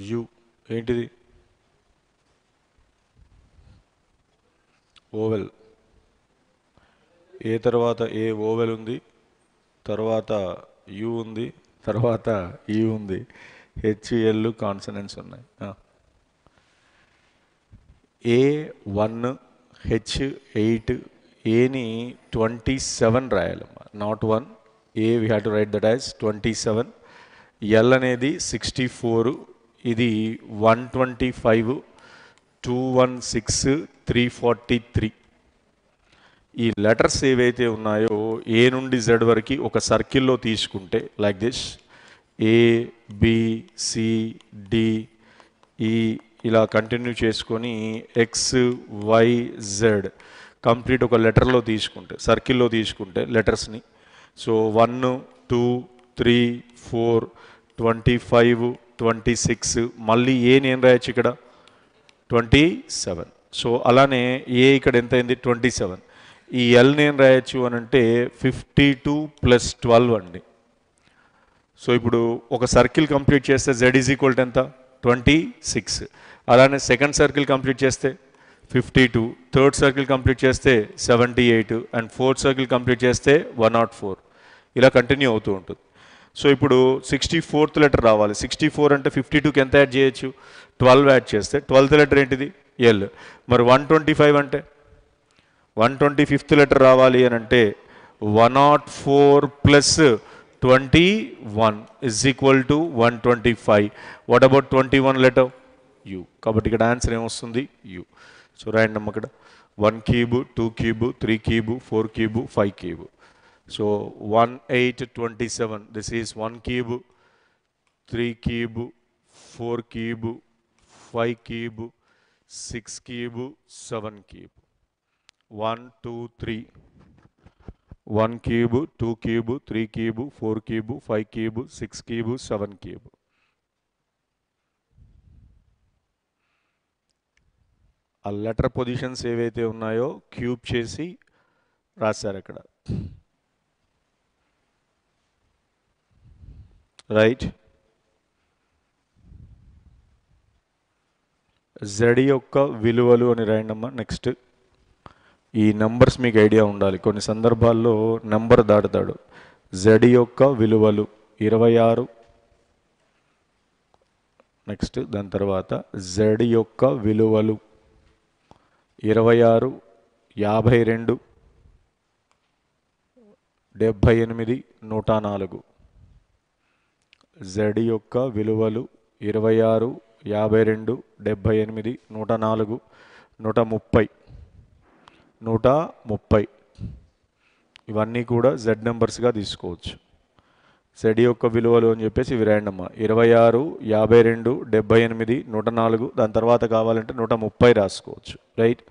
You ఏంటిది? Vowel. A తర్వాత A vowel ఉంది? తర్వాత యు ఉంది. తర్వాత ఈ ఉంది. హెచ్ఎల్ కాన్సనెంట్స్ ఉన్నాయి. ఏ వన్ హెచ్ ఎయిట్ ఏని twenty seven రాయాలమ్మా. Not one. A we have to write that as twenty seven L అనేది సిక్స్టీ ఫోర్ ఇది one twenty five two one six three forty three. ఈ letters ఏవైతే ఉన్నాయో A నుండి Z వరకు ఒక సర్కిల్లో తీసుకుంటే లైక్ దిస్ ఏ బి ఈ ఇలా కంటిన్యూ చేసుకొని ఎక్స్ వై జెడ్ కంప్లీట్ ఒక లెటర్లో తీసుకుంటే సర్కిల్లో తీసుకుంటే లెటర్స్ని. So one two three four twenty five twenty six మళ్ళీ ఏ నేను రాయొచ్చు ఇక్కడ? Twenty seven. సో అలానే ఏ ఇక్కడ ఎంత అయింది ట్వంటీ సెవెన్. ఈ ఎల్ నేను రాయొచ్చు అని అంటే ఫిఫ్టీ టూ ప్లస్ ట్వెల్వ్ అండి. సో ఇప్పుడు ఒక సర్కిల్ కంప్లీట్ చేస్తే జెడ్ ఈజ్ ఈక్వల్ ఎంత? Twenty six. అలానే సెకండ్ సర్కిల్ కంప్లీట్ చేస్తే fifty two. Third circle complete చేస్తే seventy eight. And fourth circle complete చేస్తే వన్ నాట్ ఫోర్. ఇలా కంటిన్యూ అవుతూ ఉంటుంది. సో ఇప్పుడు సిక్స్టీ ఫోర్త్ లెటర్ రావాలి. సిక్స్టీ ఫోర్ అంటే ఫిఫ్టీ టూకి ఎంత యాడ్ చేయొచ్చు? ట్వెల్వ్ యాడ్ చేస్తే ట్వెల్త్ లెటర్ ఏంటిది? ఎల్ మరి వన్ ట్వంటీ ఫైవ్ అంటే? వన్ ట్వంటీ ఫిఫ్త్ లెటర్ రావాలి అని అంటే one naught four plus twenty one is equal to one twenty five what about twenty one letter U కాబట్టి ఇక్కడ ఆన్సర్ ఏమొస్తుంది? యూ సో రాయండి అమ్మ ఇక్కడ. One cube two cube three cube four cube five cube so one eight twenty seven this is one cube three cube four cube five cube six cube seven cube one two three one cube two cube three cube four cube five cube six cube seven cube ఆ letter positions ఏవైతే ఉన్నాయో cube చేసి రాశారు అక్కడ. Right Z యొక్క విలువలు అని రాయండమ్మా నెక్స్ట్ ఈ నెంబర్స్ మీకు ఐడియా ఉండాలి. కొన్ని సందర్భాల్లో నెంబర్ దాటుతాడు. జెడ్ యొక్క విలువలు ఇరవై ఆరు. నెక్స్ట్ దాని తర్వాత జెడ్ యొక్క విలువలు ఇరవై ఆరు యాభై రెండు డెబ్భై ఎనిమిది నూట నాలుగు. జెడ్ యొక్క విలువలు ఇరవై ఆరు యాభై రెండు డెబ్భై ఎనిమిది నూట నాలుగు నూట ముప్పై నూట ముప్పై ఇవన్నీ కూడా జెడ్ నెంబర్స్గా తీసుకోవచ్చు. జెడ్ యొక్క విలువలు అని చెప్పేసి ఇవి రాయండమ్మా ఇరవై ఆరు యాభై రెండు డెబ్బై ఎనిమిది నూట నాలుగు దాని తర్వాత కావాలంటే నూట ముప్పై రాసుకోవచ్చు. రైట్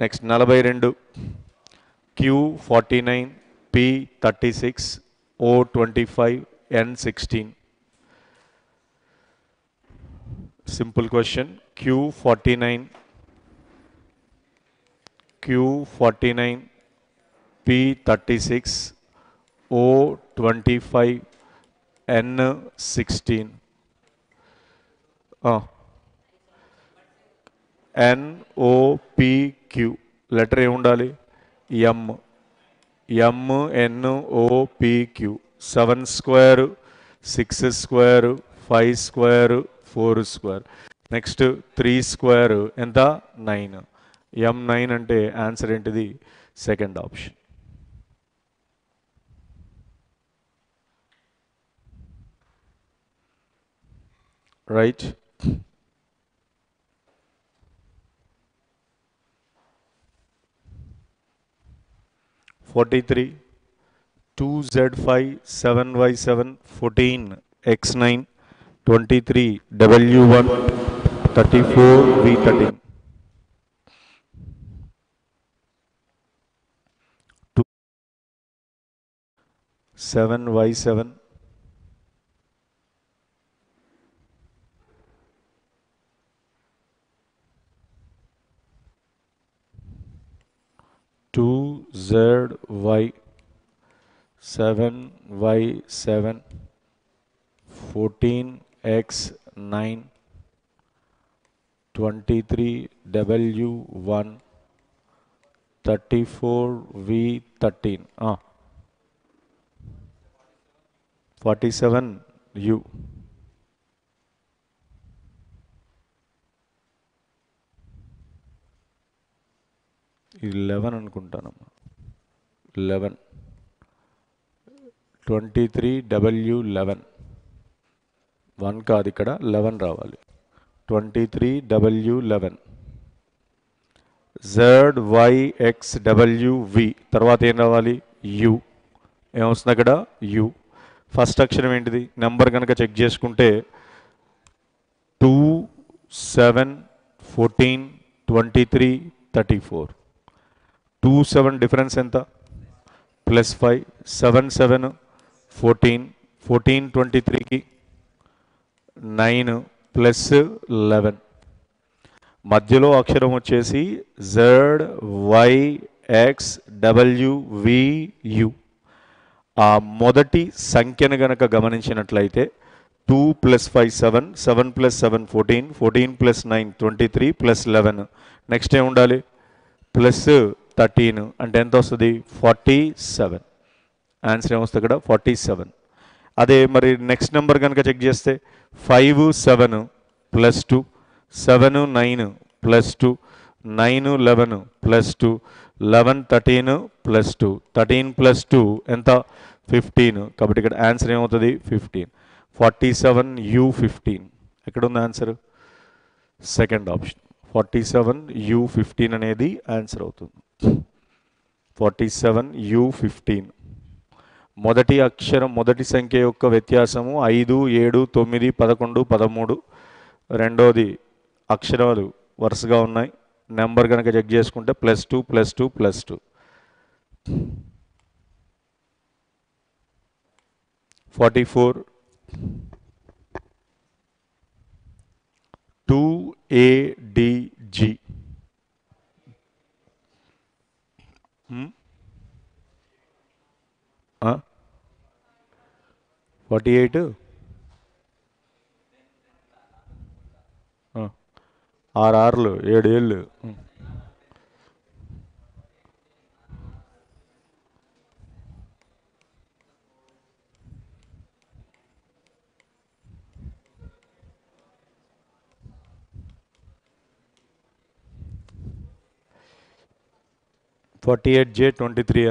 నెక్స్ట్ నలభై రెండు Q forty nine P thirty six O twenty five N sixteen simple question Q forty nine Q forty nine P thirty six O twenty five N sixteen N O P Q letter ఏముండాలి M ఎంఎన్ఓపిక్యూ seven square six square five square four square. Next three square ఎంత? Nine. M nine అంటే answer ఏంటిది? Second option. Right. Forty three. 2Z5, 7Y7, 14, X9, 23, W1, 34, V13. Seven Y seven two Z Y 7 y 7 14 x 9 23 w 1 34 v 13 ah 47 u Eleven and Kuntanam. Eleven. Twenty three W eleven. One కాదు ఇక్కడ eleven రావాలి. Twenty three W eleven. Z Y X W V. తర్వాత ఏం రావాలి? You. ఏమొస్తుంది అక్కడ? You. First అక్షరం ఏంటిది? నెంబర్ కనుక చెక్ చేసుకుంటే two seven fourteen twenty three thirty four. Two seven difference ఎంత? Plus five seven seven fourteen fourteen twenty త్రీకి నైన్ ప్లస్ లెవెన్. మధ్యలో అక్షరం వచ్చేసి Z Y X W V ఆ మొదటి సంఖ్యను గనక గమనించినట్లయితే two plus five seven seven plus seven fourteen fourteen plus nine twenty three plus eleven. Next ఏం ఉండాలి ప్లస్ థర్టీన్. అంటే ఎంత వస్తుంది? Forty seven. ఆన్సర్ ఏమొస్తుంది ఇక్కడ ఫార్టీ సెవెన్. అదే మరి నెక్స్ట్ నెంబర్ కనుక చెక్ చేస్తే five seven plus two seven nine plus two nine eleven plus two eleven thirteen plus two. Thirteen plus two ఎంత? ఫిఫ్టీన్. కాబట్టి ఇక్కడ ఆన్సర్ ఏమవుతుంది? Fifteen. Forty seven U fifteen. ఎక్కడుంది answer? Second option. Forty seven U fifteen అనేది answer అవుతుంది. Forty seven U fifteen. మొదటి అక్షరం మొదటి సంఖ్య యొక్క వ్యత్యాసము ఐదు ఏడు తొమ్మిది పదకొండు పదమూడు. రెండోది అక్షరాలు వరుసగా ఉన్నాయి. నెంబర్ కనుక చెక్ చేసుకుంటే plus two plus two plus two. Forty four. Two ఏడిజి forty eight? ఆరు ఆరులు ఏడు ఏళ్ళు forty eight J twenty three.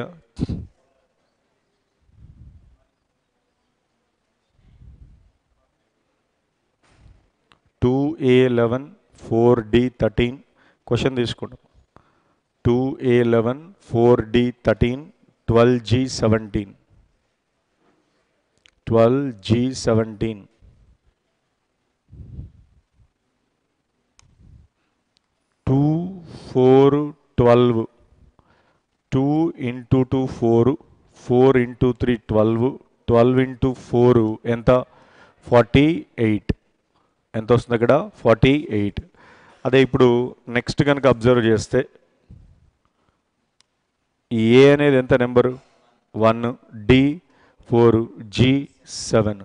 Two A eleven four D thirteen question తీసుకోండి two A eleven four D thirteen twelve G seventeen twelve G seventeen two four twelve two into two four four into three twelve twelve into four ఎంత? Forty eight ఎంత వస్తుంది అక్కడ? Forty eight. అదే ఇప్పుడు next కనుక observe చేస్తే A అనేది ఎంత number? One D four G seven.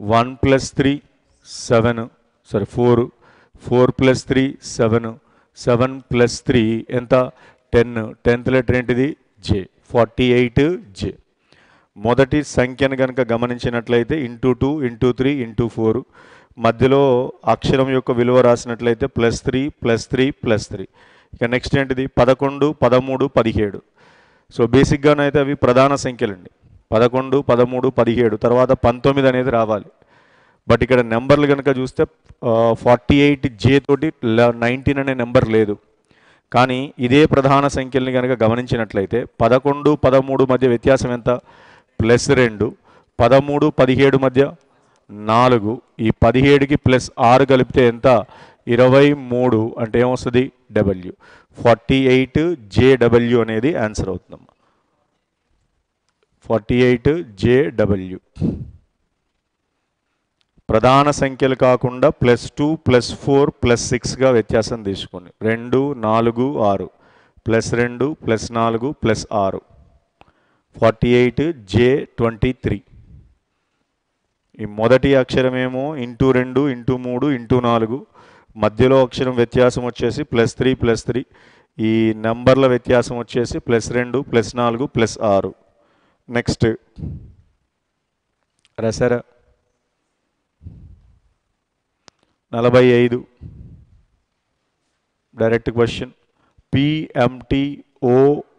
One plus three seven. Sorry four. Four plus three seven. Seven plus three ఎంత? టెన్. టెన్త్ లెటర్ ఏంటిది? జే ఫార్టీ ఎయిట్ జే మొదటి సంఖ్యను కనుక గమనించినట్లయితే into two into three into four. మధ్యలో అక్షరం యొక్క విలువ రాసినట్లయితే plus three plus three plus three. ఇక నెక్స్ట్ ఏంటిది? పదకొండు పదమూడు పదిహేడు. సో బేసిక్గానైతే అవి ప్రధాన సంఖ్యలండి. పదకొండు పదమూడు పదిహేడు. తర్వాత పంతొమ్మిది అనేది రావాలి. బట్ ఇక్కడ నెంబర్లు కనుక చూస్తే ఫార్టీ ఎయిట్ జే తోటి నైన్టీన్ అనే నెంబర్ లేదు. కానీ ఇదే ప్రధాన సంఖ్యల్ని కనుక గమనించినట్లయితే పదకొండు పదమూడు మధ్య వ్యత్యాసం ఎంత ప్లస్ రెండు పదమూడు పదిహేడు మధ్య నాలుగు. ఈ పదిహేడుకి ప్లస్ ఆరు కలిపితే ఎంత? ఇరవై మూడు. అంటే ఏమొస్తుంది? డబ్ల్యూ. ఫార్టీ ఎయిట్ జేడబ్ల్యూ అనేది ఆన్సర్ అవుతుందమ్మా. Forty eight JW. ప్రధాన సంఖ్యలు కాకుండా plus two plus four plus సిక్స్గా వ్యత్యాసం తీసుకోండి. రెండు నాలుగు ఆరు. ప్లస్ రెండు ప్లస్ నాలుగు ప్లస్ ఆరు. Forty eight J twenty three ఈ మొదటి అక్షరమేమో ఇంటూ రెండు ఇంటూ మూడు ఇంటూ నాలుగు. మధ్యలో అక్షరం వ్యత్యాసం వచ్చేసి ప్లస్ త్రీ ప్లస్ త్రీ ఈ నెంబర్ల వ్యత్యాసం వచ్చేసి ప్లస్ రెండు ప్లస్ నాలుగు ప్లస్ ఆరు. నెక్స్ట్ రసర. నలభై ఐదు. Direct question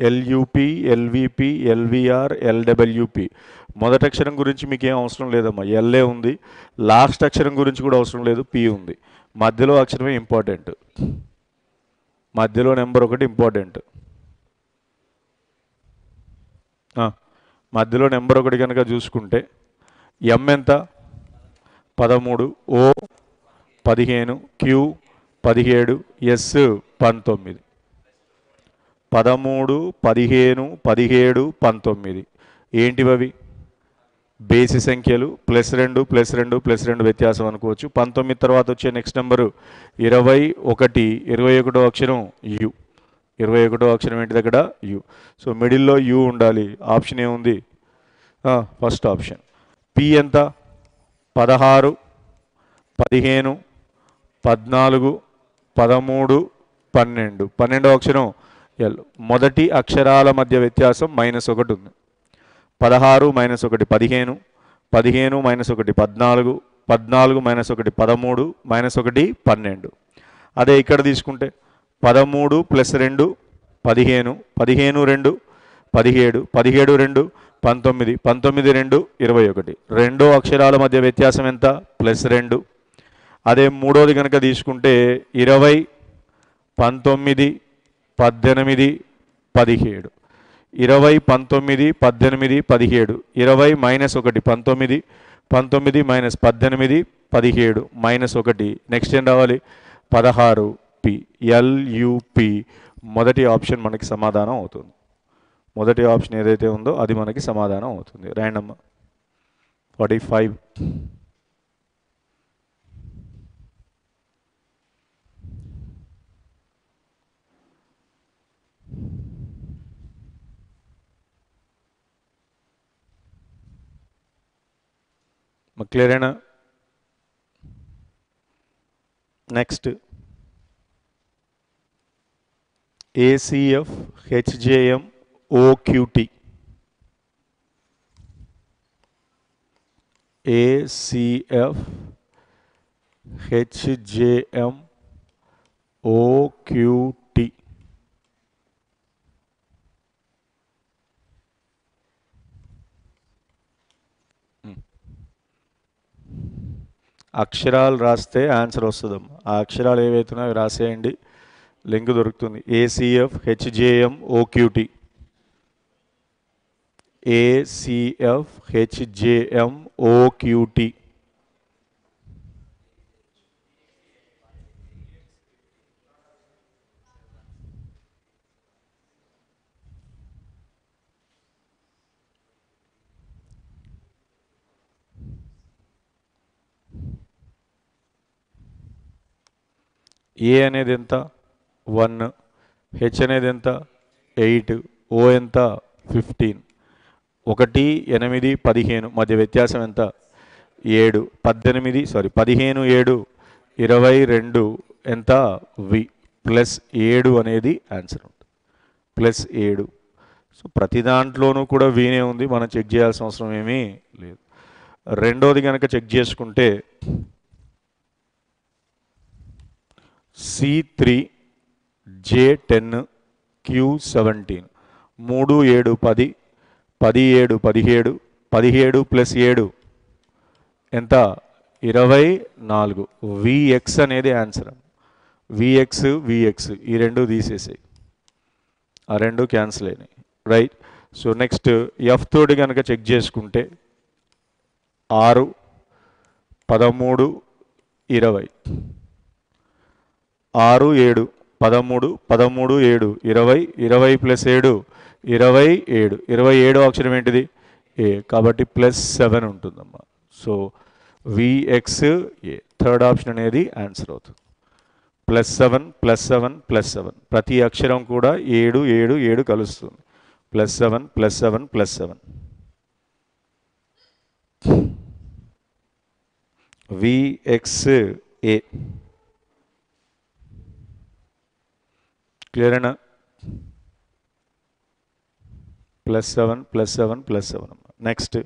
LUP LVP LVR LWP మొదటి అక్షరం గురించి మీకు ఏం అవసరం లేదమ్మా. ఎల్ఏ ఉంది. లాస్ట్ అక్షరం గురించి కూడా అవసరం లేదు. పి ఉంది. మధ్యలో అక్షరమే ఇంపార్టెంట్ మధ్యలో నెంబర్ ఒకటి ఇంపార్టెంట్ మధ్యలో నెంబర్ ఒకటి కనుక చూసుకుంటే ఎం ఎంత? పదమూడు. ఓ పదిహేను. క్యూ పదిహేడు. ఎస్ పంతొమ్మిది. పదమూడు పదిహేను పదిహేడు పంతొమ్మిది. ఏంటివవి? బేసి సంఖ్యలు ప్లస్ రెండు ప్లస్ రెండు ప్లస్ రెండు వ్యత్యాసం అనుకోవచ్చు. పంతొమ్మిది తర్వాత వచ్చే నెక్స్ట్ నెంబరు ఇరవై ఒకటి ఇరవై ఒకటో అక్షరం యు. ఇరవై ఒకటో అక్షరం ఏంటి దగ్గర? యు. సో మిడిల్లో యు ఉండాలి. ఆప్షన్ ఏముంది ఫస్ట్ ఆప్షన్. పి ఎంత? పదహారు పదిహేను పద్నాలుగు పదమూడు పన్నెండు. పన్నెండో అక్షరం ఎల్ మొదటి అక్షరాల మధ్య వ్యత్యాసం మైనస్ ఒకటి ఉంది. పదహారు మైనస్ ఒకటి పదిహేను పదిహేను మైనస్ ఒకటి పద్నాలుగు పద్నాలుగు మైనస్ ఒకటి పదమూడు మైనస్ ఒకటి పన్నెండు. అదే ఇక్కడ తీసుకుంటే పదమూడు ప్లస్ రెండు పదిహేను పదిహేను రెండు పదిహేడు పదిహేడు రెండు పంతొమ్మిది పంతొమ్మిది రెండు ఇరవై ఒకటి. రెండో అక్షరాల మధ్య వ్యత్యాసం ఎంత? ప్లస్ రెండు. అదే మూడోది కనుక తీసుకుంటే ఇరవై పంతొమ్మిది పద్దెనిమిది పదిహేడు. ఇరవై పంతొమ్మిది పద్దెనిమిది పదిహేడు. ఇరవై మైనస్ ఒకటి పంతొమ్మిది. పంతొమ్మిది మైనస్ పద్దెనిమిది పదిహేడు. మైనస్ ఒకటి. నెక్స్ట్ ఏం రావాలి? పదహారు పి. ఎల్యుపి మొదటి ఆప్షన్ మనకి సమాధానం అవుతుంది. మొదటి ఆప్షన్ ఏదైతే ఉందో అది మనకి సమాధానం అవుతుంది. Random forty five. McLaren. Next, ACF HJM OQT. ACF HJM OQT. అక్షరాలు రాస్తే ఆన్సర్ వస్తుందమ్మా. ఆ అక్షరాలు ఏవైతున్నాయో అవి రాసేయండి. లింక్ దొరుకుతుంది. ACF HJM OQT ACF HJM OQT A అనేది ఎంత? వన్. హెచ్ అనేది ఎంత? ఎయిట్. ఓ ఎంత? ఫిఫ్టీన్. ఒకటి ఎనిమిది పదిహేను. మధ్య వ్యత్యాసం ఎంత? ఏడు. పద్దెనిమిది సారీ పదిహేను ఏడు. ఇరవై రెండు ఎంత? వి. ప్లస్ ఏడు అనేది ఆన్సర్ ఉంటుంది. ప్లస్ ఏడు. సో ప్రతి దాంట్లోనూ కూడా వీనే ఉంది. మనం చెక్ చేయాల్సిన అవసరం ఏమీ లేదు. రెండోది కనుక చెక్ చేసుకుంటే C three J ten Q seventeen మూడు ఏడు పది పది ఏడు పదిహేడు పదిహేడు ప్లస్ ఏడు. ఎంత? ఇరవై నాలుగు. విఎక్స్ అనేది ఆన్సర్ విఎక్స్ విఎక్స్ ఈ రెండు తీసేసాయి. ఆ రెండు క్యాన్సిల్ అయినాయి. రైట్ సో నెక్స్ట్ ఎఫ్ తోటి కనుక చెక్ చేసుకుంటే ఆరు పదమూడు ఇరవై. ఆరు ఏడు పదమూడు పదమూడు ఏడు ఇరవై ఇరవై ప్లస్ ఏడు ఇరవై ఏడు. ఇరవై ఏడో అక్షరం ఏంటిది? ఏ. కాబట్టి ప్లస్ సెవెన్ ఉంటుందమ్మా. So VX A. Third option అనేది ఆన్సర్ అవుతుంది. Plus seven plus seven plus seven. ప్రతి అక్షరం కూడా ఏడు ఏడు ఏడు కలుస్తుంది. Plus seven plus seven plus seven. VX A. clear enough plus 7 plus 7 plus 7 next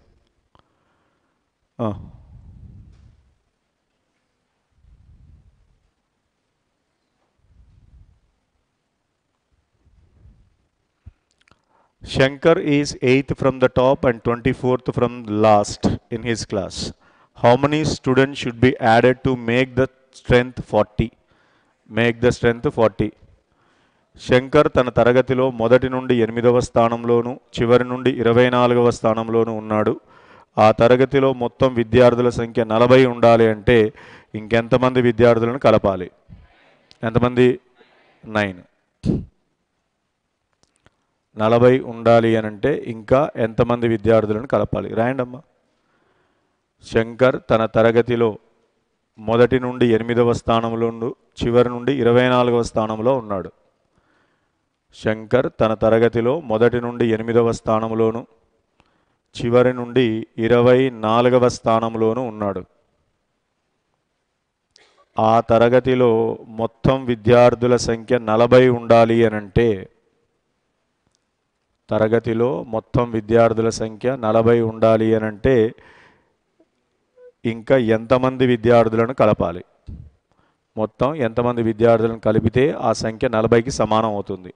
Shankar is 8th from the top and 24th from last in his class. How many students should be added to make the strength 40? Make the strength 40. Shankar తన తరగతిలో మొదటి నుండి ఎనిమిదవ స్థానంలోనూ చివరి నుండి ఇరవై నాలుగవ స్థానంలోనూ ఉన్నాడు. ఆ తరగతిలో మొత్తం విద్యార్థుల సంఖ్య నలభై ఉండాలి అంటే ఇంకెంతమంది విద్యార్థులను కలపాలి? ఎంతమంది? నైన్. నలభై ఉండాలి అని అంటే ఇంకా ఎంతమంది విద్యార్థులను కలపాలి? రాయండమ్మా శంకర్ తన తరగతిలో మొదటి నుండి ఎనిమిదవ స్థానంలో చివరి నుండి ఇరవై నాలుగవ స్థానంలో ఉన్నాడు. శంకర్ తన తరగతిలో మొదటి నుండి ఎనిమిదవ స్థానంలోను చివరి నుండి ఇరవై నాలుగవ స్థానంలోనూ ఉన్నాడు. ఆ తరగతిలో మొత్తం విద్యార్థుల సంఖ్య నలభై ఉండాలి అని అంటే తరగతిలో మొత్తం విద్యార్థుల సంఖ్య నలభై ఉండాలి అని అంటే ఇంకా ఎంతమంది విద్యార్థులను కలపాలి? మొత్తం ఎంతమంది విద్యార్థులను కలిపితే ఆ సంఖ్య నలభైకి సమానం అవుతుంది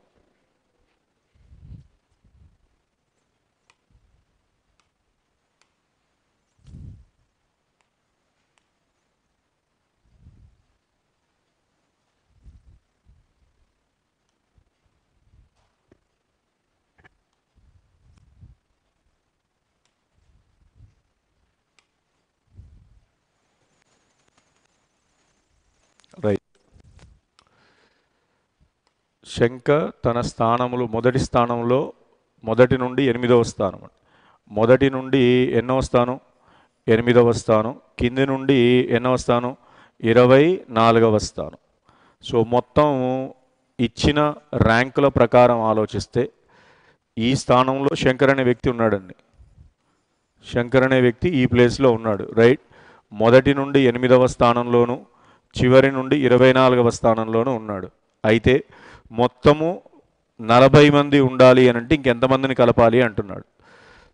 రైట్ శంకర్ తన స్థానములు మొదటి స్థానంలో మొదటి నుండి ఎనిమిదవ స్థానం మొదటి నుండి ఎన్నో స్థానం? ఎనిమిదవ స్థానం. కింది నుండి ఎన్నో స్థానం? ఇరవై నాలుగవ స్థానం. సో మొత్తం ఇచ్చిన ర్యాంకుల ప్రకారం ఆలోచిస్తే ఈ స్థానంలో శంకర్ అనే వ్యక్తి ఉన్నాడండి. శంకర్ అనే వ్యక్తి ఈ ప్లేస్లో ఉన్నాడు రైట్? మొదటి నుండి ఎనిమిదవ స్థానంలోను చివరి నుండి ఇరవై నాలుగవ స్థానంలోనూ ఉన్నాడు. అయితే మొత్తము నలభై మంది ఉండాలి అని అంటే ఇంకెంతమందిని కలపాలి అంటున్నాడు.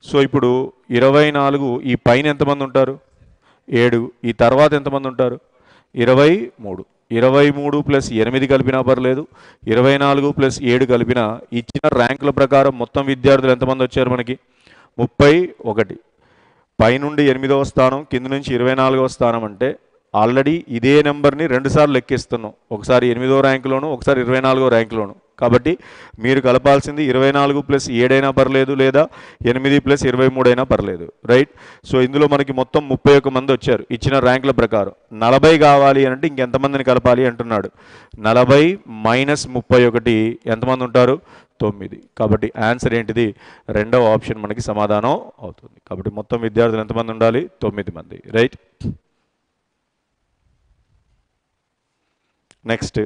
సో ఇప్పుడు ఇరవై నాలుగు ఈ పైన ఎంతమంది ఉంటారు? ఏడు. ఈ తర్వాత ఎంతమంది ఉంటారు? ఇరవై మూడు. ఇరవై మూడు ప్లస్ ఎనిమిది కలిపినా పర్లేదు. ఇరవై నాలుగు ప్లస్ ఏడు కలిపినా ఇచ్చిన ర్యాంకుల ప్రకారం మొత్తం విద్యార్థులు ఎంతమంది వచ్చారు మనకి? ముప్పై ఒకటి. పైనుండి ఎనిమిదవ స్థానం కింద నుంచి ఇరవై నాలుగవ స్థానం అంటే ఆల్రెడీ ఇదే నెంబర్ని రెండుసార్లు లెక్కిస్తున్నాం. ఒకసారి ఎనిమిదో ర్యాంకులోను ఒకసారి ఇరవై నాలుగో ర్యాంకులోను. కాబట్టి మీరు కలపాల్సింది ఇరవై నాలుగు ప్లస్ ఏడైనా పర్లేదు లేదా ఎనిమిది ప్లస్ ఇరవై మూడైనా పర్లేదు. రైట్? సో ఇందులో మనకి మొత్తం ముప్పై ఒక్క మంది వచ్చారు ఇచ్చిన ర్యాంకుల ప్రకారం. నలభై కావాలి అని అంటే ఇంకెంతమందిని కలపాలి అంటున్నాడు. నలభై మైనస్ ముప్పై ఒకటి ఎంతమంది ఉంటారు? తొమ్మిది. కాబట్టి ఆన్సర్ ఏంటిది? రెండవ ఆప్షన్ మనకి సమాధానం అవుతుంది. కాబట్టి మొత్తం విద్యార్థులు ఎంతమంది ఉండాలి? తొమ్మిది మంది. రైట్? నెక్స్ట్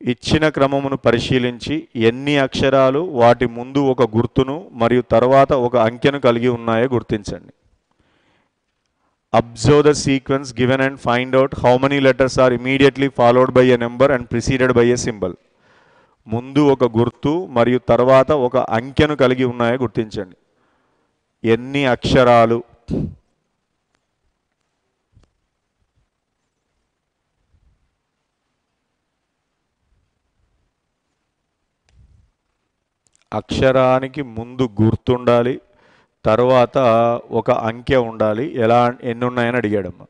ఇచ్చిన క్రమమును పరిశీలించి ఎన్ని అక్షరాలు వాటి ముందు ఒక గుర్తును మరియు తర్వాత ఒక అంకెను కలిగి ఉన్నాయో గుర్తించండి. Observe the sequence given and find out how many letters are immediately followed by a number and preceded by a symbol ముందు ఒక గుర్తు మరియు తర్వాత ఒక అంకెను కలిగి ఉన్నాయో గుర్తించండి. ఎన్ని అక్షరాలు అక్షరానికి ముందు గుర్తుండాలి తర్వాత ఒక అంకె ఉండాలి. ఎలా ఎన్ని ఉన్నాయని అడిగాడమ్మా.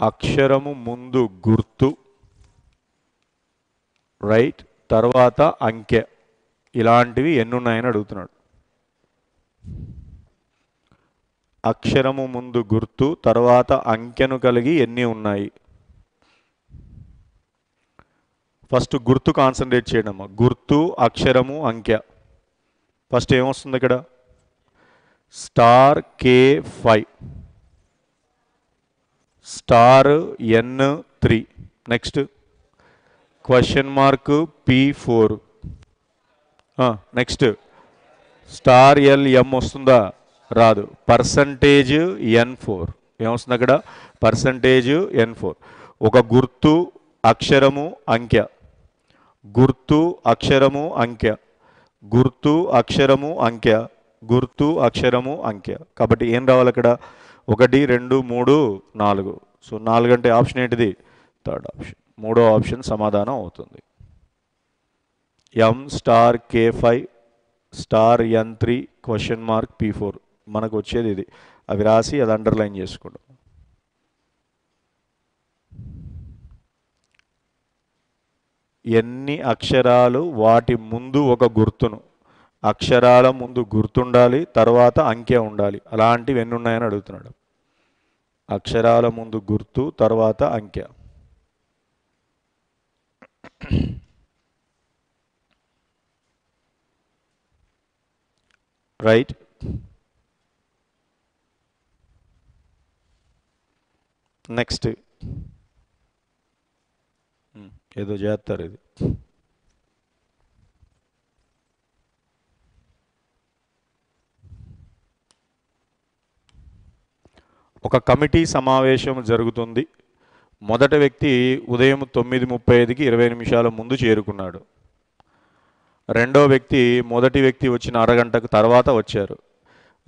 అక్షరము ముందు గుర్తు రైట్ తర్వాత అంకె. ఇలాంటివి ఎన్ని ఉన్నాయని అడుగుతున్నాడు. అక్షరము ముందు గుర్తు తర్వాత అంకెను కలిగి ఎన్ని ఉన్నాయి? ఫస్ట్ గుర్తు కాన్సన్ట్రేట్ చేయడం గుర్తు అక్షరము అంకె. ఫస్ట్ ఏమొస్తుంది ఇక్కడ? Star K five star N three. Next. Question mark P four. Next. Star L M వస్తుందా? రాదు. Percentage N four. ఏమొస్తుంది అక్కడ? Percentage N four. ఒక గుర్తు అక్షరము అంకె. గుర్తు అక్షరము అంకె. గుర్తు అక్షరము అంకె. గుర్తు అక్షరము అంకె. కాబట్టి ఏం రావాలి అక్కడ? ఒకటి రెండు మూడు నాలుగు. సో నాలుగు అంటే ఆప్షన్ ఏంటిది? Third option. మూడో ఆప్షన్ సమాధానం అవుతుంది. M star K five star N three question mark P four మనకు వచ్చేది ఇది. అవి రాసి అది అండర్లైన్ చేసుకోండి ఎన్ని అక్షరాలు వాటి ముందు ఒక గుర్తును. అక్షరాల ముందు గుర్తుండాలి తర్వాత అంకె ఉండాలి. అలాంటివి ఎన్ని ఉన్నాయని అడుగుతున్నాడు. అక్షరాల ముందు గుర్తు తర్వాత అంకె. రైట్. నెక్స్ట్. ఏదో చేస్తారు ఇది. ఒక కమిటీ సమావేశం జరుగుతుంది. మొదటి వ్యక్తి ఉదయం తొమ్మిది ముప్పై ఐదుకి ఇరవై నిమిషాల ముందు చేరుకున్నాడు. రెండో వ్యక్తి మొదటి వ్యక్తి వచ్చిన అరగంటకు తర్వాత వచ్చారు.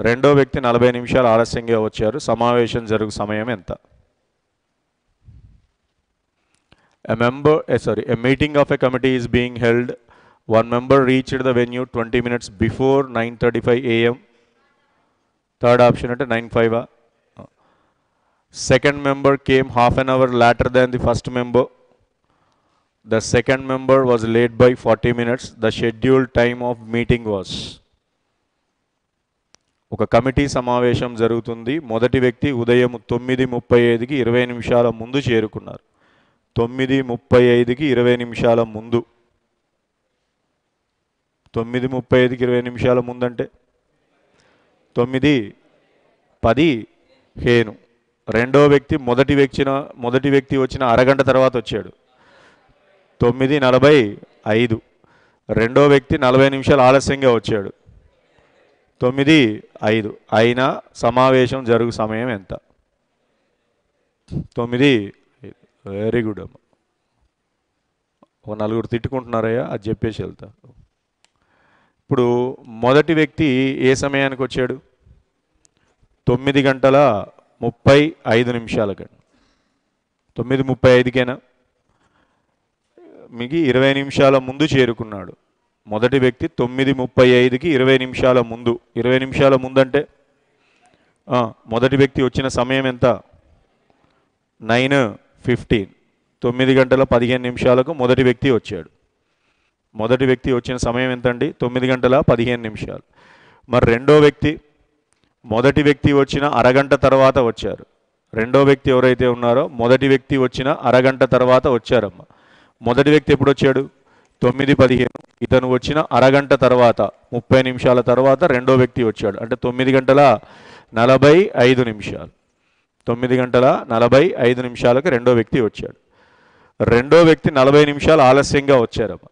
రెండో వ్యక్తి నలభై నిమిషాలు ఆలస్యంగా వచ్చారు. సమావేశం జరుగు సమయం ఎంత? A member, uh, sorry, a meeting of a committee is being held. One member reached the venue 20 minutes before 9:35 a.m. Third option at 9.5 uh, Second member came half an hour later than the first member. The second member was late by 40 minutes. The scheduled time of meeting was. ఒక committee సమావేశం జరుగుతుంది మొదటి వ్యక్తి ఉదయం తొమ్మిది ముప్పై ఐదుకి ఇరవై నిమిషాల ముందు చేరుకున్నారు తొమ్మిది ముప్పై ఐదుకి ఇరవై నిమిషాల ముందు. తొమ్మిది ముప్పై ఐదుకి ఇరవై నిమిషాల ముందంటే? తొమ్మిది పది హేను. రెండో వ్యక్తి మొదటి వ్యక్తిన మొదటి వ్యక్తి వచ్చిన అరగంట తర్వాత వచ్చాడు. తొమ్మిది నలభై ఐదు. రెండో వ్యక్తి నలభై నిమిషాలు ఆలస్యంగా వచ్చాడు. తొమ్మిది ఐదు. అయినా సమావేశం జరుగు సమయం ఎంత? తొమ్మిది వెరీ గుడ్ అమ్మ. ఒక నలుగురు తిట్టుకుంటున్నారయ్యా అది చెప్పేసి వెళ్తా. ఇప్పుడు మొదటి వ్యక్తి ఏ సమయానికి వచ్చాడు? తొమ్మిది గంటల ముప్పై ఐదు నిమిషాలకి. తొమ్మిది ముప్పై ఐదుకేనా? మీకు ఇరవై నిమిషాల ముందు చేరుకున్నాడు. మొదటి వ్యక్తి తొమ్మిది ముప్పై ఐదుకి ఇరవై నిమిషాల ముందు. ఇరవై నిమిషాల ముందంటే? మొదటి వ్యక్తి వచ్చిన సమయం ఎంత? Nine fifteen. తొమ్మిది గంటల పదిహేను నిమిషాలకు మొదటి వ్యక్తి వచ్చాడు. మొదటి వ్యక్తి వచ్చిన సమయం ఎంతండి? తొమ్మిది గంటల పదిహేను నిమిషాలు. మరి రెండో వ్యక్తి మొదటి వ్యక్తి వచ్చిన అరగంట తర్వాత వచ్చారు. రెండో వ్యక్తి ఎవరైతే ఉన్నారో మొదటి వ్యక్తి వచ్చిన అరగంట తర్వాత వచ్చారమ్మ. మొదటి వ్యక్తి ఎప్పుడు వచ్చాడు? తొమ్మిది పదిహేను. ఇతను వచ్చిన అరగంట తర్వాత ముప్పై నిమిషాల తర్వాత రెండో వ్యక్తి వచ్చాడు. అంటే తొమ్మిది గంటల నలభై ఐదు నిమిషాలు. తొమ్మిది గంటల నలభై ఐదు నిమిషాలకు రెండో వ్యక్తి వచ్చాడు. రెండో వ్యక్తి నలభై నిమిషాలు ఆలస్యంగా వచ్చారమ్మ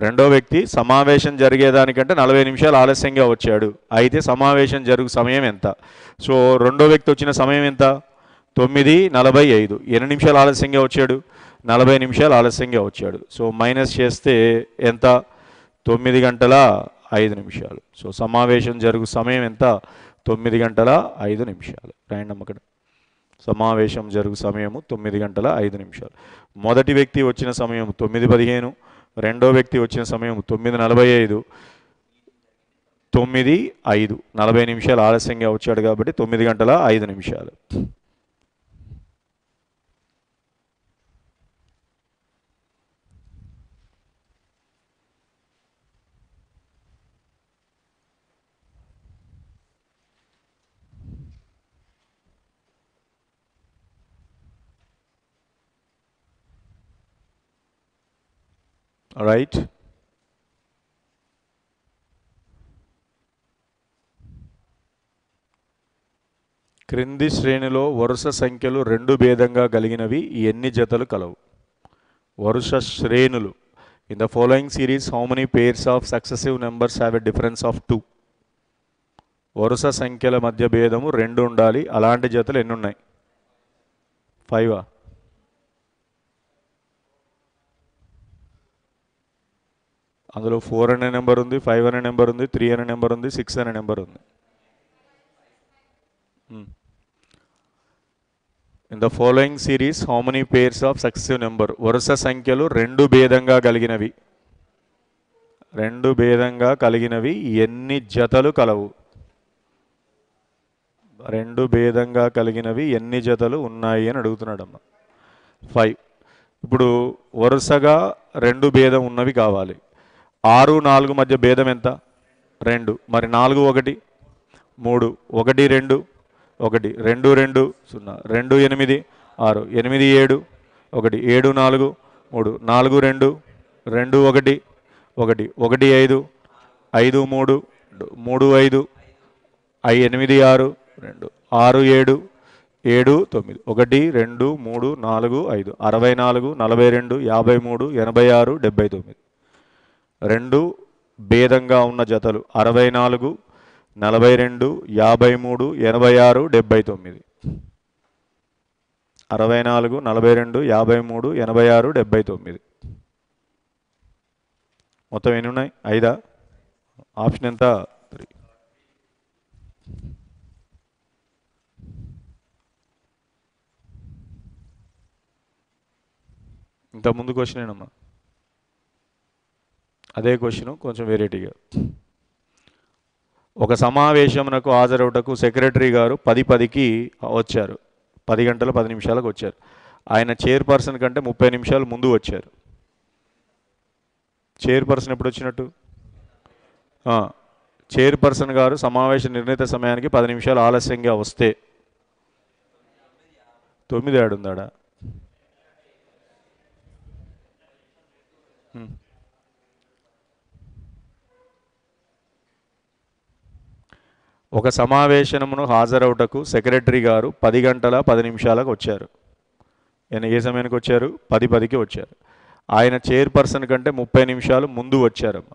రెండో వ్యక్తి సమావేశం జరిగేదానికంటే నలభై నిమిషాలు ఆలస్యంగా వచ్చాడు. అయితే సమావేశం జరుగు సమయం ఎంత? సో రెండో వ్యక్తి వచ్చిన సమయం ఎంత? తొమ్మిది నలభై ఐదు. ఎన్ని నిమిషాలు ఆలస్యంగా వచ్చాడు? నలభై నిమిషాలు ఆలస్యంగా వచ్చాడు. సో మైనస్ చేస్తే ఎంత? తొమ్మిది గంటల ఐదు నిమిషాలు. సో సమావేశం జరుగు సమయం ఎంత? తొమ్మిది గంటల ఐదు నిమిషాలు. రాయండి అక్కడ సమావేశం జరుగు సమయము తొమ్మిది గంటల ఐదు నిమిషాలు. మొదటి వ్యక్తి వచ్చిన సమయం తొమ్మిది పదిహేను రెండో వ్యక్తి వచ్చిన సమయం తొమ్మిది నలభై ఐదు తొమ్మిది ఐదు. నలభై నిమిషాలు ఆలస్యంగా వచ్చాడు కాబట్టి తొమ్మిది గంటల ఐదు నిమిషాలు. రైట్ క్రింది శ్రేణిలో వరుస సంఖ్యలు రెండు భేదంగా కలిగినవి ఎన్ని జతలు కలవు? వరుస శ్రేణులు. In the following series how many pairs of successive numbers have a difference of two వరుస సంఖ్యల మధ్య భేదము రెండు ఉండాలి. అలాంటి జతలు ఎన్ని ఉన్నాయి ఫైవా అందులో ఫోర్ అనే నెంబర్ ఉంది ఫైవ్ అనే నెంబర్ ఉంది త్రీ అనే నెంబర్ ఉంది సిక్స్ అనే నెంబర్ ఉంది. In the following series how many pairs of successive number వరుస సంఖ్యలు రెండు భేదంగా కలిగినవి. రెండు భేదంగా కలిగినవి ఎన్ని జతలు కలవు? రెండు భేదంగా కలిగినవి ఎన్ని జతలు ఉన్నాయి అని అడుగుతున్నాడమ్మ ఫైవ్ ఇప్పుడు వరుసగా రెండు భేదం ఉన్నవి కావాలి. ఆరు నాలుగు మధ్య భేదం ఎంత? రెండు. మరి నాలుగు ఒకటి. మూడు ఒకటి రెండు. ఒకటి రెండు రెండు. సున్నా. రెండు ఎనిమిది. ఆరు ఎనిమిది ఏడు. ఒకటి ఏడు నాలుగు. మూడు నాలుగు రెండు. రెండు ఒకటి. ఒకటి ఒకటి ఐదు. ఐదు మూడు. మూడు ఐదు. ఐ ఎనిమిది ఆరు. రెండు ఆరు ఏడు. ఏడు తొమ్మిది. ఒకటి రెండు మూడు నాలుగు ఐదు. అరవై నాలుగు నలభై రెండు యాభై మూడు ఎనభై ఆరు డెబ్బై తొమ్మిది. రెండు భేదంగా ఉన్న జతలు అరవై నాలుగు నలభై రెండు యాభై మూడు ఎనభై ఆరు డెబ్బై తొమ్మిది. అరవై నాలుగు నలభై రెండు యాభై మూడు ఎనభై ఆరు డెబ్బై తొమ్మిది. మొత్తం ఎన్ని ఉన్నాయి? ఐదా? ఆప్షన్ ఎంత? త్రీ. ఇంత ముందు క్వశ్చన్ ఏనమ్మా? అదే క్వశ్చన్ కొంచెం వెరైటీగా ఒక సమావేశమునకు హాజరవుటకు సెక్రటరీ గారు పది పదికి వచ్చారు. పది గంటల పది నిమిషాలకు వచ్చారు. ఆయన చైర్పర్సన్ కంటే ముప్పై నిమిషాలు ముందు వచ్చారు. చైర్పర్సన్ ఎప్పుడు వచ్చినట్టు చైర్పర్సన్ గారు సమావేశ నిర్ణీత సమయానికి పది నిమిషాలు ఆలస్యంగా వస్తే. తొమ్మిది ఏడుందాడా? ఒక సమావేశనమును హాజరవుటకు సెక్రటరీ గారు పది గంటల పది నిమిషాలకు వచ్చారు. ఆయన ఏ సమయానికి వచ్చారు? పది పదికి వచ్చారు. ఆయన చైర్పర్సన్ కంటే ముప్పై నిమిషాలు ముందు వచ్చారమ్మ.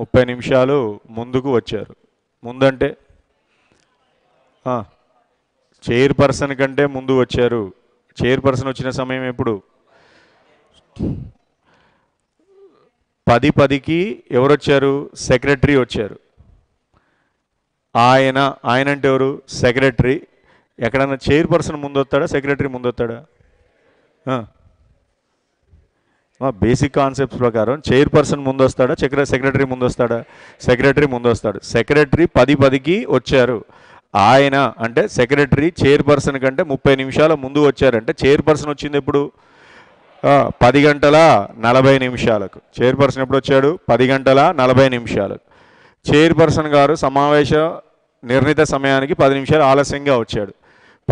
ముప్పై నిమిషాలు ముందుకు వచ్చారు. ముందంటే చైర్పర్సన్ కంటే ముందు వచ్చారు. చైర్పర్సన్ వచ్చిన సమయం ఎప్పుడు? పది పదికి ఎవరు వచ్చారు సెక్రటరీ వచ్చారు. ఆయన ఆయన అంటే ఎవరు? సెక్రటరీ. ఎక్కడన్నా చైర్పర్సన్ ముందొస్తాడా సెక్రటరీ ముందు వస్తాడా బేసిక్ కాన్సెప్ట్స్ ప్రకారం చైర్పర్సన్ ముందు వస్తాడా సెక్ర సెక్రటరీ ముందు వస్తాడా సెక్రటరీ ముందు వస్తాడు సెక్రటరీ పది పదికి వచ్చారు. ఆయన అంటే సెక్రటరీ చైర్పర్సన్ కంటే ముప్పై నిమిషాల ముందు వచ్చారంటే చైర్పర్సన్ వచ్చింది ఎప్పుడు? పది గంటల నలభై నిమిషాలకు. చైర్పర్సన్ ఎప్పుడు వచ్చాడు? పది గంటల నలభై నిమిషాలకు. చైర్పర్సన్ గారు సమావేశ నిర్ణీత సమయానికి పది నిమిషాలు ఆలస్యంగా వచ్చాడు.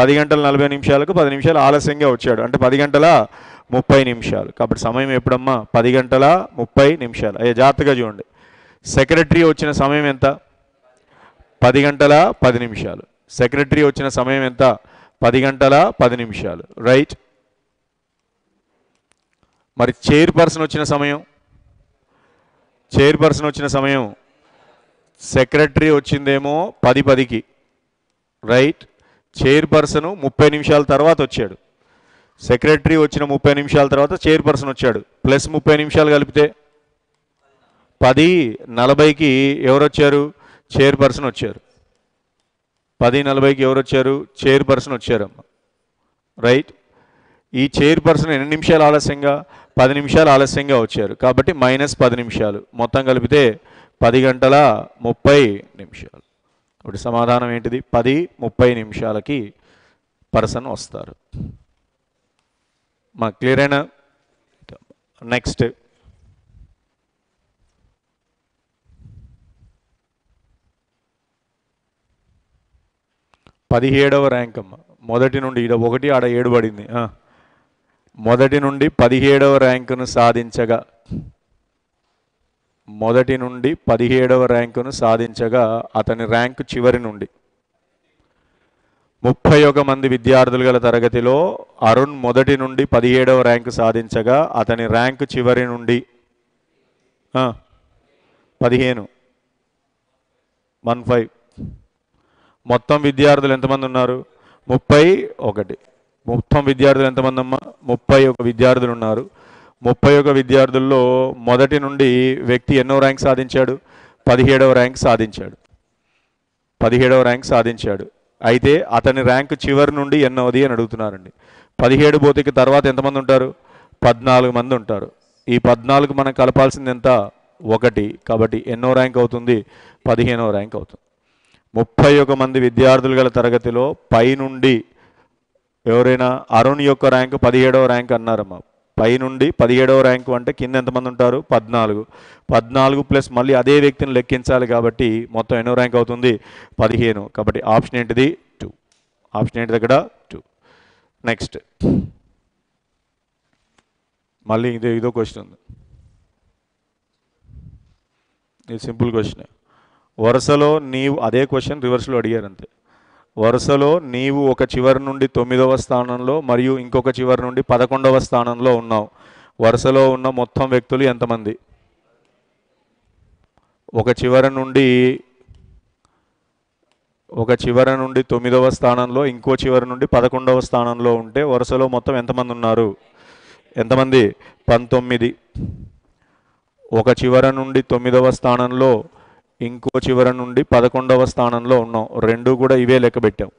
పది గంటల నలభై నిమిషాలకు పది నిమిషాలు ఆలస్యంగా వచ్చాడు. అంటే పది గంటల ముప్పై నిమిషాలు. కాబట్టి సమయం ఎప్పుడమ్మా? పది గంటల ముప్పై నిమిషాలు. అయ్యా జాగ్రత్తగా చూడండి. సెక్రటరీ వచ్చిన సమయం ఎంత? పది గంటల పది నిమిషాలు. సెక్రటరీ వచ్చిన సమయం ఎంత? పది గంటల పది నిమిషాలు. రైట్. మరి చైర్పర్సన్ వచ్చిన సమయం? చైర్పర్సన్ వచ్చిన సమయం సెక్రటరీ వచ్చిందేమో పది పదికి. రైట్? చైర్పర్సన్ ముప్పై నిమిషాల తర్వాత వచ్చాడు. సెక్రటరీ వచ్చిన ముప్పై నిమిషాల తర్వాత చైర్పర్సన్ వచ్చాడు. ప్లస్ ముప్పై నిమిషాలు కలిపితే పది నలభైకి ఎవరు వచ్చారు చైర్పర్సన్ వచ్చారు. పది నలభైకి ఎవరు వచ్చారు చైర్పర్సన్ వచ్చారమ్మ. రైట్? ఈ చైర్పర్సన్ ఎన్ని నిమిషాలు ఆలస్యంగా? పది నిమిషాలు ఆలస్యంగా వచ్చారు. కాబట్టి మైనస్ పది నిమిషాలు. మొత్తం కలిపితే పది గంటల ముప్పై నిమిషాలు. ఇప్పుడు సమాధానం ఏంటిది? పది ముప్పై నిమిషాలకి పర్సన్ వస్తారు. మా క్లియర్ అయినా? నెక్స్ట్. పదిహేడవ ర్యాంక్ అమ్మ. మొదటి నుండి ఈడ ఒకటి ఆడ ఏడు పడింది. మొదటి నుండి పదిహేడవ ర్యాంకును సాధించగా మొదటి నుండి పదిహేడవ ర్యాంకును సాధించగా అతని ర్యాంకు చివరి నుండి. ముప్పై ఒక మంది విద్యార్థులు గల తరగతిలో అరుణ్ మొదటి నుండి పదిహేడవ ర్యాంకు సాధించగా అతని ర్యాంకు చివరి నుండి. పదిహేను. One five. మొత్తం విద్యార్థులు ఎంతమంది ఉన్నారు? ముప్పై ఒకటి. మొత్తం విద్యార్థులు ఎంతమంది అమ్మా? ముప్పై ఒక విద్యార్థులు ఉన్నారు. ముప్పై ఒక విద్యార్థుల్లో మొదటి నుండి వ్యక్తి ఎన్నో ర్యాంక్ సాధించాడు? పదిహేడవ ర్యాంక్ సాధించాడు. పదిహేడవ ర్యాంక్ సాధించాడు. అయితే అతని ర్యాంక్ చివరి నుండి ఎన్నోది అని అడుగుతున్నారండి. పదిహేడు బోతికి తర్వాత ఎంతమంది ఉంటారు? పద్నాలుగు మంది ఉంటారు. ఈ పద్నాలుగు మనం కలపాల్సింది ఎంత? ఒకటి. కాబట్టి ఎన్నో ర్యాంక్ అవుతుంది? పదిహేనో ర్యాంక్ అవుతుంది. ముప్పై ఒక మంది విద్యార్థులు గల తరగతిలో పై నుండి ఎవరైనా అరుణ్ యొక్క ర్యాంక్ పదిహేడవ ర్యాంక్ అన్నారమ్మా. పై నుండి పదిహేడవ ర్యాంకు అంటే కింద ఎంతమంది ఉంటారు? పద్నాలుగు. పద్నాలుగు ప్లస్ మళ్ళీ అదే వ్యక్తిని లెక్కించాలి కాబట్టి మొత్తం ఎన్నో ర్యాంక్ అవుతుంది? పదిహేను. కాబట్టి ఆప్షన్ ఏంటిది? టూ. ఆప్షన్ ఏంటి దగ్గర టూ. నెక్స్ట్. మళ్ళీ ఇదే ఇదో క్వశ్చన్ ఉంది. ఇది సింపుల్ క్వశ్చన్. వరుసలో నీవు అదే క్వశ్చన్ రివర్స్లో అడిగారు అంతే. వరుసలో నీవు ఒక చివరి నుండి తొమ్మిదవ స్థానంలో మరియు ఇంకొక చివరి నుండి పదకొండవ స్థానంలో ఉన్నావు. వరుసలో ఉన్న మొత్తం వ్యక్తులు ఎంతమంది? ఒక చివరి నుండి ఒక చివరి నుండి తొమ్మిదవ స్థానంలో ఇంకో చివరి నుండి పదకొండవ స్థానంలో ఉంటే వరుసలో మొత్తం ఎంతమంది ఉన్నారు? ఎంతమంది? పంతొమ్మిది. ఒక చివర నుండి తొమ్మిదవ స్థానంలో ఇంకో చివర నుండి పదకొండవ స్థానంలో ఉన్నాం. రెండు కూడా ఇవే లెక్క పెట్టాం.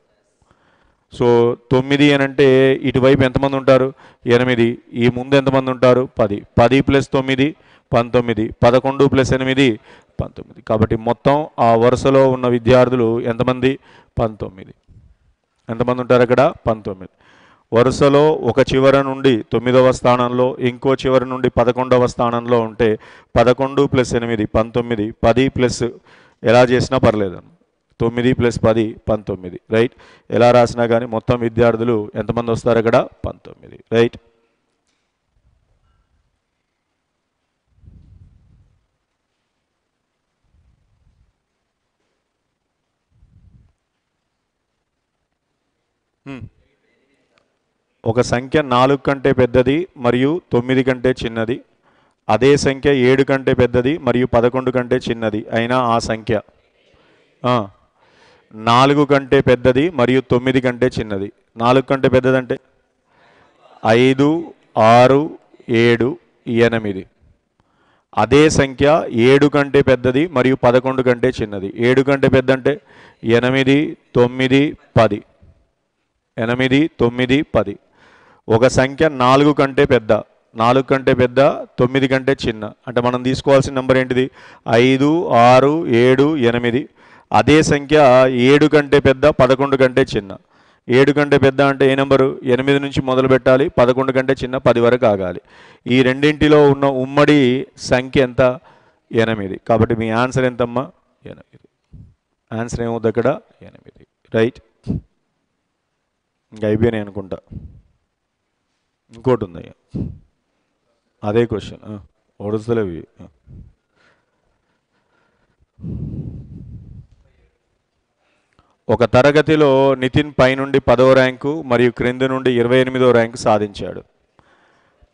సో తొమ్మిది అని అంటే ఇటువైపు ఎంతమంది ఉంటారు? ఎనిమిది. ఈ ముందు ఎంతమంది ఉంటారు? పది. పది ప్లస్ తొమ్మిది పంతొమ్మిది. పదకొండు ప్లస్ ఎనిమిది పంతొమ్మిది. కాబట్టి మొత్తం ఆ వరుసలో ఉన్న విద్యార్థులు ఎంతమంది? పంతొమ్మిది. ఎంతమంది ఉంటారు అక్కడ? పంతొమ్మిది. వరుసలో ఒక చివర నుండి తొమ్మిదవ స్థానంలో ఇంకో చివరి నుండి పదకొండవ స్థానంలో ఉంటే పదకొండు ప్లస్ ఎనిమిది పంతొమ్మిది పది ప్లస్ ఎలా చేసినా పర్లేదు. తొమ్మిది ప్లస్ పది పంతొమ్మిది. రైట్? ఎలా రాసినా కానీ మొత్తం విద్యార్థులు ఎంతమంది వస్తారు అక్కడ? పంతొమ్మిది. రైట్? Hmm. ఒక సంఖ్య నాలుగు కంటే పెద్దది మరియు తొమ్మిది కంటే చిన్నది. అదే సంఖ్య ఏడు కంటే పెద్దది మరియు పదకొండు కంటే చిన్నది అయినా ఆ సంఖ్య. నాలుగు కంటే పెద్దది మరియు తొమ్మిది కంటే చిన్నది. నాలుగు కంటే పెద్దదంటే? ఐదు ఆరు ఏడు ఎనిమిది. అదే సంఖ్య ఏడు కంటే పెద్దది మరియు పదకొండు కంటే చిన్నది. ఏడు కంటే పెద్ద అంటే ఎనిమిది తొమ్మిది పది. ఎనిమిది తొమ్మిది పది. ఒక సంఖ్య నాలుగు కంటే పెద్ద నాలుగు కంటే పెద్ద తొమ్మిది కంటే చిన్న. అంటే మనం తీసుకోవాల్సిన నెంబర్ ఏంటిది? ఐదు ఆరు ఏడు ఎనిమిది. అదే సంఖ్య ఏడు కంటే పెద్ద పదకొండు కంటే చిన్న. ఏడు కంటే పెద్ద అంటే ఏ నెంబరు ఎనిమిది నుంచి మొదలు పెట్టాలి పదకొండు కంటే చిన్న పది వరకు ఆగాలి. ఈ రెండింటిలో ఉన్న ఉమ్మడి సంఖ్య ఎంత? ఎనిమిది. కాబట్టి మీ ఆన్సర్ ఎంతమ్మా? ఎనిమిది. ఆన్సర్ ఏమవుతుంది అక్కడ? ఎనిమిది. రైట్ ఇంకా అయిపోయినాయి అనుకుంటా. ఇంకోటి ఉంది అదే క్వశ్చన్. ఒడసలవి ఒక తరగతిలో నితిన్ పైనుండి పదవ ర్యాంకు మరియు క్రింద నుండి ఇరవై ఎనిమిదో ర్యాంకు సాధించాడు.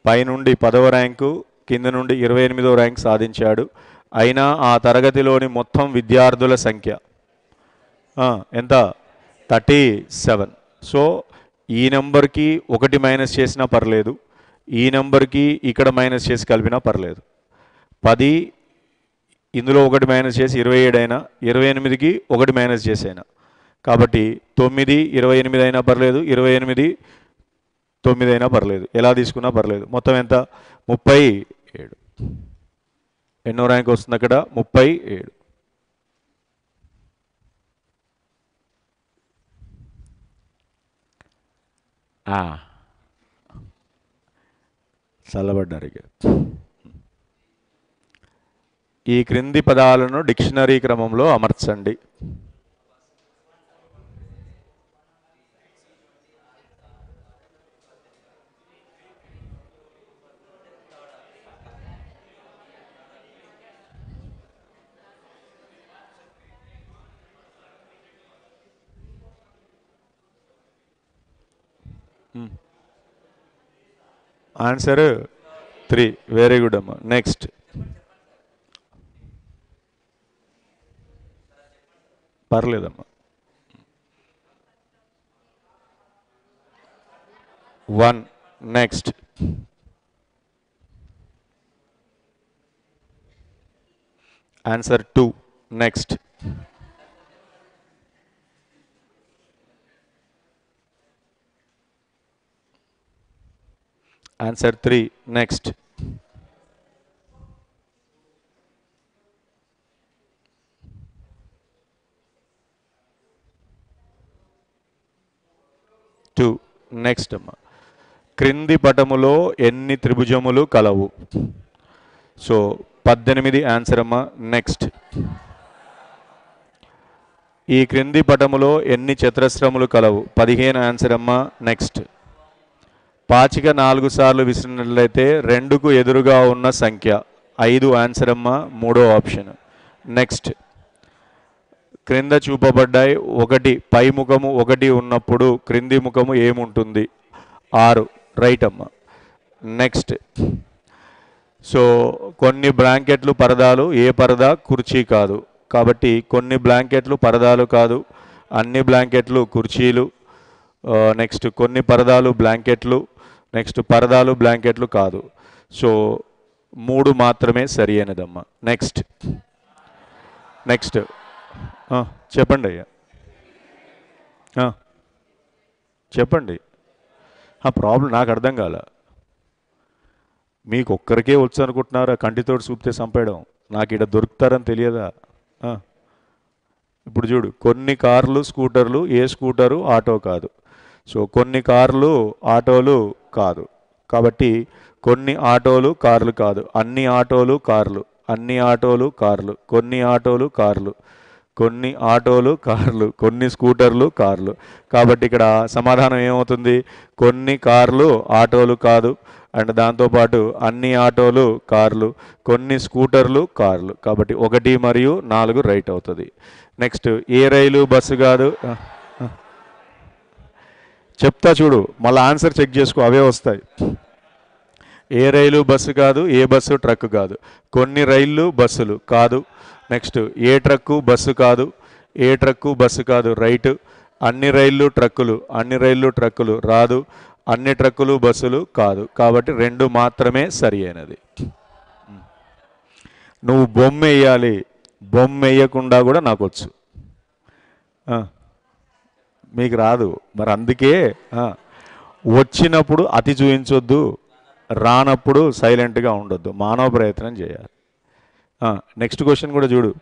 పైనుండి పదవ ర్యాంకు కింద నుండి ఇరవై ఎనిమిదో ర్యాంక్ సాధించాడు. అయినా ఆ తరగతిలోని మొత్తం విద్యార్థుల సంఖ్య ఎంత? Thirty seven. సో ఈ నెంబర్కి ఒకటి మైనస్ చేసినా పర్లేదు ఈ నెంబర్కి ఇక్కడ మైనస్ చేసి కలిపినా పర్లేదు. పది ఇందులో ఒకటి మైనస్ చేసి ఇరవై ఏడు అయినా ఇరవై ఎనిమిదికి ఒకటి మైనస్ చేసైనా. కాబట్టి తొమ్మిది ఇరవై ఎనిమిది అయినా పర్లేదు ఇరవై ఎనిమిది తొమ్మిది అయినా పర్లేదు. ఎలా తీసుకున్నా పర్లేదు. మొత్తం ఎంత? ముప్పై ఏడు. ఎన్నో ర్యాంక్ వస్తుంది అక్కడ? ముప్పై ఏడు. చల్లబడ్డారు ఇక. ఈ క్రింది పదాలను డిక్షనరీ క్రమంలో అమర్చండి. ఆన్సర్ త్రీ వెరీ గుడ్ అమ్మా next పర్లేదమ్మా one next answer two next answer three next two next అమ్మా. క్రింది పటములో ఎన్ని త్రిభుజములు కలవు? సో పద్దెనిమిది ఆన్సర్ అమ్మా. నెక్స్ట్ ఈ క్రింది పటములో ఎన్ని చతురస్రములు కలవు? పదిహేను ఆన్సర్ అమ్మా. నెక్స్ట్ పాచిక నాలుగు సార్లు విసిరినట్లయితే రెండుకు ఎదురుగా ఉన్న సంఖ్య. ఐదు ఆన్సర్ అమ్మా మూడో ఆప్షన్ నెక్స్ట్ క్రింద చూపబడ్డాయి ఒకటి పై ముఖము ఒకటి ఉన్నప్పుడు క్రింది ముఖము ఏముంటుంది? ఆరు. రైట్ అమ్మ. నెక్స్ట్ సో కొన్ని బ్లాంకెట్లు పరదాలు ఏ పరదా? కుర్చీ కాదు. కాబట్టి కొన్ని బ్లాంకెట్లు పరదాలు కాదు అన్ని బ్లాంకెట్లు కుర్చీలు. Uh, నెక్స్ట్ కొన్ని పరదాలు బ్లాంకెట్లు నెక్స్ట్ పరదాలు బ్లాంకెట్లు కాదు. సో మూడు మాత్రమే సరి అయినదమ్మా నెక్స్ట్. నెక్స్ట్ చెప్పండి అయ్యా. చెప్పండి. ఆ ప్రాబ్లం నాకు అర్థం కాల. మీకు ఒక్కరికే వచ్చు అనుకుంటున్నారా? కంటితోటి చూపితే చంపేయడం నాకు ఇక్కడ దొరుకుతారని తెలియదా? ఇప్పుడు చూడు కొన్ని కార్లు స్కూటర్లు ఏ స్కూటరు ఆటో కాదు. సో కొన్ని కార్లు ఆటోలు కాదు. కాబట్టి కొన్ని ఆటోలు కార్లు కాదు. అన్ని ఆటోలు కార్లు. అన్ని ఆటోలు కార్లు. కొన్ని ఆటోలు కార్లు. కొన్ని ఆటోలు కార్లు. కొన్ని స్కూటర్లు కార్లు. కాబట్టి ఇక్కడ సమాధానం ఏమవుతుంది? కొన్ని కార్లు ఆటోలు కాదు. అండ్ దాంతోపాటు అన్ని ఆటోలు కార్లు కొన్ని స్కూటర్లు కార్లు. కాబట్టి ఒకటి మరియు నాలుగు రైట్ అవుతుంది. నెక్స్ట్ ఏ రైలు బస్సు కాదు? చెప్తా చూడు మళ్ళీ ఆన్సర్ చెక్ చేసుకో అవే వస్తాయి. ఏ రైలు బస్సు కాదు ఏ బస్సు ట్రక్ కాదు. కొన్ని రైళ్ళు బస్సులు కాదు. నెక్స్ట్ ఏ ట్రక్కు బస్సు కాదు ఏ ట్రక్కు బస్సు కాదు రైట్. అన్ని రైళ్ళు ట్రక్కులు అన్ని రైళ్ళు ట్రక్కులు రాదు అన్ని ట్రక్కులు బస్సులు కాదు. కాబట్టి రెండు మాత్రమే సరి అయినది. నువ్వు బొమ్మ వేయాలి బొమ్మ వేయకుండా కూడా నాకు వచ్చు. మీకు రాదు. మరి అందుకే వచ్చినప్పుడు అతి చూపించొద్దు రానప్పుడు సైలెంట్గా ఉండొద్దు. మానవ ప్రయత్నం చేయాలి. నెక్స్ట్ క్వశ్చన్ కూడా చూడు.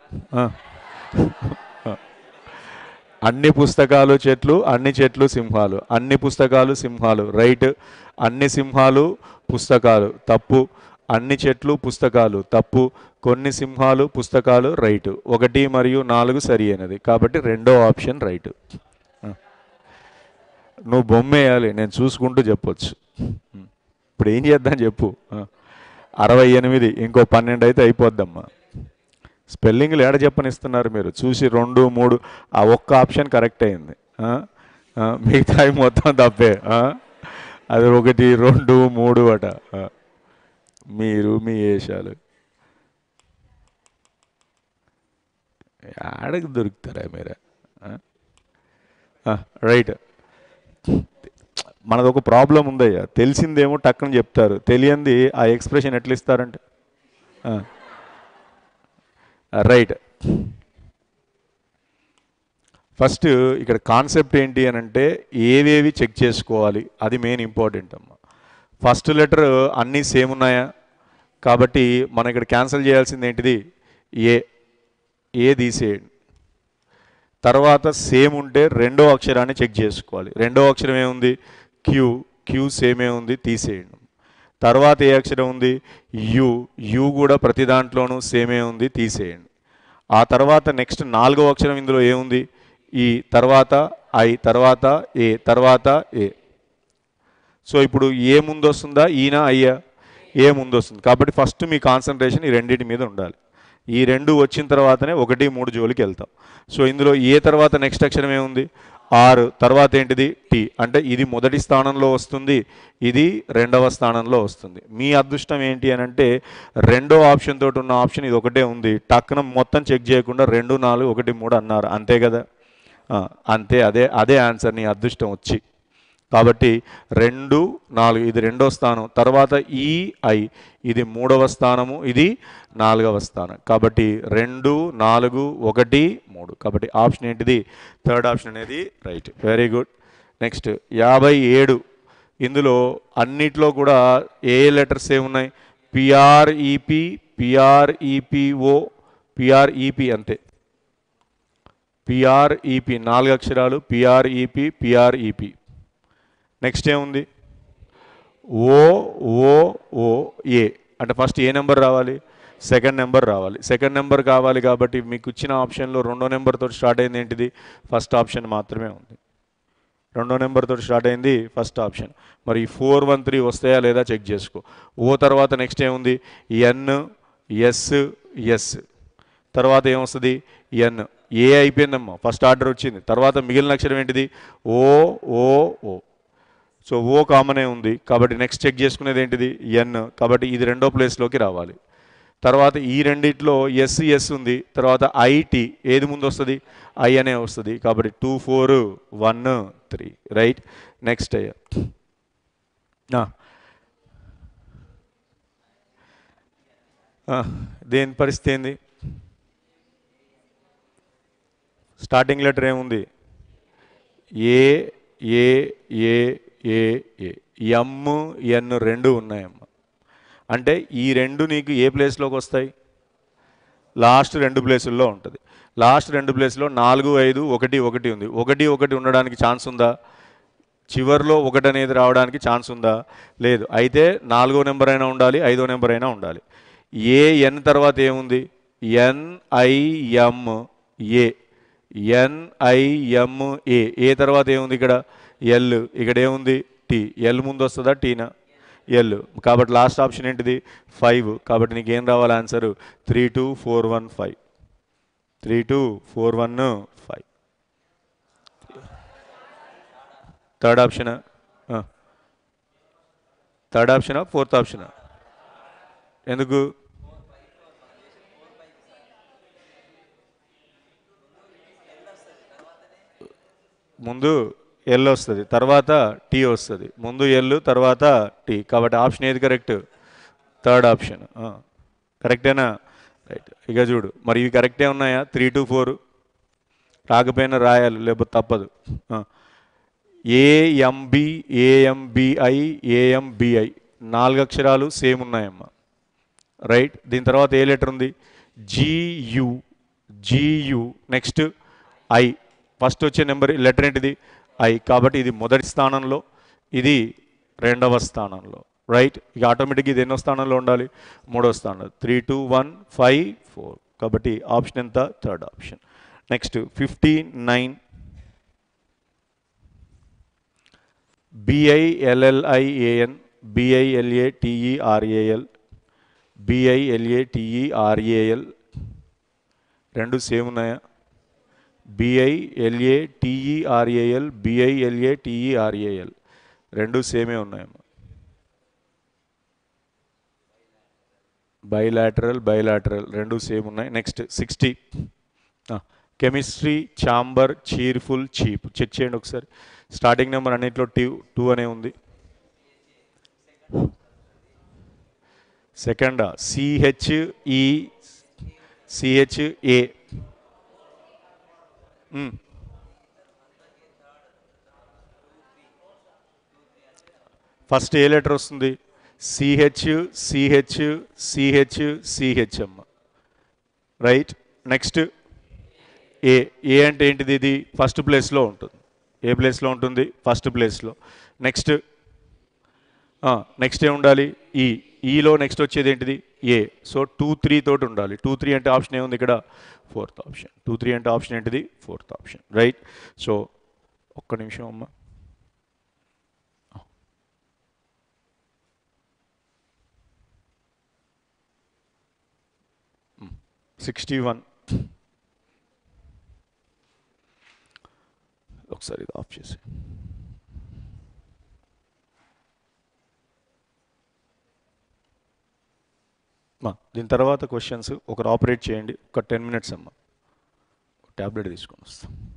అన్ని పుస్తకాలు చెట్లు అన్ని చెట్లు సింహాలు. అన్ని పుస్తకాలు సింహాలు. రైట్. అన్ని సింహాలు పుస్తకాలు. తప్పు. అన్ని చెట్లు పుస్తకాలు. తప్పు. కొన్ని సింహాలు పుస్తకాలు రైట్. ఒకటి మరియు నాలుగు సరి అయినది. కాబట్టి రెండో ఆప్షన్ రైట్. నువ్వు బొమ్మ వేయాలి నేను చూసుకుంటూ చెప్పొచ్చు. ఇప్పుడు ఏం చేద్దాం చెప్పు. అరవై ఎనిమిది ఇంకో పన్నెండు అయితే అయిపోద్దమ్మా. స్పెల్లింగ్లు ఏడ చెప్పనిస్తున్నారు మీరు? చూసి రెండు మూడు ఆ ఒక్క ఆప్షన్ కరెక్ట్ అయింది. మిగతా మిగతావి మొత్తం తప్పే. అది ఒకటి రెండు మూడు అట. మీరు మీ వేషాలు. ఆడకు దొరుకుతారా మీరు? రైట్. మనది ఒక ప్రాబ్లం ఉందయ్యా. తెలిసిందేమో టక్కుని చెప్తారు. తెలియంది ఆ ఎక్స్ప్రెషన్ ఎట్లా ఇస్తారంటే రైట్. ఫస్ట్ ఇక్కడ కాన్సెప్ట్ ఏంటి అని అంటే ఏవేవి చెక్ చేసుకోవాలి. అది మెయిన్ ఇంపార్టెంట్ అమ్మ. ఫస్ట్ లెటర్ అన్నీ సేమ్ ఉన్నాయా? కాబట్టి మనం ఇక్కడ క్యాన్సిల్ చేయాల్సింది ఏంటిది ఏ. ఏ తీసేయండి. తర్వాత సేమ్ ఉంటే రెండో అక్షరాన్ని చెక్ చేసుకోవాలి. రెండో అక్షరం ఏముంది? క్యూ క్యూ సేమే ఉంది? తీసేయండి. తర్వాత ఏ అక్షరం ఉంది? యు యు కూడా ప్రతి దాంట్లోనూ సేమే ఉంది? తీసేయండి. ఆ తర్వాత నెక్స్ట్ నాలుగో అక్షరం ఇందులో ఏముంది? ఈ తర్వాత ఐ తర్వాత ఏ తర్వాత ఏ సో ఇప్పుడు ఏ ముందు వస్తుందా ఈయన అయ్యా? ఏ ముందు వస్తుంది కాబట్టి ఫస్ట్ మీ కాన్సన్ట్రేషన్ ఈ రెండింటి మీద ఉండాలి. ఈ రెండు వచ్చిన తర్వాతనే ఒకటి మూడు జోలికి వెళ్తాం. సో ఇందులో ఏ తర్వాత నెక్స్ట్ అక్షరం ఏముంది? ఆరు. తర్వాత ఏంటిది? టీ. అంటే ఇది మొదటి స్థానంలో వస్తుంది ఇది రెండవ స్థానంలో వస్తుంది. మీ అదృష్టం ఏంటి అని అంటే రెండో ఆప్షన్ తోటి ఉన్న ఆప్షన్ ఇది ఒకటే ఉంది. టక్కున మొత్తం చెక్ చేయకుండా రెండు నాలుగు ఒకటి మూడు అన్నారు. అంతే కదా? అంతే. అదే అదే ఆన్సర్ నీ అదృష్టం వచ్చి. కాబట్టి రెండు నాలుగు ఇది రెండో స్థానం. తర్వాత ఈ ఐ. ఇది మూడవ స్థానము ఇది నాలుగవ స్థానం. కాబట్టి రెండు నాలుగు ఒకటి మూడు. కాబట్టి ఆప్షన్ ఏంటిది? థర్డ్ ఆప్షన్ అనేది రైట్. వెరీ గుడ్ నెక్స్ట్ యాభై ఏడు. ఇందులో అన్నిట్లో కూడా ఏ లెటర్స్ ఏమున్నాయి పిఆర్ఈపి పిఆర్ఈపిఓ పిఆర్ఈపి అంతే. పిఆర్ఈపి నాలుగు అక్షరాలు పిఆర్ఈపి పిఆర్ఈపి నెక్స్ట్ ఏముంది? ఓ ఓ ఓ ఏ అంటే ఫస్ట్ ఏ నెంబర్ రావాలి? సెకండ్ నెంబర్ రావాలి. సెకండ్ నెంబర్ కావాలి కాబట్టి మీకు ఇచ్చిన ఆప్షన్లో రెండో నెంబర్తో స్టార్ట్ అయింది ఏంటిది? ఫస్ట్ ఆప్షన్ మాత్రమే ఉంది. రెండో నెంబర్తో స్టార్ట్ అయింది ఫస్ట్ ఆప్షన్ మరి ఫోర్ వన్ త్రీ వస్తాయా లేదా చెక్ చేసుకో. ఓ తర్వాత నెక్స్ట్ ఏముంది? ఎన్ ఎస్ ఎస్ తర్వాత ఏమొస్తుంది? ఎన్ ఏ అయిపోయిందమ్మా. ఫస్ట్ ఆర్డర్ వచ్చింది. తర్వాత మిగిలిన అక్షరం ఏంటిది? ఓ ఓ ఓ సో ఓ కామనే ఉంది. కాబట్టి నెక్స్ట్ చెక్ చేసుకునేది ఏంటిది? ఎన్ కాబట్టి ఇది రెండో ప్లేస్లోకి రావాలి. తర్వాత ఈ రెండిట్లో ఎస్ ఎస్ ఉంది. తర్వాత ఐటి ఏది ముందు వస్తుంది? ఐ అనే వస్తుంది. కాబట్టి two four one three right next అయ్యా దేని పరిస్థితి ఏంది? స్టార్టింగ్ లెటర్ ఏముంది? A A A A M N రెండు ఉన్నాయమ్మ. అంటే ఈ రెండు నీకు ఏ ప్లేస్లోకి వస్తాయి? లాస్ట్ రెండు ప్లేసుల్లో ఉంటుంది. లాస్ట్ రెండు ప్లేస్లో నాలుగు ఐదు ఒకటి ఒకటి ఉంది. ఒకటి ఒకటి ఉండడానికి ఛాన్స్ ఉందా? చివర్లో ఒకటి అనేది రావడానికి ఛాన్స్ ఉందా? లేదు. అయితే నాలుగో నెంబర్ అయినా ఉండాలి ఐదో నెంబర్ అయినా ఉండాలి. ఏ ఎన్ తర్వాత ఏముంది? ఎన్ఐఎం ఏ. ఎన్ఐఎం ఏ. ఏ తర్వాత ఏముంది ఇక్కడ? ఎల్ ఇక్కడ ఏముంది టీ ఎల్ ముందు వస్తుందా టీనా ఎల్ కాబట్టి లాస్ట్ ఆప్షన్ ఏంటిది? ఫైవ్ కాబట్టి నీకు ఏం రావాలి answer three two four one five three two four one five third ఆప్షనా third ఆప్షనా ఫోర్త్ ఆప్షనా ఎందుకు? ముందు ఎల్ వస్తుంది తర్వాత టీ వస్తుంది. ముందు ఎల్ తర్వాత టీ కాబట్టి ఆప్షన్ ఏది కరెక్ట్ థర్డ్ ఆప్షన్ కరెక్టేనా రైట్ ఇక చూడు. మరి ఇవి కరెక్టే ఉన్నాయా? త్రీ టు ఫోర్ రాకపోయినా రాయాలి లేకపోతే తప్పదు. ఏఎంబి ఏఎంబిఐ ఏఎంబిఐ నాలుగు అక్షరాలు సేమ్ ఉన్నాయమ్మా. రైట్ దీని తర్వాత ఏ లెటర్ ఉంది? జియు జియు నెక్స్ట్ ఐ ఫస్ట్ వచ్చే నెంబర్ లెటర్ ఏంటిది? ఐ కాబట్టి ఇది మొదటి స్థానంలో ఇది రెండవ స్థానంలో రైట్ ఇక ఆటోమేటిక్గా ఇది ఎన్నో స్థానంలో ఉండాలి? మూడో స్థానంలో. Three two one five four కాబట్టి ఆప్షన్ ఎంత? Third option next fifty nine BILLIAN BILA టీఈఆర్ఏఎల్ బిఐఎల్ఏ టీఈఆర్ఏఎల్ రెండు సేమ్ ఉన్నాయా? బిఐఎల్ఏ టీఈఆర్ఏఎల్ బిఐఎల్ఏ టీఈఆర్ఏఎల్ రెండు సేమే ఉన్నాయమ్మా. బైలాటరల్ బైలాటరల్ రెండు సేమ్ ఉన్నాయి. Next sixty chemistry chamber cheerful cheap check చేయండి ఒకసారి. స్టార్టింగ్ నెంబర్ అన్నింటిలో టూ టూ అనే ఉంది. సెకండా C H E C H A first A letter వస్తుంది. C H C H C H C H M right next A A అంటే ఏంటిది ఇది? First ప్లేస్లో ఉంటుంది. ఏ ప్లేస్లో ఉంటుంది ఫస్ట్ ప్లేస్లో నెక్స్ట్ నెక్స్ట్ ఏముండాలి ఉండాలి? ఈ ఈలో నెక్స్ట్ వచ్చేది ఏంటిది? ఏ. సో టూ త్రీ తోటి ఉండాలి. టూ త్రీ అంటే ఆప్షన్ ఏముంది ఇక్కడ? Fourth option. టూ త్రీ అంటే ఆప్షన్ ఏంటిది? Fourth option. రైట్? సో ఒక్క నిమిషం అమ్మ. Sixty one. ఒకసారి ఇది ఆఫ్ చేసి మా దీని తర్వాత క్వశ్చన్స్ ఒకరు ఆపరేట్ చేయండి. ఒక టెన్ మినిట్స్ అమ్మా. ట్యాబ్లెట్ తీసుకొని వస్తాం.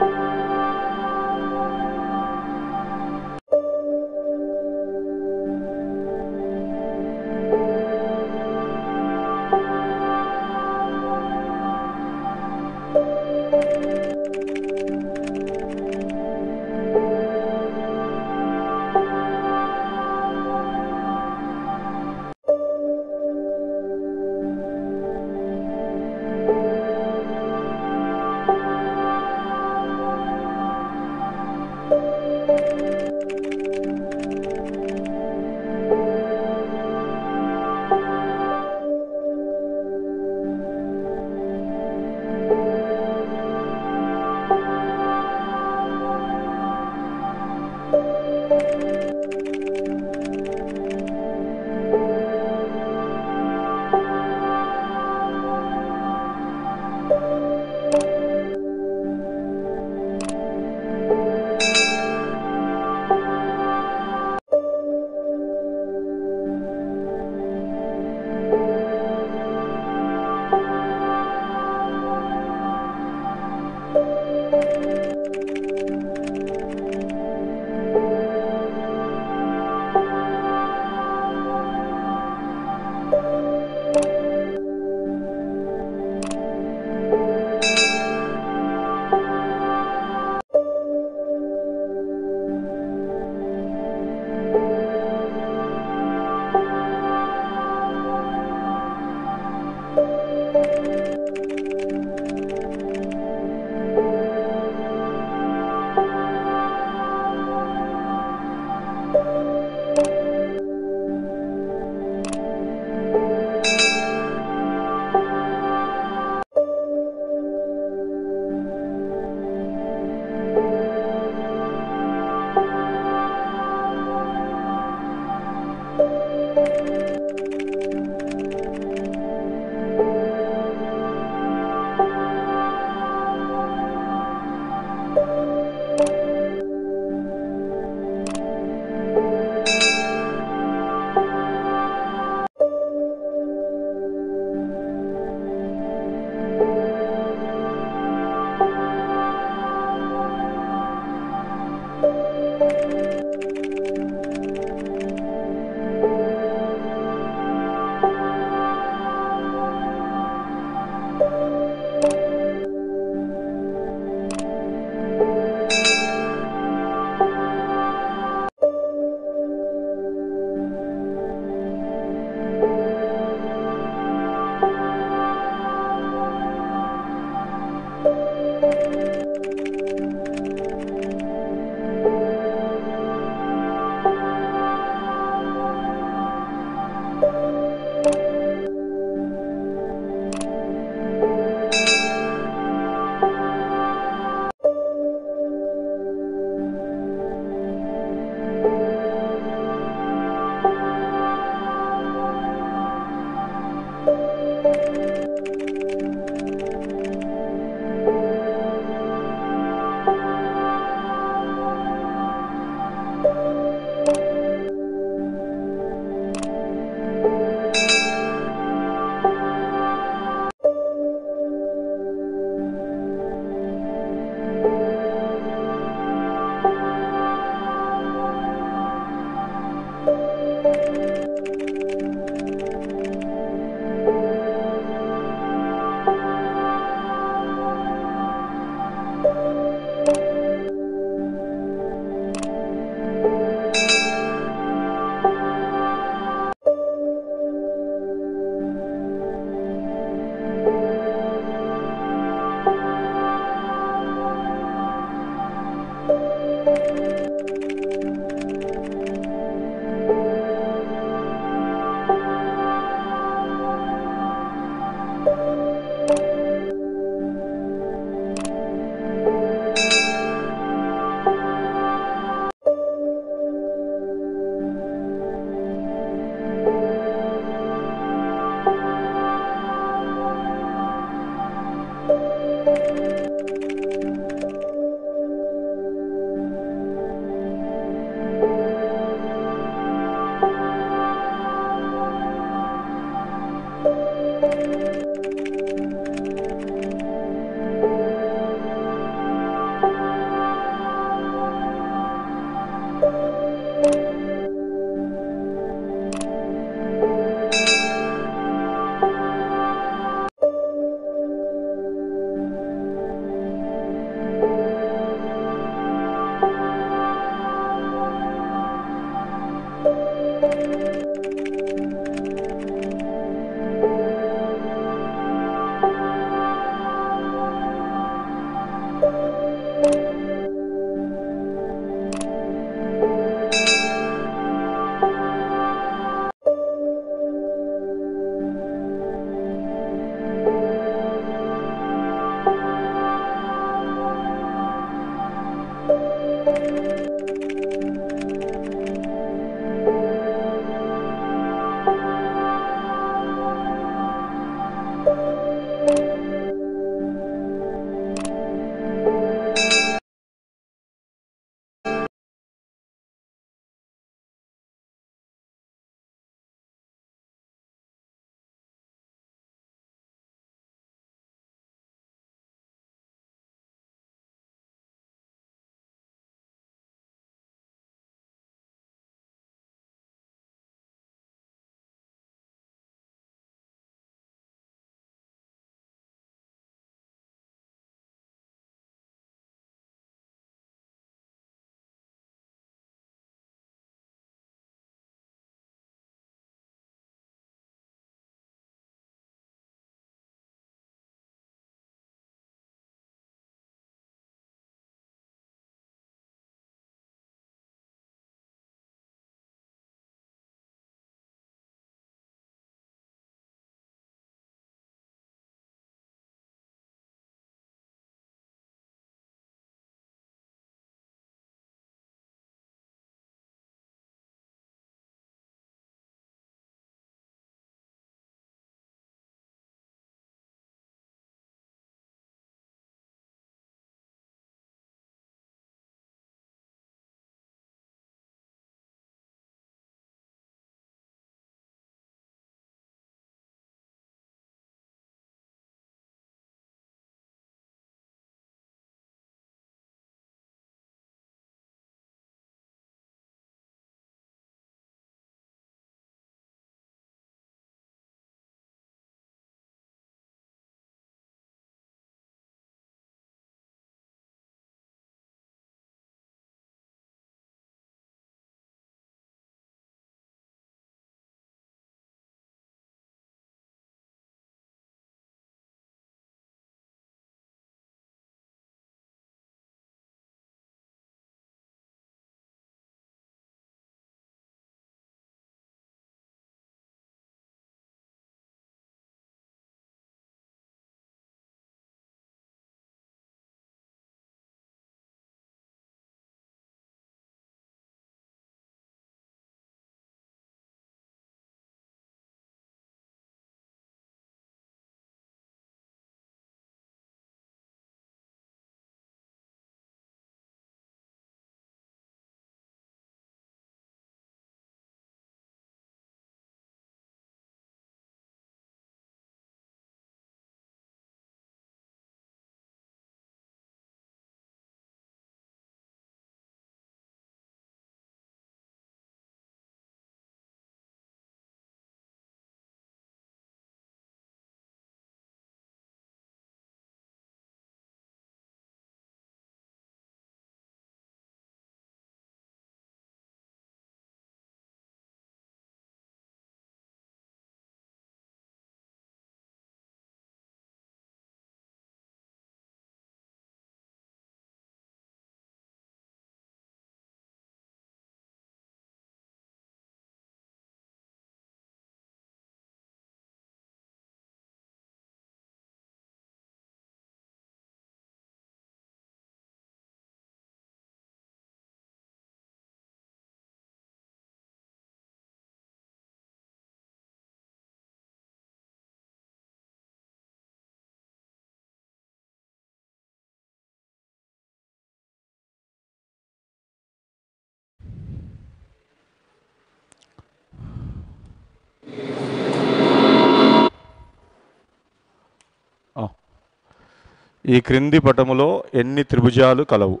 ఈ క్రింది పటములో ఎన్ని త్రిభుజాలు కలవు?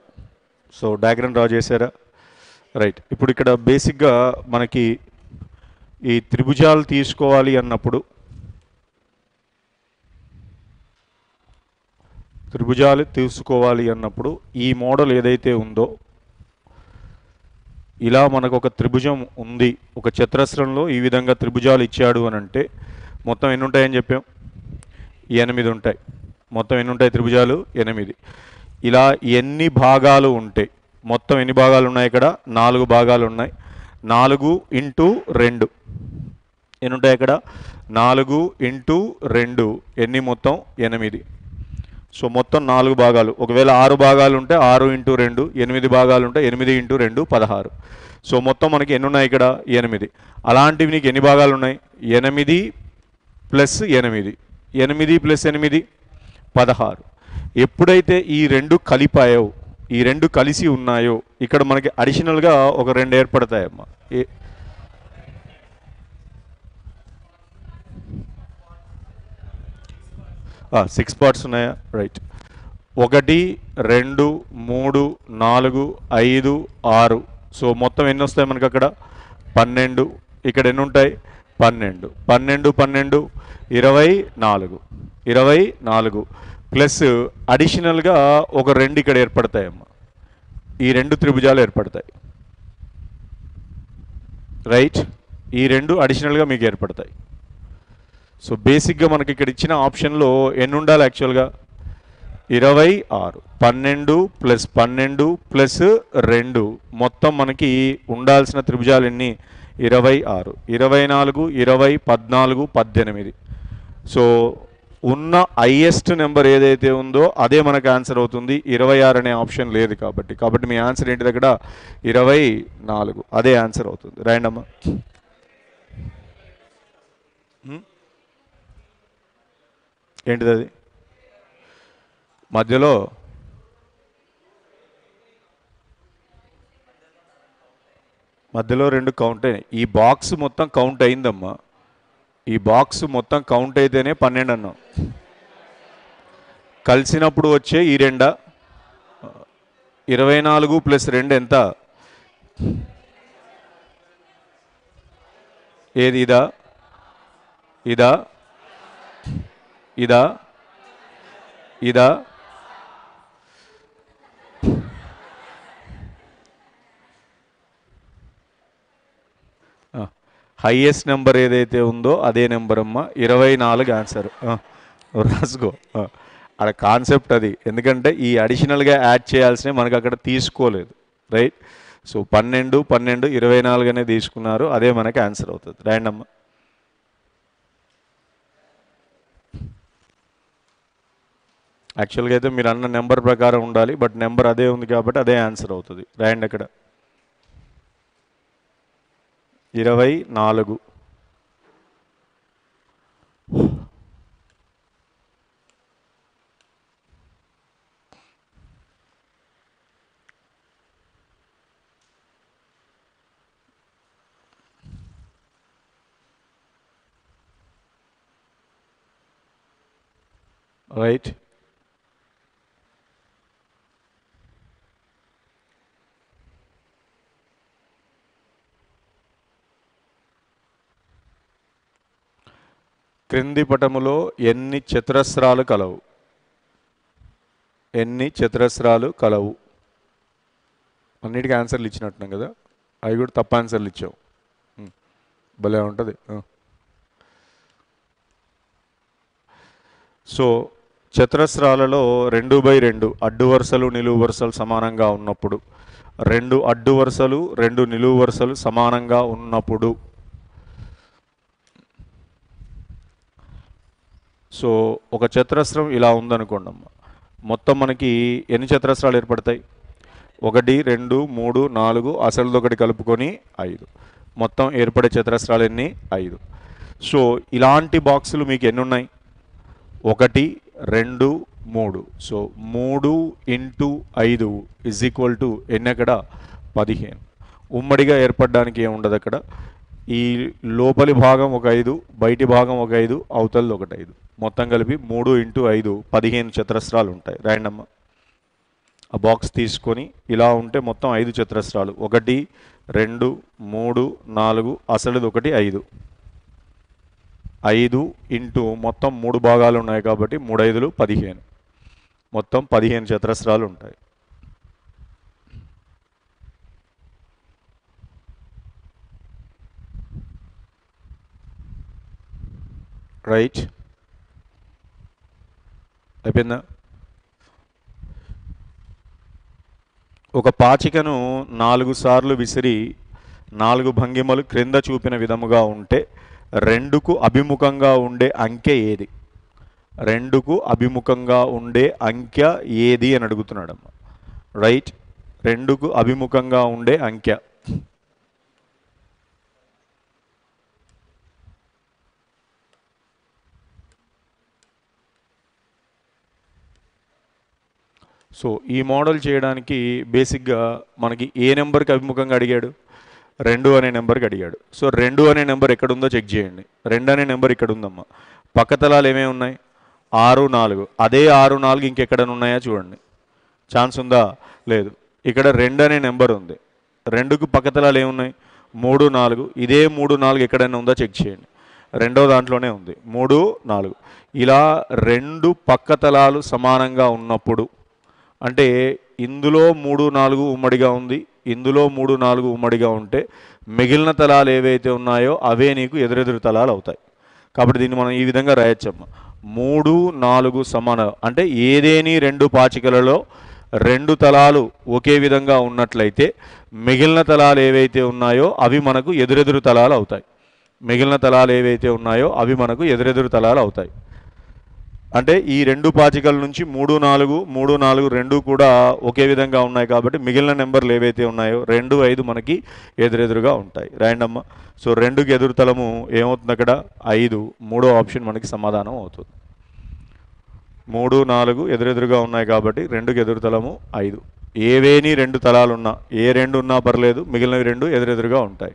సో డయాగ్రామ్ డ్రా చేశారా? రైట్ ఇప్పుడు ఇక్కడ బేసిక్గా మనకి ఈ త్రిభుజాలు తీసుకోవాలి అన్నప్పుడు త్రిభుజాలు తీసుకోవాలి అన్నప్పుడు ఈ మోడల్ ఏదైతే ఉందో ఇలా మనకు ఒక త్రిభుజం ఉంది. ఒక చతురస్రంలో ఈ విధంగా త్రిభుజాలు ఇచ్చాడు అని అంటే మొత్తం ఎన్ని ఉంటాయని చెప్పాం? ఎనిమిది ఉంటాయి. మొత్తం ఎన్ని ఉంటాయి త్రిభుజాలు? ఎనిమిది. ఇలా ఎన్ని భాగాలు ఉంటాయి మొత్తం ఎన్ని భాగాలు ఉన్నాయి ఇక్కడ? నాలుగు భాగాలు ఉన్నాయి. నాలుగు ఇంటూ రెండు. ఎన్ని ఉంటాయి ఇక్కడ? నాలుగు ఇంటూ రెండు. ఎన్ని మొత్తం? ఎనిమిది. సో మొత్తం నాలుగు భాగాలు. ఒకవేళ ఆరు భాగాలు ఉంటే ఆరు ఇంటూ రెండు ఎనిమిది భాగాలు ఉంటే ఎనిమిది ఇంటూ రెండు పదహారు. సో మొత్తం మనకి ఎన్ని ఉన్నాయి ఇక్కడ? ఎనిమిది. అలాంటివి నీకు ఎన్ని భాగాలు ఉన్నాయి? ఎనిమిది ప్లస్ ఎనిమిది. ఎనిమిది ప్లస్ ఎనిమిది? పదహారు. ఎప్పుడైతే ఈ రెండు కలిపాయో ఈ రెండు కలిసి ఉన్నాయో ఇక్కడ మనకి అడిషనల్గా ఒక రెండు ఏర్పడతాయమ్మా. ఏ సిక్స్ పార్ట్స్ ఉన్నాయా? రైట్ ఒకటి రెండు మూడు నాలుగు ఐదు ఆరు. సో మొత్తం ఎన్ని వస్తాయి మనకి అక్కడ పన్నెండు. ఇక్కడ ఎన్ని ఉంటాయి? పన్నెండు. పన్నెండు పన్నెండు ఇరవై నాలుగు. ఇరవై నాలుగు. ప్లస్ అడిషనల్గా ఒక రెండు ఇక్కడ ఏర్పడతాయమ్మా. ఈ రెండు త్రిభుజాలు ఏర్పడతాయి. రైట్ ఈ రెండు అడిషనల్గా మీకు ఏర్పడతాయి. సో బేసిక్గా మనకి ఇక్కడ ఇచ్చిన ఆప్షన్లో ఎన్ని ఉండాలి యాక్చువల్గా ఇరవై ఆరు. పన్నెండు ప్లస్ పన్నెండు ప్లస్ రెండు. మొత్తం మనకి ఉండాల్సిన త్రిభుజాలు ఎన్ని? ఇరవై ఆరు ఇరవై నాలుగు ఇరవై పద్నాలుగు పద్దెనిమిది. సో ఉన్న హైయెస్ట్ నెంబర్ ఏదైతే ఉందో అదే మనకు ఆన్సర్ అవుతుంది. ఇరవై ఆరు అనే ఆప్షన్ లేదు కాబట్టి. కాబట్టి మీ ఆన్సర్ ఏంటి దగ్గర? ఇరవై నాలుగు. అదే ఆన్సర్ అవుతుంది. రాయండి అమ్మా. ఏంటిది అది? మధ్యలో మధ్యలో రెండు కౌంట్ అయినాయి. ఈ బాక్స్ మొత్తం కౌంట్ అయిందమ్మా. ఈ బాక్స్ మొత్తం కౌంట్ అయితేనే పన్నెండు అన్నాం. కలిసినప్పుడు వచ్చే ఈ రెండా? ఇరవై నాలుగు ప్లస్ రెండు ఎంత? ఏది ఇదా? ఇదా? ఇదా? ఇదా? హైయెస్ట్ నెంబర్ ఏదైతే ఉందో అదే నెంబర్ అమ్మ. ఇరవై నాలుగు ఆన్సర్ రాసుకో. అక్కడ కాన్సెప్ట్ అది. ఎందుకంటే ఈ అడిషనల్గా యాడ్ చేయాల్సినవి మనకు అక్కడ తీసుకోలేదు. రైట్ సో పన్నెండు పన్నెండు ఇరవై నాలుగునే తీసుకున్నారు. అదే మనకి ఆన్సర్ అవుతుంది. రాయండి అమ్మ యాక్చువల్గా అయితే మీరు అన్న నెంబర్ ప్రకారం ఉండాలి బట్ నెంబర్ అదే ఉంది కాబట్టి అదే ఆన్సర్ అవుతుంది. రాయండి అక్కడ ఇరవై నాలుగు. రైట్ క్రింది పటములో ఎన్ని చతురస్రాలు కలవు? ఎన్ని చతురస్రాలు కలవు? అన్నిటికీ ఆన్సర్లు ఇచ్చినట్టున్నాం కదా? అవి కూడా తప్ప ఆన్సర్లు ఇచ్చావు. భలే ఉంటుంది. సో చతురస్రాలలో రెండు బై రెండు అడ్డు వరుసలు నిలువు వరుసలు సమానంగా ఉన్నప్పుడు రెండు అడ్డు వరుసలు రెండు నిలువు వరుసలు సమానంగా ఉన్నప్పుడు సో ఒక చతురస్రం ఇలా ఉందనుకోండి అమ్మ. మొత్తం మనకి ఎన్ని చతురస్రాలు ఏర్పడతాయి? ఒకటి రెండు మూడు నాలుగు అసలు ఒకటి కలుపుకొని ఐదు. మొత్తం ఏర్పడే చతురస్రాలు ఎన్ని? ఐదు. సో ఇలాంటి బాక్సులు మీకు ఎన్ని ఉన్నాయి? ఒకటి రెండు మూడు. సో మూడు ఇంటూ ఐదు ఇజ్ ఈక్వల్ టు ఎన్ని అక్కడ? పదిహేను. ఉమ్మడిగా ఏర్పడడానికి ఏముండదు అక్కడ? ఈ లోపలి భాగం ఒక ఐదు బయటి భాగం ఒక ఐదు అవతలది ఒకటి ఐదు. మొత్తం కలిపి మూడు ఇంటూ ఐదు పదిహేను చతురస్రాలు ఉంటాయి. రాయండమ్మ ఆ బాక్స్ తీసుకొని ఇలా ఉంటే మొత్తం ఐదు చతురస్రాలు. ఒకటి రెండు మూడు నాలుగు అసలుది ఒకటి ఐదు. ఐదు ఇంటూ మొత్తం మూడు భాగాలు ఉన్నాయి కాబట్టి మూడు ఐదులు పదిహేను. మొత్తం పదిహేను చతురస్రాలు ఉంటాయి. రైట్ అయిపోయిందా? ఒక పాచికను నాలుగు సార్లు విసిరి నాలుగు భంగిమలు క్రింద చూపిన విధముగా ఉంటే రెండుకు అభిముఖంగా ఉండే అంకె ఏది? రెండుకు అభిముఖంగా ఉండే అంకె ఏది అని అడుగుతున్నాడమ్మ. రైట్ రెండుకు అభిముఖంగా ఉండే అంకె. సో ఈ మోడల్ చేయడానికి బేసిక్గా మనకి ఏ నెంబర్కి అభిముఖంగా అడిగాడు? రెండు అనే నెంబర్కి అడిగాడు. సో రెండు అనే నెంబర్ ఎక్కడుందో చెక్ చేయండి. రెండు అనే నెంబర్ ఇక్కడ ఉందమ్మా పక్కతలాలు ఏమేమి ఉన్నాయి? ఆరు నాలుగు. అదే ఆరు నాలుగు ఇంకెక్కడన్నా ఉన్నాయా చూడండి. ఛాన్స్ ఉందా? లేదు. ఇక్కడ రెండు అనే నెంబర్ ఉంది. రెండుకు పక్కతలాలు ఏమున్నాయి? మూడు నాలుగు. ఇదే మూడు నాలుగు ఎక్కడైనా ఉందా చెక్ చేయండి. రెండో దాంట్లోనే ఉంది. మూడు నాలుగు. ఇలా రెండు పక్కతలాలు సమానంగా ఉన్నప్పుడు అంటే ఇందులో మూడు నాలుగు ఉమ్మడిగా ఉంది ఇందులో మూడు నాలుగు ఉమ్మడిగా ఉంటే మిగిలిన తలాలు ఏవైతే ఉన్నాయో అవే నీకు ఎదురెదురు తలాలు అవుతాయి. కాబట్టి దీన్ని మనం ఈ విధంగా రాయొచ్చమ్మ. మూడు నాలుగు సమాన అంటే ఏదేని రెండు పాచికలలో రెండు తలాలు ఒకే విధంగా ఉన్నట్లయితే మిగిలిన తలాలు ఏవైతే ఉన్నాయో అవి మనకు ఎదురెదురు తలాలు అవుతాయి. మిగిలిన తలాలు ఏవైతే ఉన్నాయో అవి మనకు ఎదురెదురు తలాలు అవుతాయి. అంటే ఈ రెండు పాచికల నుంచి మూడు నాలుగు మూడు నాలుగు రెండు కూడా ఒకే విధంగా ఉన్నాయి కాబట్టి మిగిలిన నెంబర్లు ఏవైతే ఉన్నాయో రెండు ఐదు మనకి ఎదురెదురుగా ఉంటాయి. రాయండమ్మ సో రెండుకి ఎదురుతలము ఏమవుతుంది అక్కడ? ఐదు. మూడో ఆప్షన్ మనకి సమాధానం అవుతుంది. మూడు నాలుగు ఎదురెదురుగా ఉన్నాయి కాబట్టి రెండుకి ఎదురుతలము ఐదు. ఏవేని రెండు తలాలు ఉన్నా ఏ రెండు ఉన్నా పర్లేదు మిగిలినవి రెండు ఎదురెదురుగా ఉంటాయి.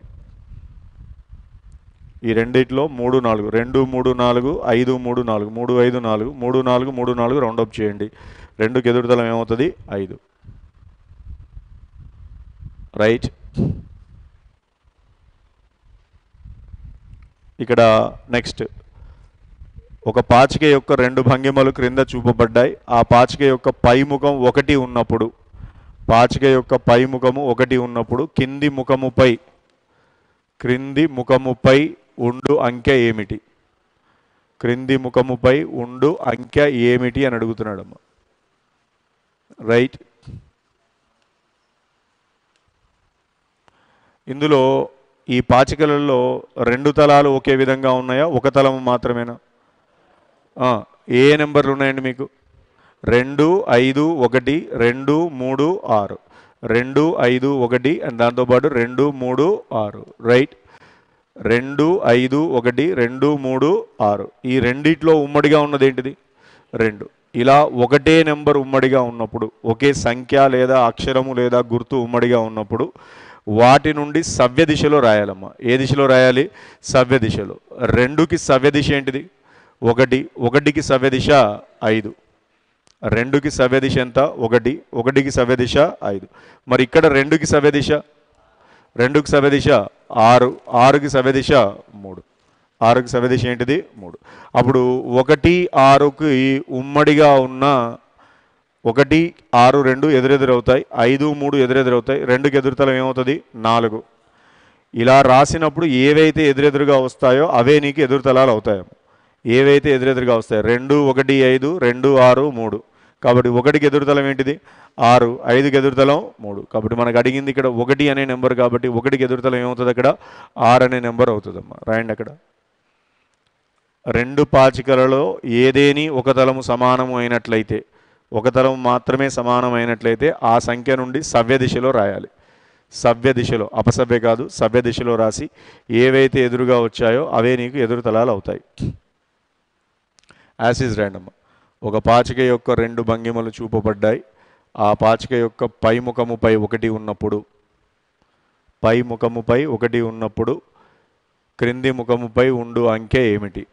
ఈ రెండిట్లో మూడు నాలుగు. రెండు మూడు నాలుగు ఐదు మూడు నాలుగు. మూడు ఐదు నాలుగు. మూడు నాలుగు మూడు నాలుగు రౌండప్ చేయండి. రెండుకి ఎదురుదలం ఏమవుతుంది? ఐదు. రైట్. ఇక్కడ నెక్స్ట్. ఒక పాచిక యొక్క రెండు భంగిమలు క్రింద చూపబడ్డాయి. ఆ పాచిక యొక్క పై ముఖం ఒకటి ఉన్నప్పుడు పాచిక యొక్క పై ముఖము ఒకటి ఉన్నప్పుడు కింది ముఖముపై క్రింది ముఖముపై ఉండు అంకె ఏమిటి? క్రింది ముఖముపై ఉండు అంకె ఏమిటి అని అడుగుతున్నాడమ్మ. రైట్. ఇందులో ఈ పాచికలలో రెండు తలాలు ఒకే విధంగా ఉన్నాయా? ఒక తలము మాత్రమేనా? ఏ నెంబర్లు ఉన్నాయండి మీకు? రెండు ఐదు ఒకటి రెండు మూడు ఆరు. రెండు ఐదు ఒకటి అండ్ దాంతోపాటు రెండు మూడు ఆరు. రైట్. రెండు ఐదు ఒకటి రెండు మూడు ఆరు. ఈ రెండిట్లో ఉమ్మడిగా ఉన్నది ఏంటిది? రెండు. ఇలా ఒకటే నెంబర్ ఉమ్మడిగా ఉన్నప్పుడు ఒకే సంఖ్య లేదా అక్షరము లేదా గుర్తు ఉమ్మడిగా ఉన్నప్పుడు వాటి నుండి సవ్య దిశలో రాయాలమ్మా. ఏ దిశలో రాయాలి? సవ్య దిశలో. రెండుకి సవ్య దిశ ఏంటిది? ఒకటి. ఒకటికి సవ్య దిశ ఐదు. రెండుకి సవ్య దిశ ఎంత? ఒకటి. ఒకటికి సవ్య దిశ ఐదు. మరి ఇక్కడ రెండుకి సవ్య దిశ? రెండుకి సవ్య దిశ ఆరు ఆరుకి సవ్యదిశ మూడు. ఆరుకి సవ్యదిశ ఏంటిది? మూడు. అప్పుడు ఒకటి ఆరుకి ఉమ్మడిగా ఉన్న ఒకటి ఆరు రెండు ఎదురెదురవుతాయి. ఐదు మూడు ఎదురెదురవుతాయి. రెండుకి ఎదురుతలం ఏమవుతుంది? నాలుగు. ఇలా రాసినప్పుడు ఏవైతే ఎదురెదురుగా వస్తాయో అవే నీకు ఎదురుతలాలు అవుతాయి ఏవైతే ఎదురెదురుగా వస్తాయి? రెండు ఒకటి ఐదు రెండు ఆరు మూడు. కాబట్టి ఒకటికి ఎదురుతలం ఏంటిది? ఆరు. ఐదుకి ఎదురుతలం మూడు. కాబట్టి మనకు అడిగింది ఇక్కడ ఒకటి అనే నెంబర్ కాబట్టి ఒకటికి ఎదురుతలం ఏమవుతుంది అక్కడ? ఆరు అనే నెంబర్ అవుతుందమ్మా. రాయండి అక్కడ. రెండు పాచికలలో ఏదేని ఒక తలము సమానము అయినట్లయితే ఒక తలము మాత్రమే సమానమైనట్లయితే ఆ సంఖ్య నుండి సవ్య దిశలో రాయాలి. సవ్య దిశలో అపసవ్య కాదు సవ్య దిశలో రాసి ఏవైతే ఎదురుగా వచ్చాయో అవే నీకు ఎదురు తలాలు అవుతాయి. యాసిస్ ర్యాండమ్ ఒక పాచిక యొక్క రెండు భంగిమలు చూపబడ్డాయి. ఆ పాచిక యొక్క పై ముఖముపై ఒకటి ఉన్నప్పుడు పై ముఖముపై ఒకటి ఉన్నప్పుడు క్రింది ముఖముపై ఉండు అంకె ఏమిటి?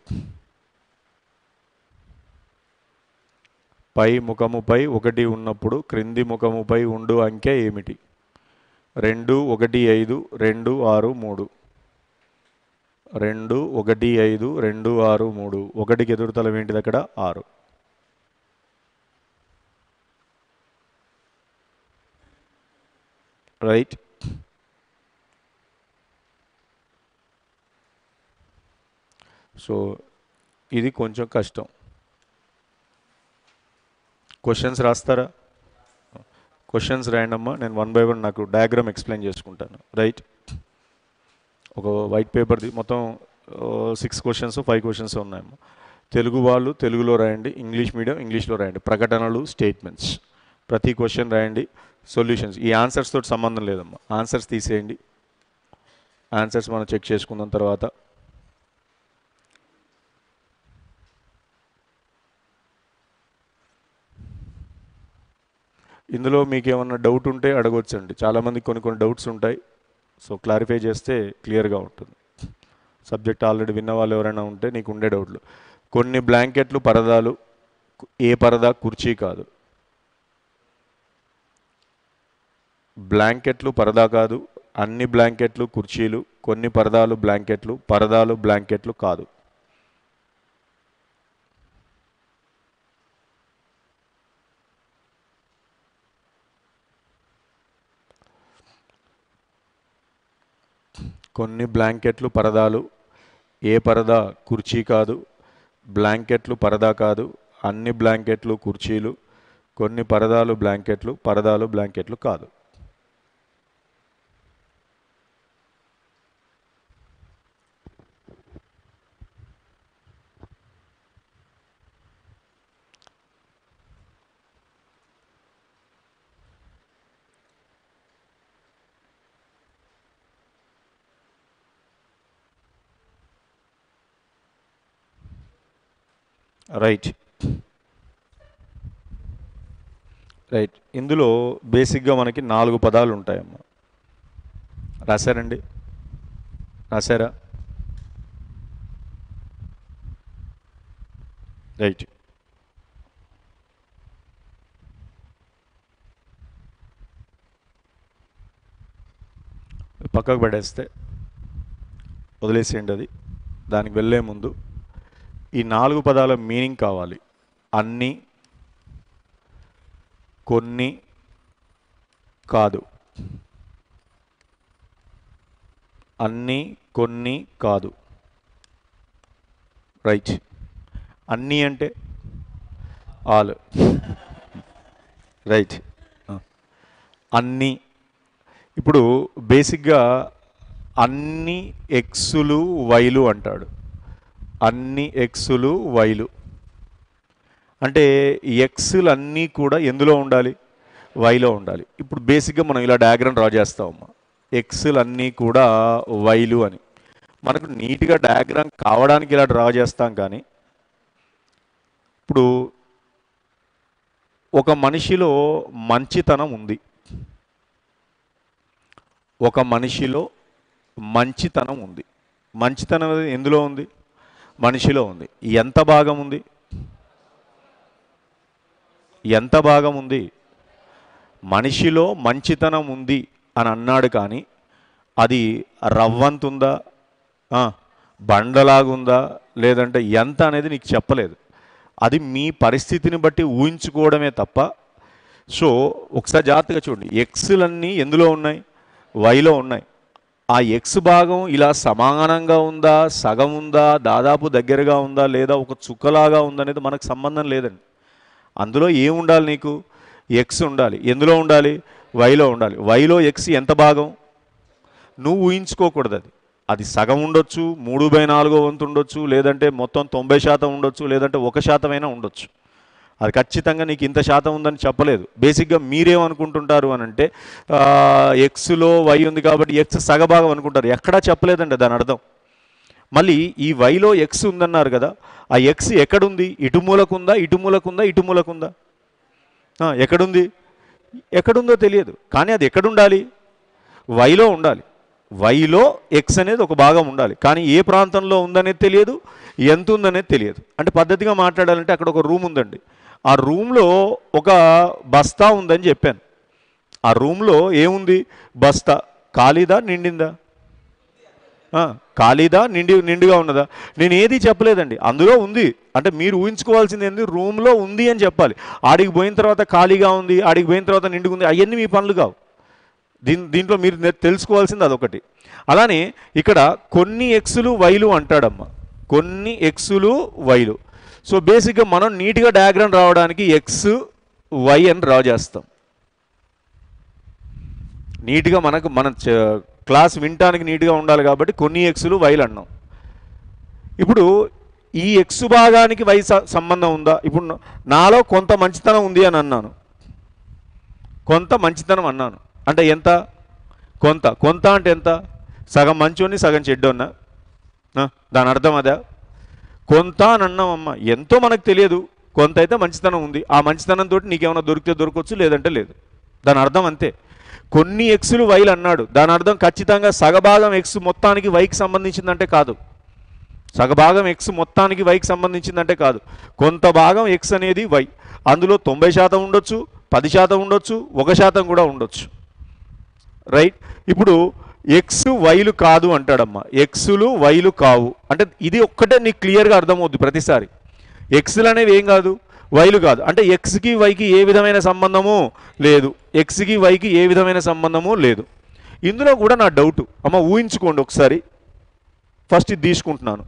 పై ముఖముపై ఒకటి ఉన్నప్పుడు క్రింది ముఖముపై ఉండు అంకె ఏమిటి? రెండు ఒకటి ఐదు రెండు ఆరు మూడు. రెండు ఒకటి ఐదు రెండు ఆరు మూడు. ఒకటికి ఎదురుతలం ఏంటిది అక్కడ? ఆరు. రైట్ సో ఇది కొంచెం కష్టం. క్వశ్చన్స్ రాస్తారా? క్వశ్చన్స్ రాయండమ్మా. నేను వన్ బై వన్ నాకు డయాగ్రామ్ ఎక్స్ప్లెయిన్ చేసుకుంటాను. రైట్ ఒక వైట్ పేపర్ది మొత్తం సిక్స్ క్వశ్చన్స్ ఫైవ్ క్వశ్చన్స్ ఉన్నాయమ్మా. తెలుగు వాళ్ళు తెలుగులో రాయండి ఇంగ్లీష్ మీడియం ఇంగ్లీష్లో రాయండి. ప్రకటనలు స్టేట్మెంట్స్ ప్రతి క్వశ్చన్ రాయండి. సొల్యూషన్స్. ఈ ఆన్సర్స్ తోటి సంబంధం లేదమ్మా. ఆన్సర్స్ తీసేయండి. ఆన్సర్స్ మనం చెక్ చేసుకున్న తర్వాత. ఇందులో మీకు ఏమన్నా డౌట్ ఉంటే అడగొచ్చండి. చాలామంది కొన్ని కొన్ని డౌట్స్ ఉంటాయి. సో క్లారిఫై చేస్తే క్లియర్గా ఉంటుంది. సబ్జెక్ట్ ఆల్రెడీ విన్న వాళ్ళు ఎవరైనా ఉంటే నీకు ఉండే డౌట్లు. కొన్ని బ్లాంకెట్లు పరదాలు ఏ పరదా కుర్చీ కాదు. బ్లాంకెట్లు పరదా కాదు అన్ని బ్లాంకెట్లు కుర్చీలు కొన్ని పరదాలు బ్లాంకెట్లు పరదాలు బ్లాంకెట్లు కాదు. కొన్ని బ్లాంకెట్లు పరదాలు ఏ పరదా కుర్చీ కాదు బ్లాంకెట్లు పరదా కాదు అన్ని బ్లాంకెట్లు కుర్చీలు కొన్ని పరదాలు బ్లాంకెట్లు పరదాలు బ్లాంకెట్లు కాదు. రైట్ రైట్ ఇందులో బేసిక్గా మనకి నాలుగు పదాలు ఉంటాయమ్మా. రాశారండి? రాశారా? రైట్ పక్కకు పడేస్తే వదిలేసేయండి అది. దానికి వెళ్ళే ముందు ఈ నాలుగు పదాల మీనింగ్ కావాలి. అన్ని కొన్ని కాదు. అన్ని కొన్ని కాదు. రైట్ అన్నీ అంటే ఆల్. రైట్ అన్నీ. ఇప్పుడు బేసిక్గా అన్ని ఎక్సులు వైలు అంటాడు. అన్ని ఎక్సులు వైలు. అంటే ఎక్స్లు అన్నీ కూడా ఎందులో ఉండాలి? వైలో ఉండాలి. ఇప్పుడు బేసిక్గా మనం ఇలా డయాగ్రామ్ డ్రా చేస్తామమ్మా. ఎక్స్లు అన్నీ కూడా వైలు అని. మనకు నీట్గా డయాగ్రామ్ కావడానికి ఇలా డ్రా చేస్తాం కానీ ఇప్పుడు ఒక మనిషిలో మంచితనం ఉంది. ఒక మనిషిలో మంచితనం ఉంది. మంచితనం ఎందులో ఉంది? మనిషిలో ఉంది. ఎంత భాగం ఉంది? ఎంత భాగం ఉంది? మనిషిలో మంచితనం ఉంది అని అన్నాడు కానీ అది రవ్వంతుందా? బండలాగుందా? లేదంటే ఎంత అనేది నీకు చెప్పలేదు. అది మీ పరిస్థితిని బట్టి ఊహించుకోవడమే తప్ప సో ఒకసారి జాగ్రత్తగా చూడండి. ఎక్స్లన్నీ ఎందులో ఉన్నాయి? వైలో ఉన్నాయి. ఆ ఎక్స్ భాగం ఇలా సమానంగా ఉందా సగం ఉందా దాదాపు దగ్గరగా ఉందా లేదా ఒక చుక్కలాగా ఉందనేది మనకు సంబంధం లేదండి. అందులో ఏం ఉండాలి నీకు? ఎక్స్ ఉండాలి. ఎందులో ఉండాలి? వైలో ఉండాలి. వైలో ఎక్స్ ఎంత భాగం? నువ్వు ఊహించుకోకూడదు అది. అది సగం ఉండొచ్చు మూడు బై నాలుగో వంతు ఉండొచ్చు లేదంటే మొత్తం తొంభై శాతం ఉండొచ్చు లేదంటే ఒక శాతమైనా ఉండొచ్చు. అది ఖచ్చితంగా నీకు ఇంత శాతం ఉందని చెప్పలేదు. బేసిక్గా మీరేమనుకుంటుంటారు అని అంటే ఎక్స్లో వై ఉంది కాబట్టి ఎక్స్ సగభాగం అనుకుంటారు. ఎక్కడా చెప్పలేదండి దాని అర్థం. మళ్ళీ ఈ వైలో ఎక్స్ ఉందన్నారు కదా ఆ ఎక్స్ ఎక్కడుంది? ఇటు మూలకుందా? ఇటు మూలకుందా? ఇటు మూలకుందా? ఎక్కడుంది? ఎక్కడుందో తెలియదు. కానీ అది ఎక్కడుండాలి? వైలో ఉండాలి. వైలో ఎక్స్ అనేది ఒక భాగం ఉండాలి. కానీ ఏ ప్రాంతంలో ఉందనేది తెలియదు ఎంత ఉందనేది తెలియదు. అంటే పద్ధతిగా మాట్లాడాలంటే అక్కడ ఒక రూమ్ ఉందండి. ఆ రూమ్లో ఒక బస్తా ఉందని చెప్పాను. ఆ రూమ్లో ఏముంది? బస్తా. ఖాళీదా? నిండిందా? ఖాళీదా? నిండి నిండుగా ఉన్నదా? నేను ఏది చెప్పలేదండి. అందులో ఉంది. అంటే మీరు ఊహించుకోవాల్సింది ఏంది? రూమ్లో ఉంది అని చెప్పాలి. ఆడికి పోయిన తర్వాత ఖాళీగా ఉంది ఆడికి పోయిన తర్వాత నిండుగా ఉంది. అవన్నీ మీ పనులు కావు. దీని దీంట్లో మీరు తెలుసుకోవాల్సింది అదొకటి. అలానే ఇక్కడ కొన్ని ఎక్స్లు వైలు అంటాడమ్మ. కొన్ని ఎక్స్లు వైలు. సో బేసిక్గా మనం నీట్గా డయాగ్రామ్ రావడానికి ఎక్స్ వై అని డ్రా చేస్తాం. నీట్గా మనకు మన చ- క్లాస్ వినటానికి నీట్గా ఉండాలి కాబట్టి కొన్ని ఎక్స్లు వైలు అన్నాం. ఇప్పుడు ఈ ఎక్స్ భాగానికి వై స- సంబంధం ఉందా? ఇప్పుడు నాలో కొంత మంచితనం ఉంది అని అన్నాను. కొంత మంచితనం అన్నాను. అంటే ఎంత? కొంత. కొంత అంటే ఎంత? సగం మంచోని సగం చెడ్డోన్నా? దాని అర్థం అదా? కొంత అని అన్నామమ్మ ఎంతో మనకు తెలియదు. కొంత అయితే మంచితనం ఉంది. ఆ మంచితనంతో నీకేమైనా దొరికితే దొరకవచ్చు లేదంటే లేదు. దాని అర్థం అంతే. కొన్ని ఎక్స్లు వైలు అన్నాడు. దాని అర్థం ఖచ్చితంగా సగభాగం ఎక్స్ మొత్తానికి వైకి సంబంధించిందంటే కాదు. సగభాగం ఎక్స్ మొత్తానికి వైకి సంబంధించిందంటే కాదు. కొంత భాగం ఎక్స్ అనేది వై అందులో తొంభై శాతం ఉండొచ్చు పది శాతం ఉండొచ్చు ఒక శాతం కూడా ఉండొచ్చు. రైట్ ఇప్పుడు ఎక్స్ వైలు కాదు అంటాడమ్మా. ఎక్స్లు వైలు కావు. అంటే ఇది ఒక్కటే నీకు క్లియర్గా అర్థమవుద్ది ప్రతిసారి. ఎక్స్లు అనేవి ఏం కాదు? వైలు కాదు. అంటే ఎక్స్కి వైకి ఏ విధమైన సంబంధము లేదు. ఎక్స్కి వైకి ఏ విధమైన సంబంధము లేదు. ఇందులో కూడా నా డౌట్. అమ్మ ఊహించుకోండి ఒకసారి. ఫస్ట్ ఇది తీసుకుంటున్నాను.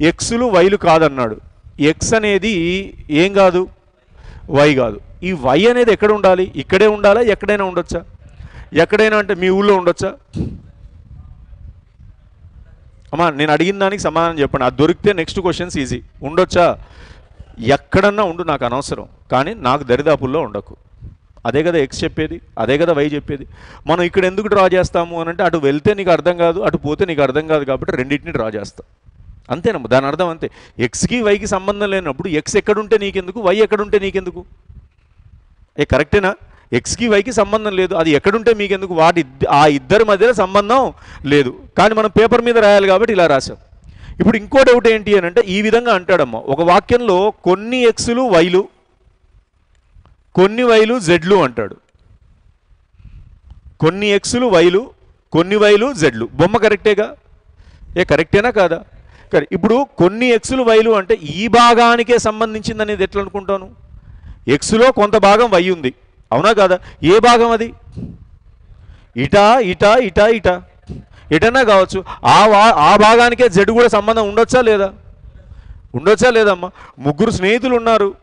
ఎక్స్లు వైలు కాదన్నాడు. ఎక్స్ అనేది ఏం కాదు? వై కాదు. ఈ వై అనేది ఎక్కడ ఉండాలి? ఇక్కడే ఉండాలా? ఎక్కడైనా ఉండొచ్చా? ఎక్కడైనా అంటే మీ ఊళ్ళో ఉండొచ్చా? అమ్మా నేను అడిగిన దానికి సమాధానం చెప్పండి. అది దొరికితే నెక్స్ట్ క్వశ్చన్స్ ఈజీ ఉండొచ్చా? ఎక్కడన్నా ఉండు నాకు అనవసరం. కానీ నాకు దరిదాపుల్లో ఉండకు. అదే కదా ఎక్స్ చెప్పేది అదే కదా వై చెప్పేది. మనం ఇక్కడ ఎందుకు డ్రా చేస్తాము అని అంటే అటు వెళ్తే నీకు అర్థం కాదు అటు పోతే నీకు అర్థం కాదు కాబట్టి రెండింటిని డ్రా చేస్తాం. అంతేనమ్మా దాని అర్థం అంతే. ఎక్స్కి వైకి సంబంధం లేనప్పుడు ఎక్స్ ఎక్కడుంటే నీకెందుకు? వై ఎక్కడుంటే నీకెందుకు? ఏ కరెక్టేనా ఎక్స్కి వైకి సంబంధం లేదు. అది ఎక్కడుంటే మీకెందుకు? వాటి ఆ ఇద్దరి మధ్యలో సంబంధం లేదు. కానీ మనం పేపర్ మీద రాయాలి కాబట్టి ఇలా రాసాం ఇప్పుడు ఇంకో డౌట్ ఏంటి అని అంటే ఈ విధంగా అంటాడమ్మ. ఒక వాక్యంలో కొన్ని ఎక్స్లు వైలు కొన్ని వైలు జెడ్లు అంటాడు. కొన్ని ఎక్స్లు వైలు కొన్ని వైలు జెడ్లు బొమ్మ కరెక్టేగా ఏ కరెక్టేనా కాదా? కరెక్ట్ ఇప్పుడు కొన్ని ఎక్స్లు వైలు అంటే ఈ భాగానికే సంబంధించింది అనేది ఎట్లా అనుకుంటాను? ఎక్స్లో కొంత భాగం వై ఉంది. అవునా కాదా? ఏ భాగం అది? ఇటా ఇటా ఇటా ఇటా. ఎటన్నా కావచ్చు. ఆ ఆ భాగానికే జడ్డు కూడా సంబంధం ఉండొచ్చా లేదా? ఉండొచ్చా లేదమ్మా? ముగ్గురు స్నేహితులు ఉన్నారు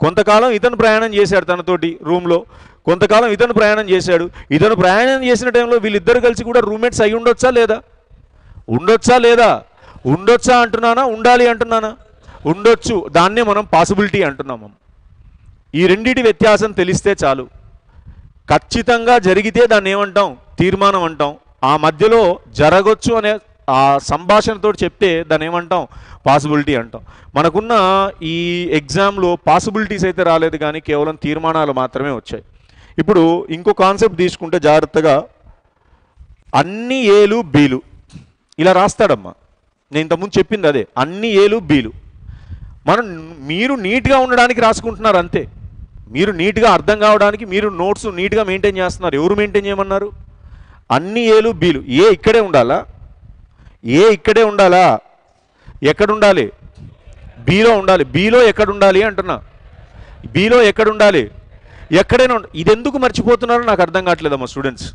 కొంతకాలం ఇతను ప్రయాణం చేశాడు తనతోటి రూమ్లో. కొంతకాలం ఇతను ప్రయాణం చేశాడు. ఇతను ప్రయాణం చేసిన టైంలో వీళ్ళిద్దరు కలిసి కూడా రూమ్మేట్స్ అయి ఉండొచ్చా లేదా? ఉండొచ్చా లేదా? ఉండొచ్చా అంటున్నానా? ఉండాలి అంటున్నానా? ఉండొచ్చు. దాన్నే మనం పాసిబిలిటీ అంటున్నాము ఈ రెండిటి వ్యత్యాసం తెలిస్తే చాలు. ఖచ్చితంగా జరిగితే దాన్ని ఏమంటాం? తీర్మానం అంటాం. ఆ మధ్యలో జరగొచ్చు అనే ఆ సంభాషణతో చెప్తే దాన్ని ఏమంటాం? పాసిబిలిటీ అంటాం. మనకున్న ఈ ఎగ్జామ్లో పాసిబిలిటీస్ అయితే రాలేదు కానీ కేవలం తీర్మానాలు మాత్రమే వచ్చాయి. ఇప్పుడు ఇంకో కాన్సెప్ట్ తీసుకుంటే జాగ్రత్తగా అన్ని ఏలు బీలు. ఇలా రాస్తాడమ్మా. నేను ఇంతకుముందు చెప్పింది అదే. అన్ని ఏలు బీలు. మనం మీరు నీట్గా ఉండడానికి రాసుకుంటున్నారు అంతే. మీరు నీట్గా అర్థం కావడానికి మీరు నోట్స్ నీట్గా మెయింటైన్ చేస్తున్నారు. ఎవరు మెయింటైన్ చేయమన్నారు? అన్ని ఏలు బీలు. ఏ ఇక్కడే ఉండాలా? ఏ ఇక్కడే ఉండాలా? ఎక్కడ ఉండాలి బీలో ఉండాలి. బీలో ఎక్కడ ఉండాలి అంటున్నా. బీలో ఎక్కడ ఉండాలి ఎక్కడైనా ఉండ ఇది ఎందుకు మర్చిపోతున్నారో నాకు అర్థం కావట్లేదమ్మా స్టూడెంట్స్.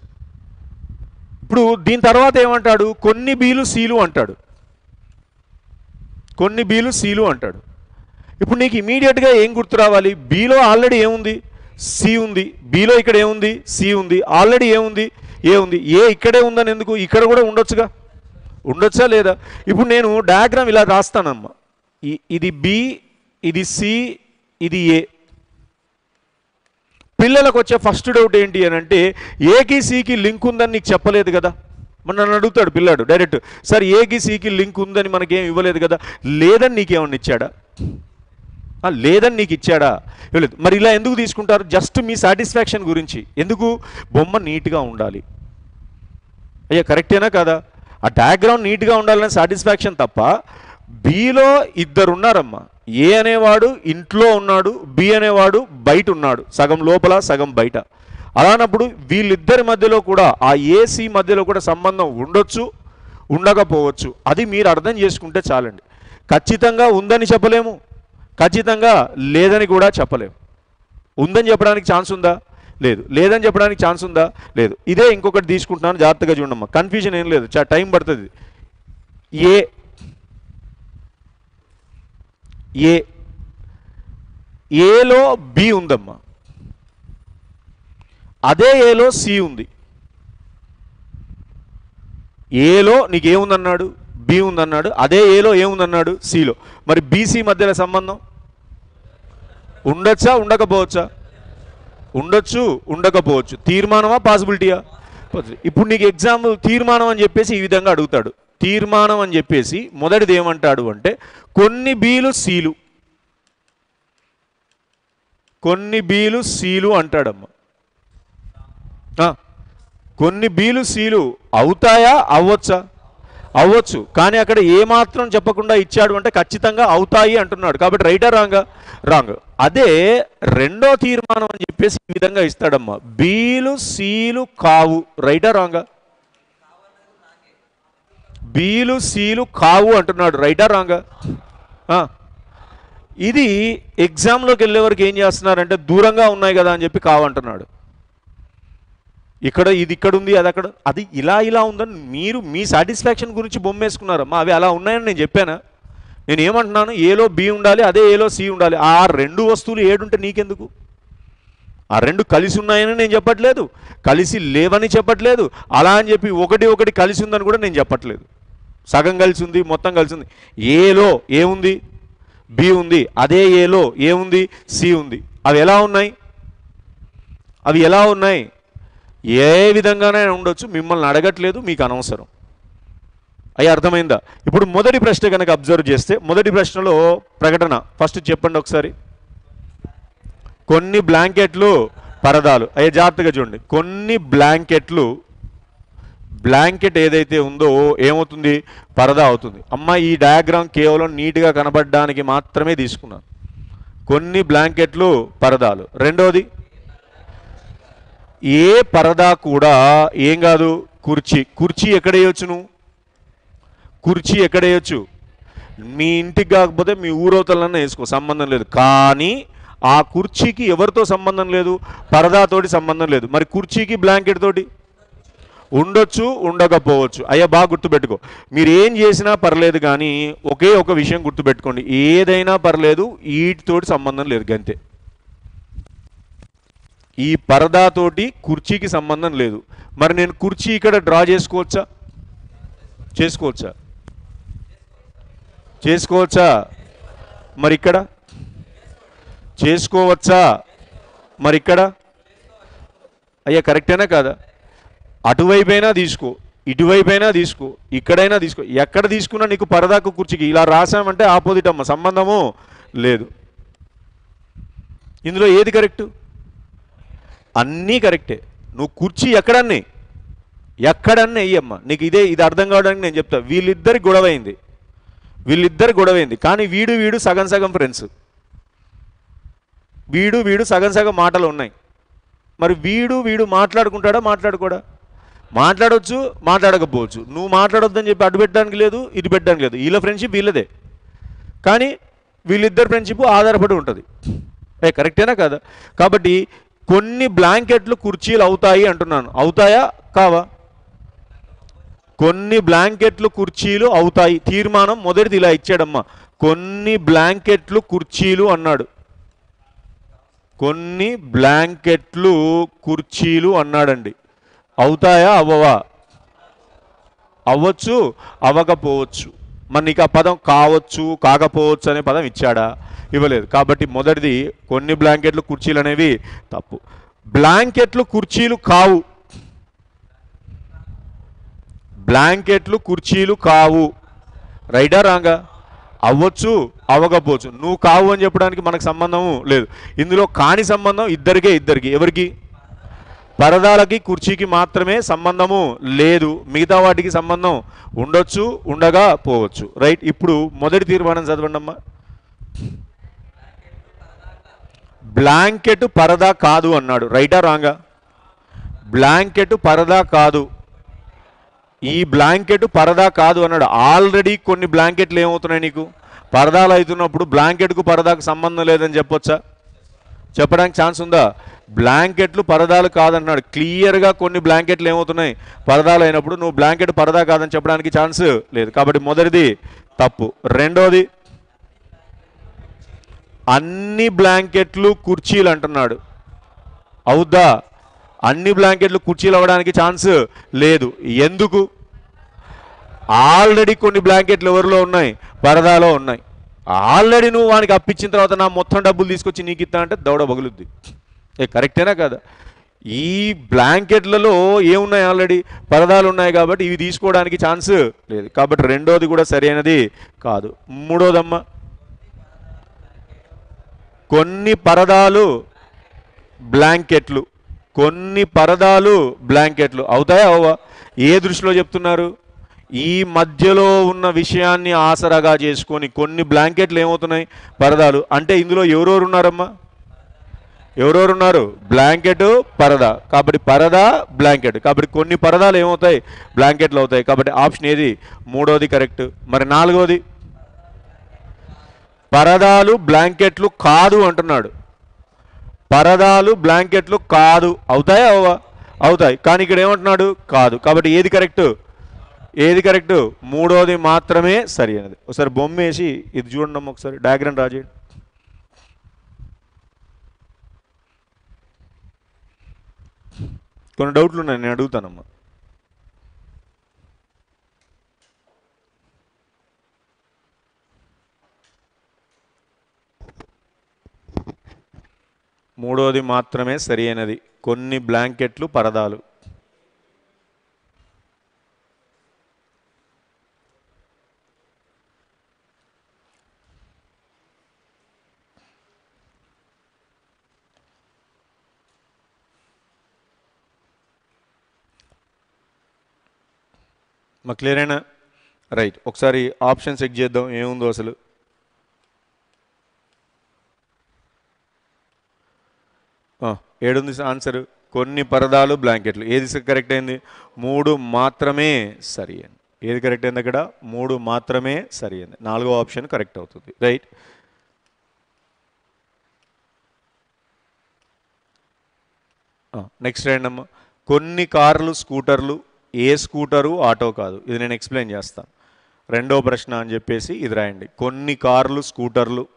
ఇప్పుడు దీని తర్వాత ఏమంటాడు? కొన్ని బీలు సీలు అంటాడు. కొన్ని బీలు సీలు అంటాడు. ఇప్పుడు నీకు ఇమీడియట్గా ఏం గుర్తు రావాలి? బీలో ఆల్రెడీ ఏముంది? సి ఉంది. బీలో ఇక్కడ ఏముంది? సి ఉంది. ఆల్రెడీ ఏముంది? ఏ ఉంది. ఏ ఇక్కడే ఉందని ఎందుకు? ఇక్కడ కూడా ఉండొచ్చుగా? ఉండొచ్చా లేదా? ఇప్పుడు నేను డయాగ్రామ్ ఇలా రాస్తానమ్మా. ఇది బి ఇది సి ఇది ఏ పిల్లలకు వచ్చే ఫస్ట్ డౌట్ ఏంటి అని అంటే ఏకి సికి లింక్ ఉందని నీకు చెప్పలేదు కదా? మన నన్ను అడుగుతాడు పిల్లాడు డైరెక్ట్ సార్ ఏకి సికి లింక్ ఉందని మనకేం ఇవ్వలేదు కదా? లేదని నీకేమన్నా ఇచ్చాడా? లేదని నీకు ఇచ్చాడా? ఇవ్వలేదు. మరి ఇలా ఎందుకు తీసుకుంటారు? జస్ట్ మీ సాటిస్ఫాక్షన్ గురించి. ఎందుకు? బొమ్మ నీట్గా ఉండాలి. అయ్యా కరెక్టేనా కదా? ఆ డయాగ్రామ్ నీట్గా ఉండాలనే సాటిస్ఫాక్షన్ తప్ప బీలో ఇద్దరు ఉన్నారమ్మా ఏ అనేవాడు ఇంట్లో ఉన్నాడు బి అనేవాడు బయట ఉన్నాడు సగం లోపల సగం బయట. అలానప్పుడు వీళ్ళిద్దరి మధ్యలో కూడా ఆ ఏసీ మధ్యలో కూడా సంబంధం ఉండొచ్చు ఉండకపోవచ్చు. అది మీరు అర్థం చేసుకుంటే చాలండి. ఖచ్చితంగా ఉందని చెప్పలేము. ఖచ్చితంగా లేదని కూడా చెప్పలేము ఉందని చెప్పడానికి ఛాన్స్ ఉందా? లేదు. లేదని చెప్పడానికి ఛాన్స్ ఉందా? లేదు. ఇదే ఇంకొకటి తీసుకుంటున్నాను. జాగ్రత్తగా చూడమ్మా కన్ఫ్యూజన్ ఏం లేదు. చా టైం పడుతుంది. ఏ ఏ ఏలో బి ఉందమ్మా. అదే ఏలో సి ఉంది. ఏలో నీకు ఏముందన్నాడు బి ఉందన్నాడు. అదే ఏలో ఏముందన్నాడు? సిలో. మరి బీసీ మధ్యలో సంబంధం? ఉండొచ్చా ఉండకపోవచ్చా? ఉండొచ్చు ఉండకపోవచ్చు. తీర్మానమా పాసిబిలిటీయా ఇప్పుడు నీకు ఎగ్జాంపుల్ తీర్మానం అని చెప్పేసి ఈ విధంగా అడుగుతాడు. తీర్మానం అని చెప్పేసి మొదటిది ఏమంటాడు అంటే కొన్ని బీలు సీలు. కొన్ని బీలు సీలు అంటాడమ్మా. కొన్ని బీలు సీలు అవుతాయా అవ్వచ్చా? అవ్వచ్చు. కానీ అక్కడ ఏమాత్రం చెప్పకుండా ఇచ్చాడు అంటే ఖచ్చితంగా అవుతాయి అంటున్నాడు. కాబట్టి రైటా రాంగా రాంగ్. అదే రెండో తీర్మానం అని చెప్పేసి ఈ విధంగా ఇస్తాడమ్మా. బీలు సీలు కావు. రైటా రాంగా? బీలు సీలు కావు అంటున్నాడు. రైటా రాంగా? ఇది ఎగ్జామ్లోకి వెళ్ళే వరకు ఏం చేస్తున్నారంటే దూరంగా ఉన్నాయి కదా అని చెప్పి కావంటున్నాడు ఇక్కడ ఇది ఇక్కడ ఉంది అది అక్కడ. అది ఇలా ఇలా ఉందని మీరు మీ సాటిస్ఫాక్షన్ గురించి బొమ్మేసుకున్నారమ్మా అవి అలా ఉన్నాయని నేను చెప్పానా? నేను ఏమంటున్నాను? ఏలో బి ఉండాలి అదే ఏలో సి ఉండాలి. ఆ రెండు వస్తువులు ఏడుంటే నీకెందుకు? ఆ రెండు కలిసి ఉన్నాయని నేను చెప్పట్లేదు. కలిసి లేవని చెప్పట్లేదు. అలా అని చెప్పి ఒకటి ఒకటి కలిసి ఉందని కూడా నేను చెప్పట్లేదు. సగం కలిసి ఉంది మొత్తం కలిసి ఉంది. ఏలో ఏముంది బి ఉంది. అదే ఏలో ఏముంది సి ఉంది. అవి ఎలా ఉన్నాయి? అవి ఎలా ఉన్నాయి? ఏ విధంగానైనా ఉండొచ్చు మిమ్మల్ని అడగట్లేదు మీకు అనవసరం. అయ్యి అర్థమైందా? ఇప్పుడు మొదటి ప్రశ్న కనుక అబ్జర్వ్ చేస్తే మొదటి ప్రశ్నలో ప్రకటన. ఫస్ట్ చెప్పండి ఒకసారి. కొన్ని బ్లాంకెట్లు పరదాలు. అయ్యే జాగ్రత్తగా చూడండి. కొన్ని బ్లాంకెట్లు బ్లాంకెట్ ఏదైతే ఉందో ఏమవుతుంది? పరదా అవుతుంది. అమ్మ ఈ డయాగ్రామ్ కేవలం నీట్గా కనబడడానికి మాత్రమే తీసుకున్నాను. కొన్ని బ్లాంకెట్లు పరదాలు. రెండోది ఏ పరదా కూడా ఏం కాదు కుర్చీ. కుర్చీ ఎక్కడ వేయొచ్చు నువ్వు కుర్చీ ఎక్కడేయొచ్చు? మీ ఇంటికి కాకపోతే మీ ఊరవతలన్నా వేసుకో సంబంధం లేదు. కానీ ఆ కుర్చీకి ఎవరితో సంబంధం లేదు? పరదాతోటి సంబంధం లేదు. మరి కుర్చీకి బ్లాంకెట్ తోటి? ఉండొచ్చు ఉండకపోవచ్చు. అయ్యా బాగా గుర్తుపెట్టుకో. మీరు ఏం చేసినా పర్లేదు కానీ ఒకే ఒక విషయం గుర్తుపెట్టుకోండి. ఏదైనా పర్లేదు వీటితోటి సంబంధం లేదు గంతే. ఈ పరదాతోటి కుర్చీకి సంబంధం లేదు. మరి నేను కుర్చీ ఇక్కడ డ్రా చేసుకోవచ్చా? చేసుకోవచ్చా? చేసుకోవచ్చా? మరి ఇక్కడ? చేసుకోవచ్చా? మరి ఇక్కడ? అయ్యా కరెక్టేనా కాదా? అటువైపైనా తీసుకో ఇటువైపైనా తీసుకో ఇక్కడైనా తీసుకో. ఎక్కడ తీసుకున్నా నీకు పరదాకు కుర్చీకి. ఇలా రాసామంటే ఆపోజిట్ అమ్మ సంబంధము లేదు. ఇందులో ఏది కరెక్టు? అన్నీ కరెక్టే. నువ్వు కుర్చీ ఎక్కడన్నీ? ఎక్కడన్నీ వెయ్యమ్మ నీకు ఇదే ఇది అర్థం కావడానికి నేను చెప్తా. వీళ్ళిద్దరి గొడవైంది. వీళ్ళిద్దరు గొడవైంది. కానీ వీడు వీడు సగం సగం ఫ్రెండ్స్ వీడు వీడు సగం సగం మాటలు ఉన్నాయి. మరి వీడు వీడు మాట్లాడుకుంటాడా మాట్లాడుకోడా? మాట్లాడవచ్చు మాట్లాడకపోవచ్చు. నువ్వు మాట్లాడొద్దని చెప్పి అటు పెట్టడానికి లేదు ఇటు పెట్టడానికి లేదు. వీళ్ళ ఫ్రెండ్షిప్ వీళ్ళదే. కానీ వీళ్ళిద్దరు ఫ్రెండ్షిప్ ఆధారపడి ఉంటుంది. ఏ కరెక్టేనా కదా? కాబట్టి కొన్ని బ్లాంకెట్లు కుర్చీలు అవుతాయి అంటున్నాను. అవుతాయా? కావా? కొన్ని బ్లాంకెట్లు కుర్చీలు అవుతాయి. తీర్మానం మొదటిది ఇలా ఇచ్చాడమ్మా. కొన్ని బ్లాంకెట్లు కుర్చీలు అన్నాడు. కొన్ని బ్లాంకెట్లు కుర్చీలు అన్నాడండి. అవుతాయా? అవ్వవా అవ్వచ్చు అవ్వకపోవచ్చు మరి నీకు ఆ పదం కావచ్చు కాకపోవచ్చు అనే పదం ఇచ్చాడా? ఇవ్వలేదు. కాబట్టి మొదటిది కొన్ని బ్లాంకెట్లు కుర్చీలు అనేవి తప్పు. బ్లాంకెట్లు కుర్చీలు కావు. బ్లాంకెట్లు కుర్చీలు కావు. రైడా రాంగా? అవ్వచ్చు అవ్వకపోవచ్చు. నువ్వు కావు అని చెప్పడానికి మనకు సంబంధము లేదు. ఇందులో కాని సంబంధం ఇద్దరికే ఇద్దరికి. ఎవరికి? పరదాలకి కుర్చీకి మాత్రమే సంబంధము లేదు. మిగతా వాటికి సంబంధం ఉండొచ్చు ఉండగా పోవచ్చు. రైట్? ఇప్పుడు మొదటి తీర్మానం చదవండి అమ్మా బ్లాంకెట్ పరదా కాదు అన్నాడు. రైటా రాంగా? బ్లాంకెట్ పరదా కాదు. ఈ బ్లాంకెట్ పరదా కాదు అన్నాడు. ఆల్రెడీ కొన్ని బ్లాంకెట్లు ఏమవుతున్నాయి నీకు? పరదాలు అవుతున్నప్పుడు బ్లాంకెట్కు పరదాకు సంబంధం లేదని చెప్పొచ్చా? చెప్పడానికి ఛాన్స్ ఉందా? బ్లాంకెట్లు పరదాలు కాదన్నాడు. క్లియర్గా కొన్ని బ్లాంకెట్లు ఏమవుతున్నాయి? పరదాలు అయినప్పుడు నువ్వు బ్లాంకెట్ పరదా కాదని చెప్పడానికి ఛాన్స్ లేదు. కాబట్టి మొదటిది తప్పు. రెండోది అన్ని బ్లాంకెట్లు కుర్చీలు అంటున్నాడు. అవుద్దా? అన్ని బ్లాంకెట్లు కుర్చీలు అవ్వడానికి ఛాన్స్ లేదు. ఎందుకు? ఆల్రెడీ కొన్ని బ్లాంకెట్లు ఎవరిలో ఉన్నాయి? పరదాలో ఉన్నాయి. ఆల్రెడీ నువ్వు వానికి అప్పించిన తర్వాత నా మొత్తం డబ్బులు తీసుకొచ్చి నీకు ఇస్తా అంటే దౌడ బగులుద్ది. ఏ కరెక్టేనా కదా? ఈ బ్లాంకెట్లలో ఏమున్నాయి ఆల్రెడీ? పరదాలు ఉన్నాయి కాబట్టి ఇవి తీసుకోవడానికి ఛాన్స్ లేదు. కాబట్టి రెండోది కూడా సరైనది కాదు. మూడోదమ్మ కొన్ని పరదాలు బ్లాంకెట్లు. కొన్ని పరదాలు బ్లాంకెట్లు. అవుతాయా అవ్వా? ఏ దృష్టిలో చెప్తున్నారు? ఈ మధ్యలో ఉన్న విషయాన్ని ఆసరాగా చేసుకొని కొన్ని బ్లాంకెట్లు ఏమవుతున్నాయి? పరదాలు. అంటే ఇందులో ఎవరెవరు ఉన్నారమ్మా? ఎవరెవరు ఉన్నారు బ్లాంకెట్ పరదా. కాబట్టి పరదా బ్లాంకెట్. కాబట్టి కొన్ని పరదాలు ఏమవుతాయి? బ్లాంకెట్లు అవుతాయి. కాబట్టి ఆప్షన్ ఏది? మూడోది కరెక్ట్. మరి నాలుగోది? పరదాలు బ్లాంకెట్లు కాదు అంటున్నాడు. పరదాలు బ్లాంకెట్లు కాదు. అవుతాయా? అవ్వా అవుతాయి. కానీ ఇక్కడ ఏమంటున్నాడు? కాదు. కాబట్టి ఏది కరెక్ట్? ఏది కరెక్ట్? మూడోది మాత్రమే సరి అనేది ఒకసారి బొమ్మ వేసి ఇది చూడండి అమ్మ ఒకసారి. డయాగ్రామ్ రాజేయండి కొన్ని డౌట్లు ఉన్నాయి నేను అడుగుతానమ్మా. మూడోది మాత్రమే సరి అయినది. కొన్ని బ్లాంకెట్లు పరదాలు. మా క్లియర్ అయినా రైట్. ఒకసారి ఆప్షన్ చెక్ చేద్దాం. ఏముందో అసలు? ఏడుంది ఆన్సర్. కొన్ని పరదాలు బ్లాంకెట్లు. ఏది కరెక్ట్ అయింది? మూడు మాత్రమే సరి అయింది. ఏది కరెక్ట్ అయింది అక్కడ? మూడు మాత్రమే సరి అయింది. నాలుగో ఆప్షన్ కరెక్ట్ అవుతుంది. రైట్. నెక్స్ట్ రండి కొన్ని కార్లు స్కూటర్లు ఏ స్కూటరు ఆటో కాదు. ఇది నేను ఎక్స్ప్లెయిన్ చేస్తాను రెండో ప్రశ్న అని చెప్పేసి ఇది రాయండి. కొన్ని కార్లు స్కూటర్లు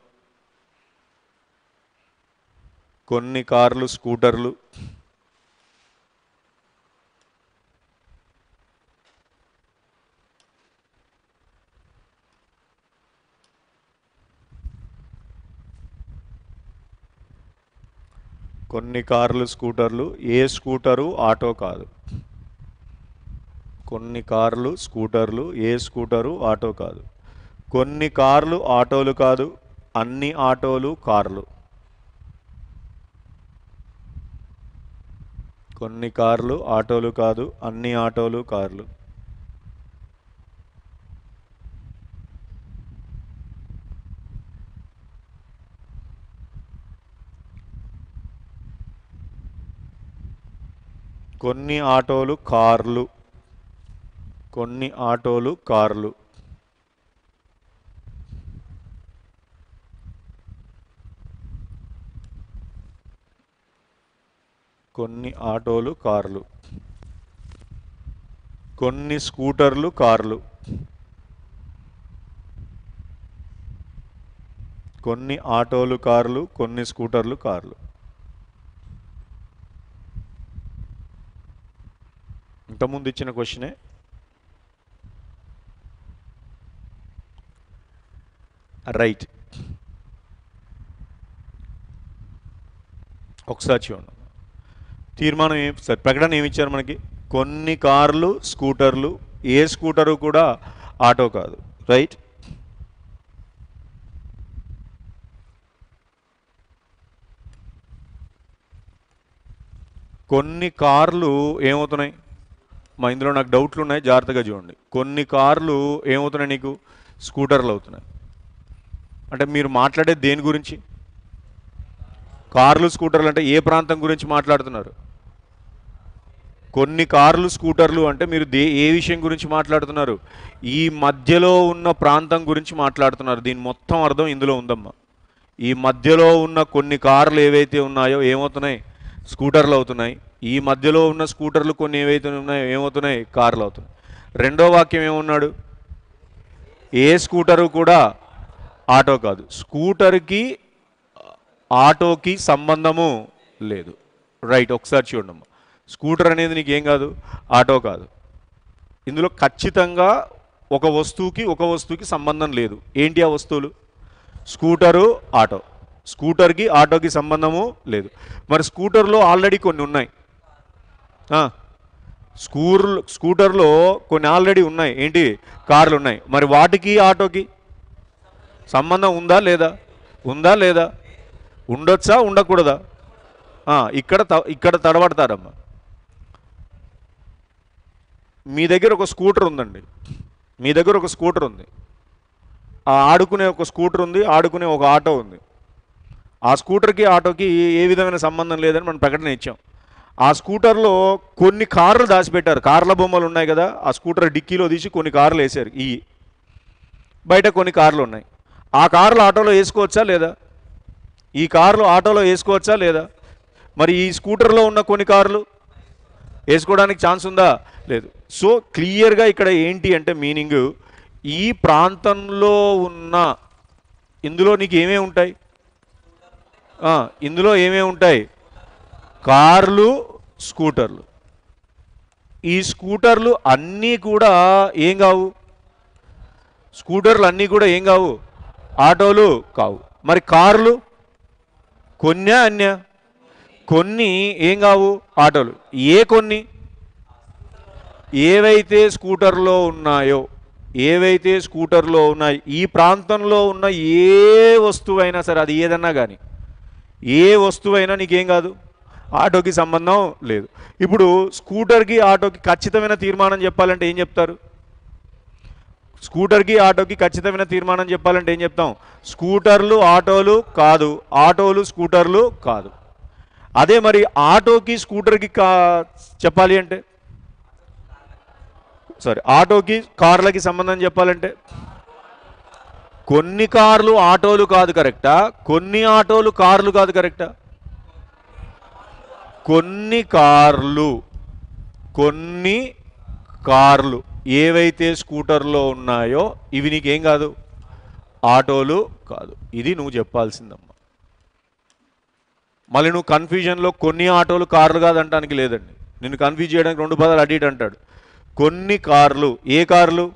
కొన్ని కార్లు స్కూటర్లు కొన్ని కార్లు స్కూటర్లు ఏ స్కూటరు ఆటో కాదు. కొన్ని కార్లు స్కూటర్లు ఏ స్కూటరు ఆటో కాదు. కొన్ని కార్లు ఆటోలు కాదు అన్ని ఆటోలు కార్లు. కొన్ని కార్లు ఆటోలు కాదు అన్ని ఆటోలు కార్లు. కొన్ని ఆటోలు కార్లు. కొన్ని ఆటోలు కార్లు. కొన్ని ఆటోలు కార్లు. కొన్ని స్కూటర్లు కార్లు. కొన్ని ఆటోలు కార్లు కొన్ని స్కూటర్లు కార్లు. ఇంతకుముందు ఇచ్చిన క్వశ్చనే రైట్ ఒకసారి చూడండి. తీర్మానం ఏం సార్ ప్రకటన ఏమి ఇచ్చారు మనకి? కొన్ని కార్లు స్కూటర్లు ఏ స్కూటరు కూడా ఆటో కాదు. రైట్ కొన్ని కార్లు ఏమవుతున్నాయి? మా ఇందులో నాకు డౌట్లు ఉన్నాయి జాగ్రత్తగా చూడండి. కొన్ని కార్లు ఏమవుతున్నాయి నీకు? స్కూటర్లు అవుతున్నాయి. అంటే మీరు మాట్లాడే దేని గురించి? కార్లు స్కూటర్లు అంటే ఏ ప్రాంతం గురించి మాట్లాడుతున్నారు? కొన్ని కార్లు స్కూటర్లు అంటే మీరు దే ఏ విషయం గురించి మాట్లాడుతున్నారు? ఈ మధ్యలో ఉన్న ప్రాంతం గురించి మాట్లాడుతున్నారు. దీని మొత్తం అర్థం ఇందులో ఉందమ్మా. ఈ మధ్యలో ఉన్న కొన్ని కార్లు ఏవైతే ఉన్నాయో ఏమవుతున్నాయి? స్కూటర్లు అవుతున్నాయి. ఈ మధ్యలో ఉన్న స్కూటర్లు కొన్ని ఏవైతే ఉన్నాయో ఏమవుతున్నాయి? కార్లు అవుతున్నాయి. రెండో వాక్యం ఏమన్నాడు? ఏ స్కూటరు కూడా ఆటో కాదు. స్కూటర్కి ఆటోకి సంబంధము లేదు. రైట్ ఒకసారి చూడమ్మా స్కూటర్ అనేది నీకేం కాదు ఆటో కాదు. ఇందులో ఖచ్చితంగా ఒక వస్తువుకి ఒక వస్తువుకి సంబంధం లేదు. ఏంటి ఆ వస్తువులు? Scooter auto. స్కూటర్కి ఆటోకి సంబంధము లేదు. మరి స్కూటర్లో ఆల్రెడీ కొన్ని ఉన్నాయి. స్కూర్ స్కూటర్లో కొన్ని ఆల్రెడీ ఉన్నాయి. ఏంటి? కార్లు ఉన్నాయి. మరి వాటికి ఆటోకి? సంబంధం ఉందా లేదా? ఉందా లేదా? ఉండొచ్చా? ఉండకూడదా? ఇక్కడ త- ఇక్కడ తడబడతారమ్మా. మీ దగ్గర ఒక స్కూటర్ ఉందండి. మీ దగ్గర ఒక స్కూటర్ ఉంది. ఆ ఆడుకునే ఒక స్కూటర్ ఉంది ఆడుకునే ఒక ఆటో ఉంది. ఆ స్కూటర్కి ఆటోకి ఏ విధమైన సంబంధం లేదని మనం ప్రకటన ఇచ్చాం. ఆ స్కూటర్లో కొన్ని కార్లు దాచిపెట్టారు. కార్ల బొమ్మలు ఉన్నాయి కదా ఆ స్కూటర్ డిక్కీలో తీసి కొన్ని కార్లు వేశారు. ఈ బయట కొన్ని కార్లు ఉన్నాయి. ఆ కార్లు ఆటోలో వేసుకోవచ్చా లేదా? ఈ కార్లు ఆటోలో వేసుకోవచ్చా లేదా? మరి ఈ స్కూటర్లో ఉన్న కొన్ని కార్లు వేసుకోవడానికి ఛాన్స్ ఉందా? లేదు. సో క్లియర్గా ఇక్కడ ఏంటి అంటే మీనింగ్ ఈ ప్రాంతంలో ఉన్న ఇందులో నీకు ఏమేమి ఉంటాయి? ఇందులో ఏమేమి ఉంటాయి? కార్లు స్కూటర్లు. ఈ స్కూటర్లు అన్నీ కూడా ఏం కావు? స్కూటర్లు అన్నీ కూడా ఏం కావు? ఆటోలు కావు. మరి కార్లు? కొన్నా అన్యా కొన్ని ఏం కావు? ఆటోలు. ఏ కొన్ని? ఏవైతే స్కూటర్లో ఉన్నాయో ఏవైతే స్కూటర్లో ఉన్నాయి ఈ ప్రాంతంలో ఉన్న ఏ వస్తువైనా సరే అది ఏదన్నా కానీ ఏ వస్తువైనా నీకేం కాదు? ఆటోకి సంబంధం లేదు. ఇప్పుడు స్కూటర్కి ఆటోకి ఖచ్చితమైన తీర్మానం చెప్పాలంటే ఏం చెప్తారు? స్కూటర్కి ఆటోకి ఖచ్చితమైన తీర్మానం చెప్పాలంటే ఏం చెప్తాం? స్కూటర్లు ఆటోలు కాదు. ఆటోలు స్కూటర్లు కాదు. అదే మరి ఆటోకి స్కూటర్కి కా చెప్పాలి అంటే? సారీ ఆటోకి కార్లకి సంబంధం చెప్పాలంటే? కొన్ని కార్లు ఆటోలు కాదు కరెక్టా? కొన్ని ఆటోలు కార్లు కాదు కరెక్టా? కొన్ని కార్లు. కొన్ని కార్లు. ఏవైతే స్కూటర్లో ఉన్నాయో ఇవి నీకేం కాదు. ఆటోలు కాదు. ఇది నువ్వు చెప్పాల్సిందమ్మా. మళ్ళీ నువ్వు కన్ఫ్యూజన్లో కొన్ని ఆటోలు కార్లు కాదంటానికి లేదండి. నిన్ను కన్ఫ్యూజ్ చేయడానికి రెండు పదాలు అడిట్ అంటాడు. కొన్ని కార్లు ఏ కార్లు?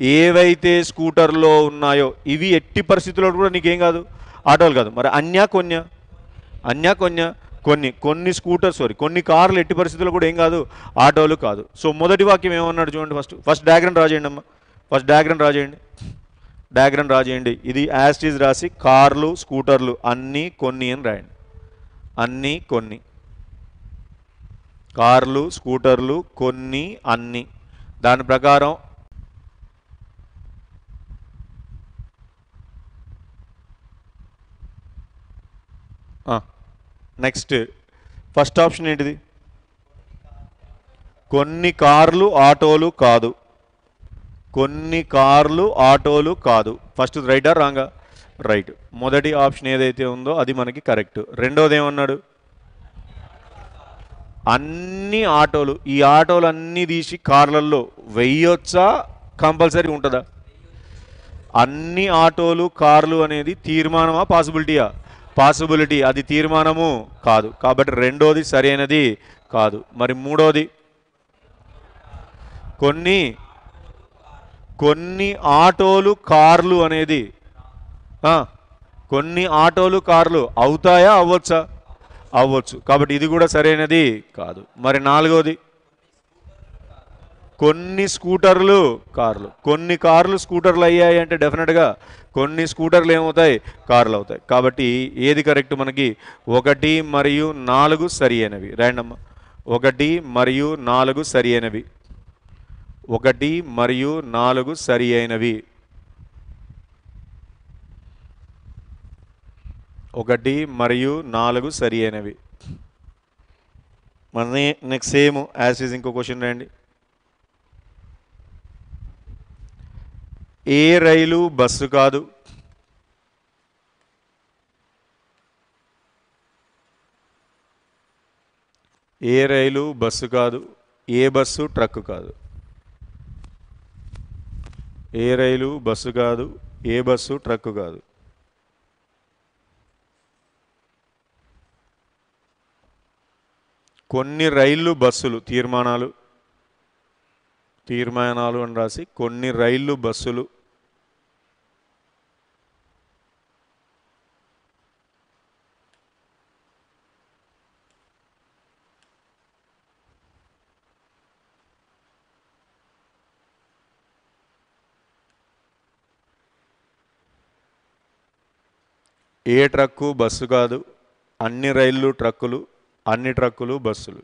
ఏవైతే స్కూటర్లో ఉన్నాయో ఇవి ఎట్టి పరిస్థితుల్లో కూడా నీకేం కాదు? ఆటోలు కాదు. మరి అన్యా కొన్యా? అన్యా కొన్యా? కొన్ని కొన్ని స్కూటర్ సారీ కొన్ని కార్లు ఎట్టి పరిస్థితుల్లో కూడా ఏం కాదు ఆటోలు కాదు. సో మొదటి వాక్యం ఏమన్నాడు చూడండి ఫస్ట్ ఫస్ట్ డయాగ్రామ్ రాజేయండి అమ్మ. ఫస్ట్ డయాగ్రామ్ రాజేయండి. డయాగ్రామ్ రాజేయండి. ఇది యాస్టీజ్ రాసి కార్లు స్కూటర్లు అన్నీ కొన్ని అని రాయండి. అన్నీ కొన్ని. కార్లు స్కూటర్లు కొన్ని అన్నీ. దాని ప్రకారం నెక్స్ట్. ఫస్ట్ ఆప్షన్ ఏంటిది? కొన్ని కార్లు ఆటోలు కాదు. కొన్ని కార్లు ఆటోలు కాదు. ఫస్ట్ రైటా రాంగా? రైట్. మొదటి ఆప్షన్ ఏదైతే ఉందో అది మనకి కరెక్ట్. రెండోది ఏమన్నాడు? అన్ని ఆటోలు ఈ ఆటోలు అన్నీ తీసి కార్లల్లో వెయ్యొచ్చా? కంపల్సరీ ఉంటుందా? అన్ని ఆటోలు కార్లు అనేది తీర్మానమా? పాసిబిలిటీయా? పాసిబిలిటీ అది తీర్మానము కాదు. కాబట్టి రెండోది సరైనది కాదు. మరి మూడోది? కొన్ని కొన్ని ఆటోలు కార్లు అనేది కొన్ని ఆటోలు కార్లు అవుతాయా? అవ్వచ్చా? అవ్వచ్చు. కాబట్టి ఇది కూడా సరైనది కాదు. మరి నాలుగోది? కొన్ని స్కూటర్లు కార్లు. కొన్ని కార్లు స్కూటర్లు అయ్యాయి అంటే డెఫినెట్గా కొన్ని స్కూటర్లు ఏమవుతాయి? కార్లు అవుతాయి. కాబట్టి ఏది కరెక్ట్ మనకి? ఒకటి మరియు నాలుగు సరి అయినవి. ర్యాండమ్ ఒకటి మరియు నాలుగు సరి అయినవి. ఒకటి మరియు నాలుగు సరి అయినవి. ఒకటి మరియు నాలుగు సరి అయినవి. మన నెక్స్ట్ సేమ్ యాజ్ ఈజ్ ఇంకో క్వశ్చన్ రండి ఏ రైలు బస్సు కాదు. ఏ రైలు బస్సు కాదు ఏ బస్సు ట్రక్ కాదు. ఏ రైలు బస్సు కాదు ఏ బస్సు ట్రక్ కాదు. కొన్ని రైళ్ళు బస్సులు తీర్మానాలు తీర్మానాలు అని రాసి కొన్ని రైళ్ళు బస్సులు ఏ ట్రక్కు బస్సు కాదు అన్ని రైళ్ళు ట్రక్కులు అన్ని ట్రక్కులు బస్సులు.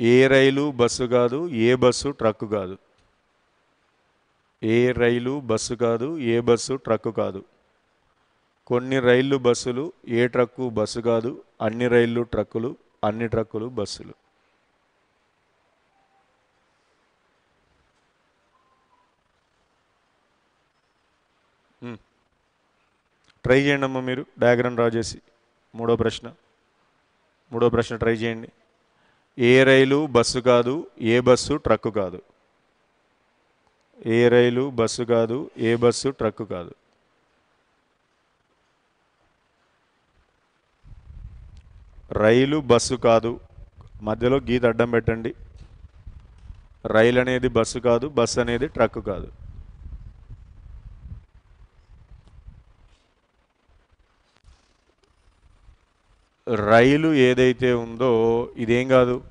ఏ రైలు బస్సు కాదు ఏ బస్సు ట్రక్కు కాదు. ఏ రైలు బస్సు కాదు ఏ బస్సు ట్రక్కు కాదు. కొన్ని రైళ్ళు బస్సులు ఏ ట్రక్కు బస్సు కాదు అన్ని రైళ్ళు ట్రక్కులు అన్ని ట్రక్కులు బస్సులు. ట్రై చేయండి అమ్మ మీరు. డయాగ్రామ్ డ్రా చేసి. మూడో ప్రశ్న. మూడో ప్రశ్న ట్రై చేయండి. ఏ రైలు బస్సు కాదు ఏ బస్సు ట్రక్కు కాదు. ఏ రైలు బస్సు కాదు ఏ బస్సు ట్రక్కు కాదు. రైలు బస్సు కాదు. మధ్యలో గీత అడ్డం పెట్టండి. రైలు అనేది బస్సు కాదు బస్సు అనేది ట్రక్ కాదు. రైలు ఏదైతే ఉందో ఇదేం కాదు.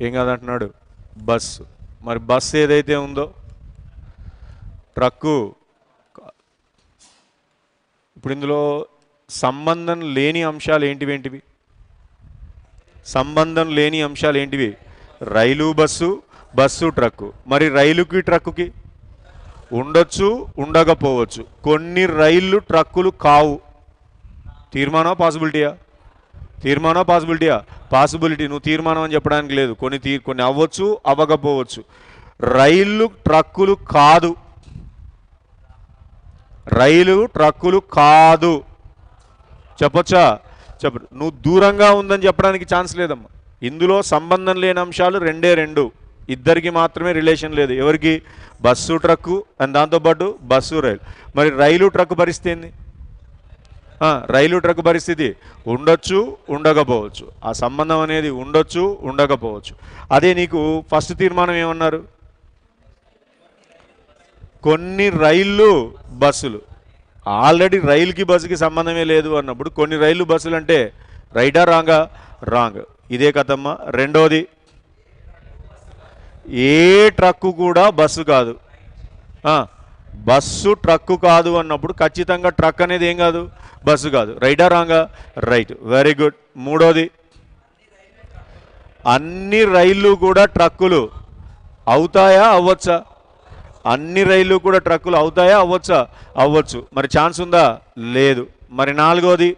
ఏం కాదు అంటున్నాడు బస్సు మరి బస్సు ఏదైతే ఉందో? ట్రక్కు. ఇప్పుడు ఇందులో సంబంధం లేని అంశాలు ఏంటివి ఏంటివి? సంబంధం లేని అంశాలు ఏంటివి? Rail bus bus truck. మరి రైలుకి ట్రక్కుకి? ఉండొచ్చు ఉండకపోవచ్చు. కొన్ని రైళ్ళు ట్రక్కులు కావు. తీర్మానం పాసిబిలిటీయా తీర్మానం పాసిబిలిటీయా పాసిబిలిటీ నువ్వు తీర్మానం అని చెప్పడానికి లేదు. కొన్ని తీ కొన్ని అవ్వచ్చు అవ్వకపోవచ్చు. రైళ్ళు ట్రక్కులు కాదు. రైలు ట్రక్కులు కాదు. చెప్పొచ్చా? చెప్ప. నువ్వు దూరంగా ఉందని చెప్పడానికి ఛాన్స్ లేదమ్మా. ఇందులో సంబంధం లేని అంశాలు రెండే రెండు. ఇద్దరికి మాత్రమే రిలేషన్ లేదు. ఎవరికి? బస్సు ట్రక్కు అండ్ దాంతోపాటు బస్సు రైలు. మరి రైలు ట్రక్ పరిస్థితి ఏంది? రైలు ట్రక్ పరిస్థితి ఉండొచ్చు ఉండకపోవచ్చు. ఆ సంబంధం అనేది ఉండొచ్చు ఉండకపోవచ్చు. అదే నీకు ఫస్ట్ తీర్మానం ఏమన్నారు? కొన్ని రైళ్ళు బస్సులు. ఆల్రెడీ రైలుకి బస్సుకి సంబంధమే లేదు అన్నప్పుడు కొన్ని రైళ్ళు బస్సులు అంటే రైటా రాంగా? రాంగ్. ఇదే కథమ్మా. రెండోది ఏ ట్రక్కు కూడా బస్సు కాదు. బస్సు ట్రక్కు కాదు అన్నప్పుడు ఖచ్చితంగా ట్రక్ అనేది ఏం కాదు? బస్సు కాదు. రైటా రాంగా? రైట్. Very good. మూడోది. అన్ని రైళ్ళు కూడా ట్రక్కులు. అవుతాయా? అవ్వచ్చా? అన్ని రైళ్ళు కూడా ట్రక్కులు అవుతాయా? అవ్వచ్చా? అవ్వచ్చు. మరి ఛాన్స్ ఉందా? లేదు. మరి నాలుగోది.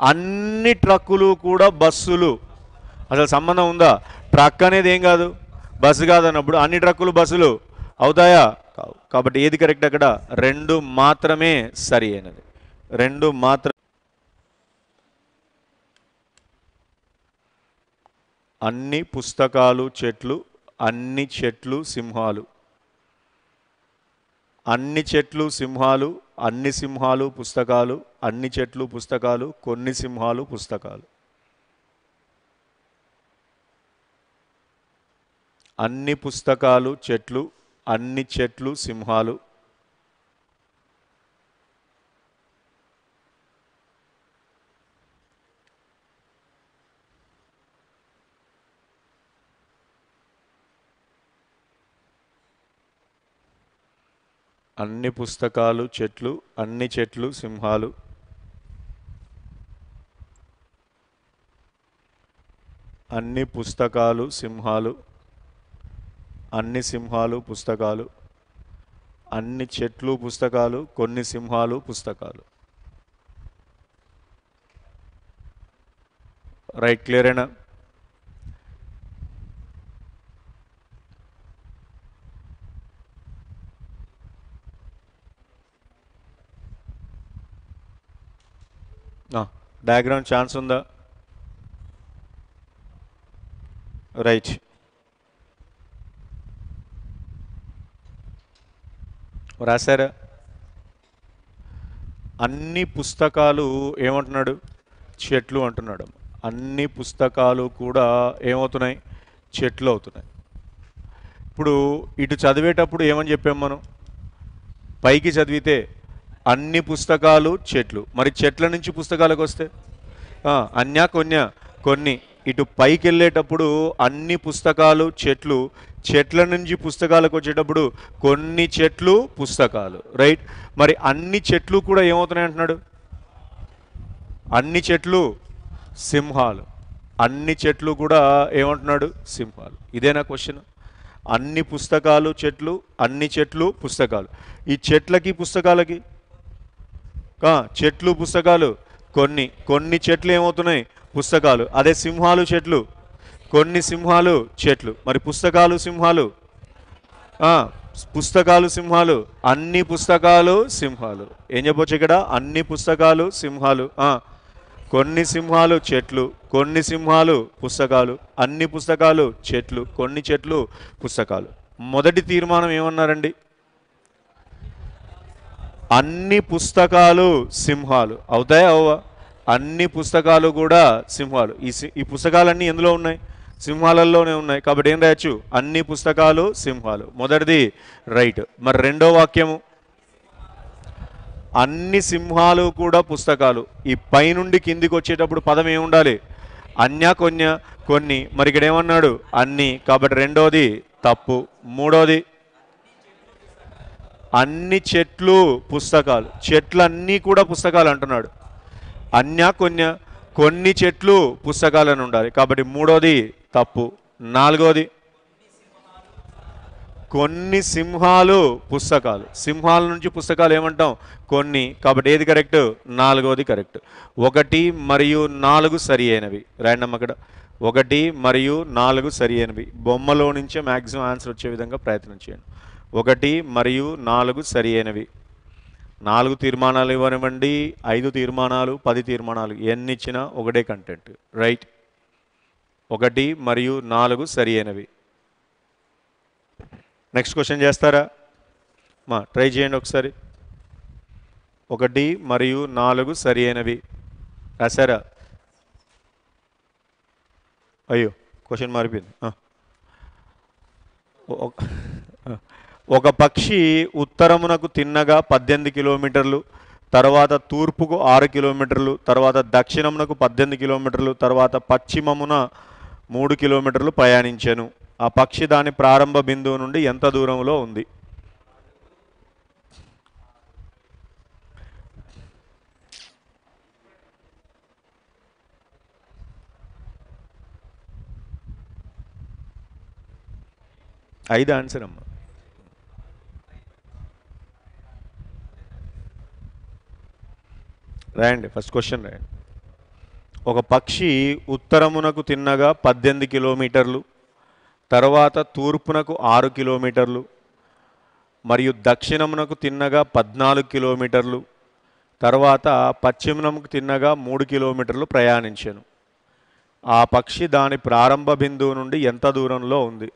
అన్ని ట్రక్కులు కూడా బస్సులు. అసలు సంబంధం ఉందా? ట్రక్ అనేది ఏం కాదు? బస్సు కాదు అన్నప్పుడు అన్ని ట్రక్కులు బస్సులు. అవుతాయా? కావు. కాబట్టి ఏది కరెక్ట్ అక్కడ? రెండు మాత్రమే సరి అయినది. రెండు మాత్రం అన్ని పుస్తకాలు చెట్లు అన్ని చెట్లు సింహాలు. అన్ని చెట్లు సింహాలు అన్ని సింహాలు పుస్తకాలు అన్ని చెట్లు పుస్తకాలు కొన్ని సింహాలు పుస్తకాలు. అన్ని పుస్తకాలు చెట్లు అన్ని చెట్లు సింహాలు. అన్ని పుస్తకాలు చెట్లు అన్ని చెట్లు సింహాలు. అన్ని పుస్తకాలు సింహాలు. అన్ని సింహాలు పుస్తకాలు అన్ని చెట్లు పుస్తకాలు కొన్ని సింహాలు పుస్తకాలు. రైట్ క్లియరేనా డయాగ్రామ్ ఛాన్స్ ఉందా? రైట్ రాశారా. అన్ని పుస్తకాలు ఏమంటున్నాడు? చెట్లు అంటున్నాడు. అన్ని పుస్తకాలు కూడా ఏమవుతున్నాయి? చెట్లు అవుతున్నాయి. ఇప్పుడు ఇటు చదివేటప్పుడు ఏమని చెప్పాం మనం? పైకి చదివితే అన్ని పుస్తకాలు చెట్లు. మరి చెట్ల నుంచి పుస్తకాలకు వస్తే? అన్యా కొన్య కొన్ని. ఇటు పైకి వెళ్ళేటప్పుడు అన్ని పుస్తకాలు చెట్లు చెట్ల నుంచి పుస్తకాలకు వచ్చేటప్పుడు కొన్ని చెట్లు పుస్తకాలు రైట్ మరి అన్ని చెట్లు కూడా ఏమవుతున్నాయి అంటున్నాడు? అన్ని చెట్లు సింహాలు. అన్ని చెట్లు కూడా ఏమంటున్నాడు? సింహాలు. ఇదేనా క్వశ్చన్ అన్ని పుస్తకాలు చెట్లు అన్ని చెట్లు పుస్తకాలు. ఈ చెట్లకి పుస్తకాలకి? చెట్లు పుస్తకాలు. కొన్ని కొన్ని చెట్లు ఏమవుతున్నాయి? పుస్తకాలు. అదే సింహాలు చెట్లు. కొన్ని సింహాలు చెట్లు. మరి పుస్తకాలు సింహాలు? పుస్తకాలు సింహాలు. అన్ని పుస్తకాలు సింహాలు. ఏం చెప్పొచ్చు ఇక్కడ? అన్ని పుస్తకాలు సింహాలు. కొన్ని సింహాలు చెట్లు. కొన్ని సింహాలు పుస్తకాలు. అన్ని పుస్తకాలు చెట్లు. కొన్ని చెట్లు పుస్తకాలు. మొదటి తీర్మానం ఏమన్నారండి? అన్ని పుస్తకాలు సింహాలు. అవుతాయా అవ్వా అన్ని పుస్తకాలు కూడా సింహాలు. ఈ సి- ఈ పుస్తకాలన్నీ ఎందులో ఉన్నాయి? సింహాలలోనే ఉన్నాయి. కాబట్టి ఏం రాయొచ్చు? అన్ని పుస్తకాలు సింహాలు. మొదటిది రైట్. మరి రెండో వాక్యము? అన్ని సింహాలు కూడా పుస్తకాలు. ఈ పైనుండి కిందికి వచ్చేటప్పుడు పదం ఏముండాలి అన్య కొన్య కొన్ని. మరి ఇక్కడ ఏమన్నాడు? అన్ని. కాబట్టి రెండోది తప్పు. మూడోది అన్ని చెట్లు పుస్తకాలు. చెట్లు అన్నీ కూడా పుస్తకాలు అంటున్నాడు. అన్య కొన్య కొన్ని చెట్లు పుస్తకాలను ఉండాలి. కాబట్టి మూడోది తప్పు. నాలుగోది కొన్ని సింహాలు పుస్తకాలు. సింహాల నుంచి పుస్తకాలు ఏమంటాం? కొన్ని. కాబట్టి ఏది కరెక్ట్? నాలుగోది కరెక్ట్. ఒకటి మరియు నాలుగు సరి అయినవి. రాండమ్ అక్కడ. ఒకటి మరియు నాలుగు సరి అయినవి. బొమ్మలో నుంచే మ్యాక్సిమం ఆన్సర్ వచ్చే విధంగా ప్రయత్నం చేయండి. ఒకటి మరియు నాలుగు సరి అయినవి. నాలుగు తీర్మానాలు ఇవ్వనివ్వండి. ఐదు తీర్మానాలు పది తీర్మానాలు. ఎన్ని ఇచ్చినా ఒకటే కంటెంట్ రైట్ ఒకటి మరియు నాలుగు సరి అయినవి. నెక్స్ట్ క్వశ్చన్ చేస్తారా? మా ట్రై చేయండి ఒకసారి. ఒకటి మరియు నాలుగు సరి అయినవి. రాశారా? అయ్యో క్వశ్చన్ మారిపోయింది. ఒక పక్షి ఉత్తరమునకు తిన్నగా పద్దెనిమిది కిలోమీటర్లు తర్వాత తూర్పుకు ఆరు కిలోమీటర్లు తర్వాత దక్షిణమునకు పద్దెనిమిది కిలోమీటర్లు తర్వాత పశ్చిమమున మూడు కిలోమీటర్లు ప్రయాణించాను. ఆ పక్షి దాని ప్రారంభ బిందువు నుండి ఎంత దూరంలో ఉంది? ఐదు ఆన్సర్ అమ్మా. రాయండి ఫస్ట్ క్వశ్చన్ రాయండి. ఒక పక్షి ఉత్తరమునకు తిన్నగా పద్దెనిమిది కిలోమీటర్లు తర్వాత తూర్పునకు ఆరు కిలోమీటర్లు మరియు దక్షిణమునకు తిన్నగా పద్నాలుగు కిలోమీటర్లు తర్వాత పశ్చిమమునకు తిన్నగా మూడు కిలోమీటర్లు ప్రయాణించాను. ఆ పక్షి దాని ప్రారంభ బిందువు నుండి ఎంత దూరంలో ఉంది?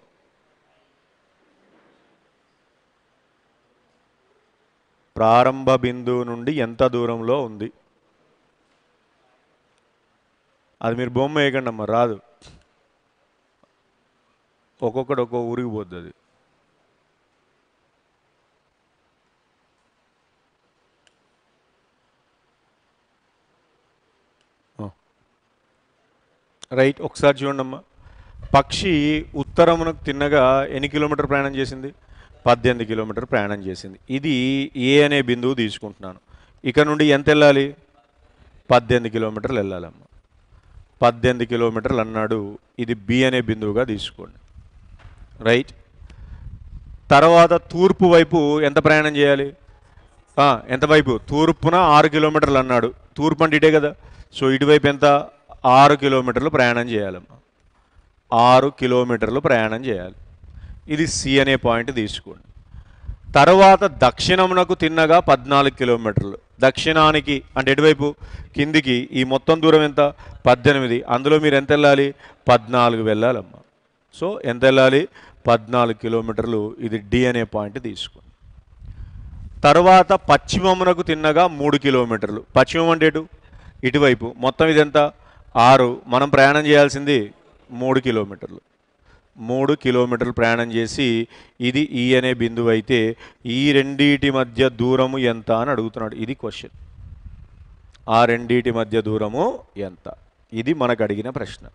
ప్రారంభ బిందువు నుండి ఎంత దూరంలో ఉంది? అది మీరు బొమ్మ వేయకండి అమ్మ రాదు. ఒక్కొక్కటి ఒక్కొక్క ఊరికి పోద్ది అది. రైట్ ఒకసారి చూడండి అమ్మా. పక్షి ఉత్తరమునకు తిన్నగా ఎన్ని కిలోమీటర్ ప్రయాణం చేసింది? పద్దెనిమిది కిలోమీటర్ ప్రయాణం చేసింది. ఇది ఏ అనే బిందువు తీసుకుంటున్నాను. ఇక్కడ నుండి ఎంత వెళ్ళాలి? పద్దెనిమిది కిలోమీటర్లు వెళ్ళాలమ్మా పద్దెనిమిది కిలోమీటర్లు అన్నాడు. ఇది బి అనే బిందువుగా తీసుకోండి. రైట్ తర్వాత తూర్పు వైపు ఎంత ప్రయాణం చేయాలి? ఎంతవైపు ఎంత వైపు? తూర్పున ఆరు కిలోమీటర్లు అన్నాడు. తూర్పు అంటే ఇటే కదా. సో ఇటువైపు ఎంత? ఆరు కిలోమీటర్లు ప్రయాణం చేయాలమ్మా. ఆరు కిలోమీటర్లు ప్రయాణం చేయాలి. ఇది సి అనే పాయింట్ తీసుకోండి. తరువాత దక్షిణమునకు తిన్నగా పద్నాలుగు కిలోమీటర్లు. దక్షిణానికి అంటే ఎటువైపు? కిందికి. ఈ మొత్తం దూరం ఎంత? పద్దెనిమిది. అందులో మీరు ఎంత వెళ్ళాలి? పద్నాలుగు వెళ్ళాలమ్మా. సో ఎంత వెళ్ళాలి? పద్నాలుగు కిలోమీటర్లు. ఇది డి అనే పాయింట్ తీసుకోండి తర్వాత పశ్చిమమునకు తిన్నగా మూడు కిలోమీటర్లు. పశ్చిమం అంటే ఎటు? ఇటువైపు. మొత్తం ఇదెంత? ఆరు. మనం ప్రయాణం చేయాల్సింది మూడు కిలోమీటర్లు. మూడు కిలోమీటర్లు ప్రయాణం చేసి ఇది ఈ అనే బిందువు అయితే ఈ రెండిటి మధ్య దూరము ఎంత అని అడుగుతున్నాడు. ఇది క్వశ్చన్ ఆ రెండిటి మధ్య దూరము ఎంత? ఇది మనకు అడిగిన ప్రశ్న.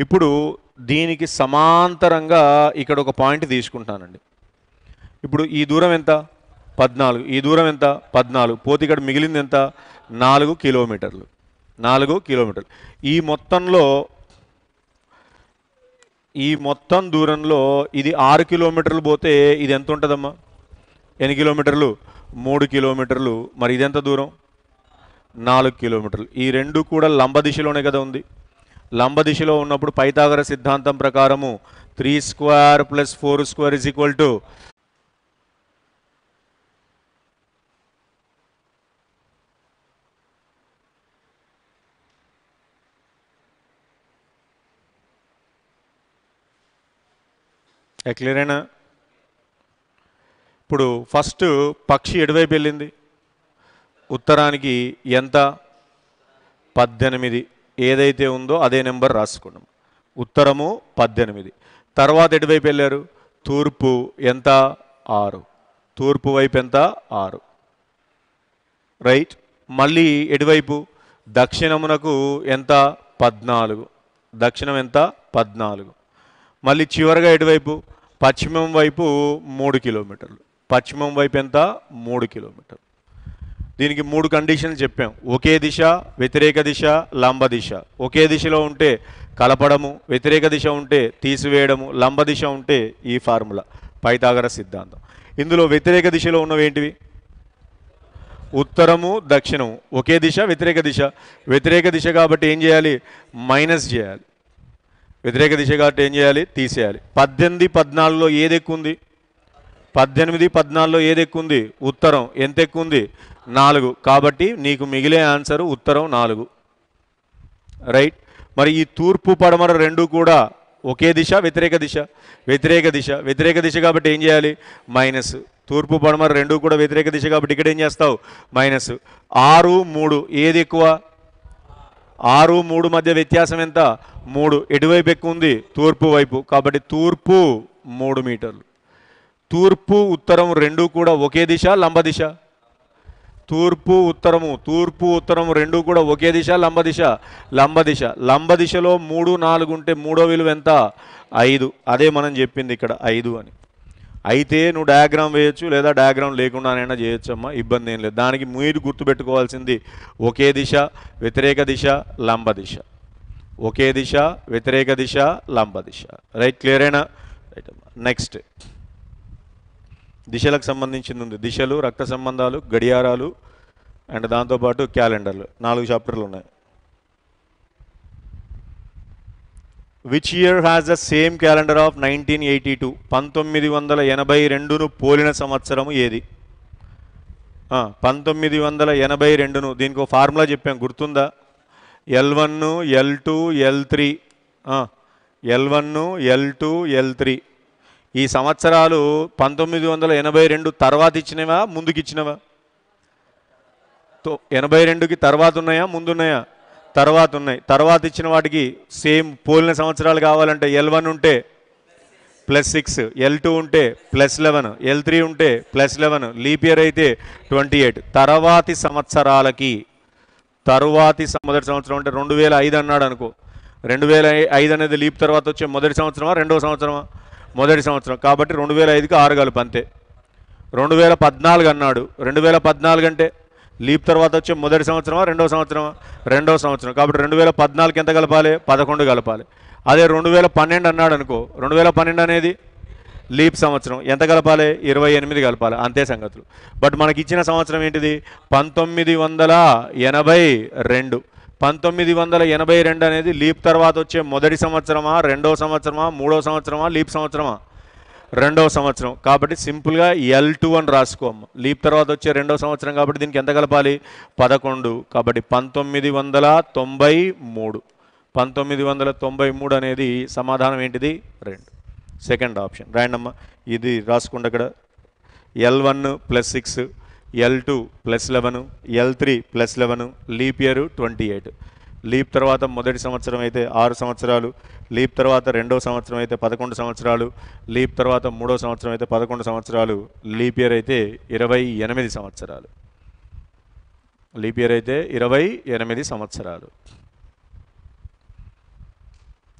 ఇప్పుడు దీనికి సమాంతరంగా ఇక్కడ ఒక పాయింట్ తీసుకుంటానండి. ఇప్పుడు ఈ దూరం ఎంత? పద్నాలుగు. ఈ దూరం ఎంత? పద్నాలుగు. పోతే ఇక్కడ మిగిలింది ఎంత? నాలుగు కిలోమీటర్లు. నాలుగు కిలోమీటర్లు. ఈ మొత్తంలో ఈ మొత్తం దూరంలో ఇది ఆరు కిలోమీటర్లు పోతే ఇది ఎంత ఉంటుందమ్మా? ఎన్ని కిలోమీటర్లు? మూడు కిలోమీటర్లు. మరి ఇదెంత దూరం? నాలుగు కిలోమీటర్లు. ఈ రెండు కూడా లంబ దిశలోనే కదా ఉంది. లంబ దిశలో ఉన్నప్పుడు పైతాగర సిద్ధాంతం ప్రకారము three square plus four square is equal to క్లియరేనా ఇప్పుడు ఫస్ట్ పక్షి ఎటువైపు వెళ్ళింది? ఉత్తరానికి ఎంత? పద్దెనిమిది. ఏదైతే ఉందో అదే నెంబర్ రాసుకున్నాం. ఉత్తరము పద్దెనిమిది. తర్వాత ఎటువైపు వెళ్ళారు? తూర్పు ఎంత? ఆరు. తూర్పు వైపు ఎంత? ఆరు. రైట్? మళ్ళీ ఎటువైపు? దక్షిణమునకు ఎంత? పద్నాలుగు. దక్షిణం ఎంత? పద్నాలుగు. మళ్ళీ చివరగా ఎటువైపు? పశ్చిమం వైపు మూడు కిలోమీటర్లు. పశ్చిమం వైపు ఎంత? మూడు కిలోమీటర్లు. దీనికి మూడు కండిషన్లు చెప్పాం. ఒకే దిశ వ్యతిరేక దిశ లంబ దిశ. ఒకే దిశలో ఉంటే కలపడము వ్యతిరేక దిశ ఉంటే తీసివేయడము లంబ దిశ ఉంటే ఈ ఫార్ములా పైతాగర సిద్ధాంతం. ఇందులో వ్యతిరేక దిశలో ఉన్నవి ఏంటివి? ఉత్తరము దక్షిణము. ఒకే దిశ వ్యతిరేక దిశ. వ్యతిరేక దిశ కాబట్టి ఏం చేయాలి? మైనస్ చేయాలి. వ్యతిరేక దిశ కాబట్టి ఏం చేయాలి? తీసేయాలి. పద్దెనిమిది పద్నాలుగులో ఏది ఎక్కువ ఉంది పద్దెనిమిది పద్నాలుగులో ఏది ఎక్కువ ఉంది ఉత్తరం. ఎంత ఎక్కువ ఉంది నాలుగు. కాబట్టి నీకు మిగిలే ఆన్సర్ ఉత్తరం నాలుగు. రైట్? మరి ఈ తూర్పు పడమర రెండు కూడా ఒకే దిశ వ్యతిరేక దిశ? వ్యతిరేక దిశ. వ్యతిరేక దిశ కాబట్టి ఏం చేయాలి? మైనస్. తూర్పు పడమర రెండు కూడా వ్యతిరేక దిశ కాబట్టి ఇక్కడ ఏం చేస్తావు? మైనస్. ఆరు మూడు. ఏది ఎక్కువ? ఆరు మూడు మధ్య వ్యత్యాసం ఎంత? మూడు. ఎటువైపు ఎక్కువ ఉంది? తూర్పు వైపు. కాబట్టి తూర్పు మూడు మీటర్లు. తూర్పు ఉత్తరం రెండు కూడా ఒకే దిశ లంబ దిశ? తూర్పు ఉత్తరము. తూర్పు ఉత్తరం రెండు కూడా ఒకే దిశ లంబ దిశ? లంబ దిశ. లంబ దిశలో మూడు నాలుగు ఉంటే మూడో విలువ ఎంత? ఐదు. అదే మనం చెప్పింది ఇక్కడ ఐదు అని. అయితే నువ్వు డయాగ్రామ్ వేయొచ్చు లేదా డయాగ్రామ్ లేకుండానైనా చేయొచ్చమ్మా. ఇబ్బంది ఏం లేదు. దానికి మీరు గుర్తుపెట్టుకోవాల్సింది ఒకే దిశ వ్యతిరేక దిశ లంబ దిశ. ఒకే దిశ వ్యతిరేక దిశ లంబ దిశ. రైట్ క్లియరేనా రైట్ నెక్స్ట్ దిశలకు సంబంధించింది ఉంది. దిశలు రక్త సంబంధాలు గడియారాలు అండ్ దాంతోపాటు క్యాలెండర్లు నాలుగు చాప్టర్లు ఉన్నాయి. Which year has the same calendar of nineteen eighty two పంతొమ్మిది వందల ఎనభై రెండును పోలిన సంవత్సరం ఏది? పంతొమ్మిది వందల ఎనభై రెండును. దీనికి ఒక ఫార్ములా చెప్పాం గుర్తుందా? L one L two L three. L one L two L three. ఈ సంవత్సరాలు పంతొమ్మిది వందల ఎనభై రెండు తర్వాత ఇచ్చినవా ముందుకు ఇచ్చినవా తో- ఎనభై రెండుకి తర్వాత ఉన్నాయా ముందున్నాయా? తర్వాత ఉన్నాయి. తర్వాత ఇచ్చిన వాటికి సేమ్ పోలిన సంవత్సరాలు కావాలంటే ఎల్ వన్ ఉంటే ప్లస్ సిక్స్ ఎల్ టూ ఉంటే ప్లస్ లెవెన్ ఎల్ త్రీ ఉంటే ప్లస్ లెవెన్ లీప్ ఇయర్ అయితే ట్వంటీ ఎయిట్ తర్వాతి సంవత్సరాలకి తరువాతి మొదటి సంవత్సరం అంటే రెండు వేల ఐదు అన్నాడు అనుకో. రెండు వేల ఐదు అనేది లీప్ తర్వాత వచ్చే మొదటి సంవత్సరమా రెండవ సంవత్సరమా? మొదటి సంవత్సరం. కాబట్టి రెండు వేల ఐదుకి ఆరు కలుపు అంతే. రెండు వేల పద్నాలుగు అన్నాడు. రెండు వేల పద్నాలుగు అంటే లీప్ తర్వాత వచ్చే మొదటి సంవత్సరమా రెండవ సంవత్సరమా? రెండవ సంవత్సరం. కాబట్టి రెండు వేల పద్నాలుగు ఎంత కలపాలి? పదకొండు కలపాలి. అదే రెండు వేల పన్నెండు అన్నాడు అనుకో. రెండు వేల పన్నెండు అనేది లీప్ సంవత్సరం. ఎంత కలపాలి? ఇరవై ఎనిమిది కలపాలి. అంతే సంగతులు. బట్ మనకి ఇచ్చిన సంవత్సరం ఏంటిది? పంతొమ్మిది వందల ఎనభై రెండు. పంతొమ్మిది వందల ఎనభై రెండు అనేది లీప్ తర్వాత వచ్చే మొదటి సంవత్సరమా రెండో సంవత్సరమా మూడో సంవత్సరమా లీప్ సంవత్సరమా? రెండవ సంవత్సరం. కాబట్టి సింపుల్గా ఎల్ టూ అని రాసుకోము లీప్ తర్వాత వచ్చే రెండవ సంవత్సరం కాబట్టి దీనికి ఎంత కలపాలి? పదకొండు. కాబట్టి పంతొమ్మిది వందల తొంభై మూడు. పంతొమ్మిది వందల తొంభై మూడు అనేది సమాధానం ఏంటిది? రెండు. సెకండ్ ఆప్షన్ రాయండమ్మా ఇది రాసుకోండి అక్కడ L one plus six L two plus eleven L three plus eleven leap year twenty eight leap తర్వాత మొదటి సంవత్సరం అయితే ఆరు సంవత్సరాలు. లీప్ తర్వాత రెండో సంవత్సరం అయితే పదకొండు సంవత్సరాలు లీప్ తర్వాత మూడో సంవత్సరం అయితే పదకొండు సంవత్సరాలు లీప్ ఇయర్ అయితే ఇరవై ఎనిమిది సంవత్సరాలు. లీప్ ఇయర్ అయితే ఇరవై ఎనిమిది సంవత్సరాలు.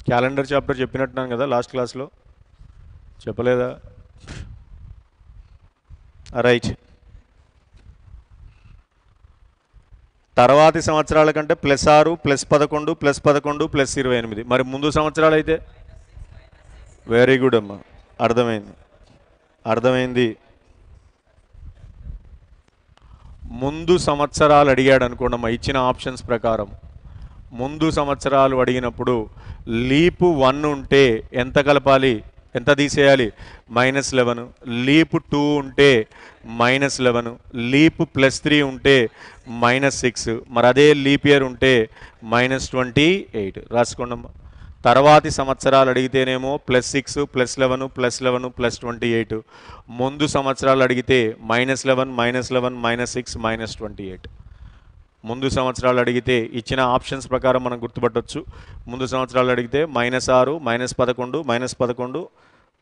క్యాలెండర్ చాప్టర్ చెప్పినట్టున్నాను కదా లాస్ట్ క్లాస్లో? చెప్పలేదా? రైట్. తర్వాతి సంవత్సరాల కంటే ప్లస్ ఆరు ప్లస్ పదకొండు ప్లస్ పదకొండు ప్లస్ ఇరవై ఎనిమిది. మరి ముందు సంవత్సరాలు అయితే వెరీ గుడ్ అమ్మా. అర్థమైంది. అర్థమైంది. ముందు సంవత్సరాలు అడిగాడు అనుకోండి అమ్మ ఇచ్చిన ఆప్షన్స్ ప్రకారం. ముందు సంవత్సరాలు అడిగినప్పుడు లీపు వన్ ఉంటే ఎంత కలపాలి? ఎంత తీసేయాలి? Minus eleven. లీప్ టూ ఉంటే minus eleven. Leap plus three ఉంటే మైనస్ సిక్స్. మరి అదే లీప్ ఇయర్ ఉంటే మైనస్ ట్వంటీ ఎయిట్. రాసుకోండమ్మా. తర్వాతి సంవత్సరాలు అడిగితేనేమో plus six plus eleven plus eleven plus twenty eight. ముందు సంవత్సరాలు అడిగితే minus eleven minus eleven minus six minus twenty eight. ముందు సంవత్సరాలు అడిగితే ఇచ్చిన ఆప్షన్స్ ప్రకారం మనం గుర్తుపట్టొచ్చు. ముందు సంవత్సరాలు అడిగితే మైనస్ ఆరు మైనస్ పదకొండు మైనస్ పదకొండు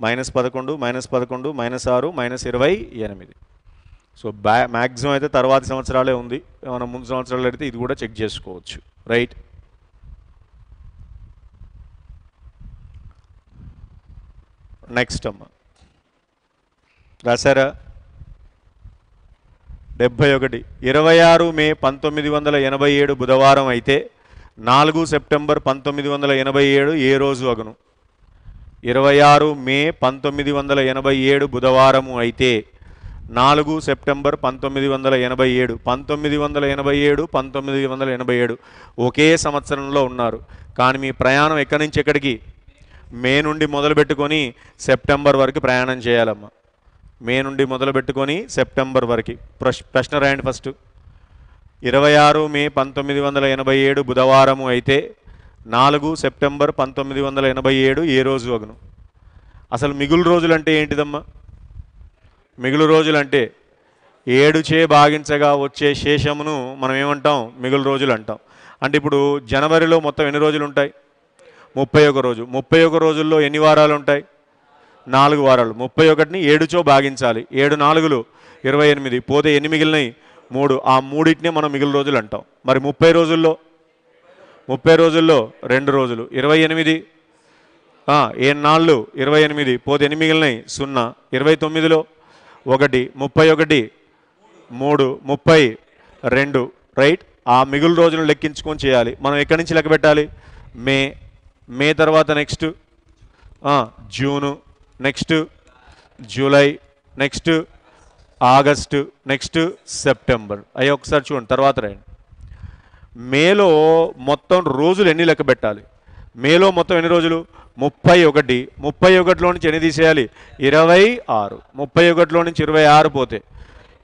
మైనస్ పదకొండు మైనస్ పదకొండు మైనస్ ఆరు మైనస్ ఇరవై ఎనిమిది. సో బ్యా మ్యాక్సిమం అయితే తర్వాతి సంవత్సరాలే ఉంది. మనం ముందు సంవత్సరాలు అడిగితే ఇది కూడా చెక్ చేసుకోవచ్చు. రైట్? నెక్స్ట్ అమ్మ. రాశారా? డెబ్భై ఒకటి. ఇరవై ఆరు మే పంతొమ్మిది వందల ఎనభై ఏడు బుధవారం అయితే నాలుగు సెప్టెంబర్ పంతొమ్మిది వందల ఎనభై ఏడు ఏ రోజు అగును? ఇరవై ఆరు మే పంతొమ్మిది వందల ఎనభై ఏడు బుధవారము అయితే నాలుగు సెప్టెంబర్ పంతొమ్మిది వందల ఎనభై ఏడు. పంతొమ్మిది వందల ఎనభై ఏడు పంతొమ్మిది వందల ఎనభై ఏడు ఒకే సంవత్సరంలో ఉన్నారు. కానీ మీ ప్రయాణం ఎక్కడి నుంచి ఎక్కడికి? మే నుండి మొదలుపెట్టుకొని సెప్టెంబర్ వరకు ప్రయాణం చేయాలమ్మా. మే నుండి మొదలుపెట్టుకొని సెప్టెంబర్ వరకు. ప్రశ్ ప్రశ్న రాయండి ఫస్ట్. ఇరవై ఆరు మే పంతొమ్మిది వందల ఎనభై ఏడు బుధవారము అయితే నాలుగు సెప్టెంబర్ పంతొమ్మిది వందల ఎనభై ఏడు ఏ రోజు అగును? అసలు మిగులు రోజులు అంటే ఏంటిదమ్మా? మిగులు రోజులు అంటే ఏడు చే భాగించగా వచ్చే శేషమును మనం ఏమంటాం? మిగులు రోజులు అంటాం అంటే ఇప్పుడు జనవరిలో మొత్తం ఎన్ని రోజులు ఉంటాయి ముప్పై ఒక రోజు. ముప్పై ఒక రోజుల్లో ఎన్ని వారాలు ఉంటాయి నాలుగు వారాలు. ముప్పై ఒకటిని ఏడుచో భాగించాలి. ఏడు నాలుగులు ఇరవై ఎనిమిది. పోతే ఎన్ని మిగిలినాయి? మూడు. ఆ మూడింటినే మనం మిగిలిన రోజులు అంటాం. మరి ముప్పై రోజుల్లో? ముప్పై రోజుల్లో రెండు రోజులు. ఇరవై ఎనిమిది ఏ నాళ్ళు? ఇరవై ఎనిమిది. పోతే ఎన్ని మిగిలినాయి? సున్నా. ఇరవై తొమ్మిదిలో? ఒకటి. ముప్పై ఒకటి మూడు. ముప్పై రెండు. రైట్? ఆ మిగులు రోజులను లెక్కించుకొని చేయాలి. మనం ఎక్కడి నుంచి లెక్క పెట్టాలి? మే. మే తర్వాత next June. Next July next August next September. అయ్యి ఒకసారి చూడండి తర్వాత రండి మేలో మొత్తం రోజులు ఎన్ని లెక్క పెట్టాలి? మేలో మొత్తం ఎన్ని రోజులు? ముప్పై ఒకటి. ముప్పై ఒకటిలో నుంచి ఎన్ని తీసేయాలి? ఇరవై ఆరు. ముప్పై ఒకటిలో నుంచి ఇరవై ఆరు పోతే.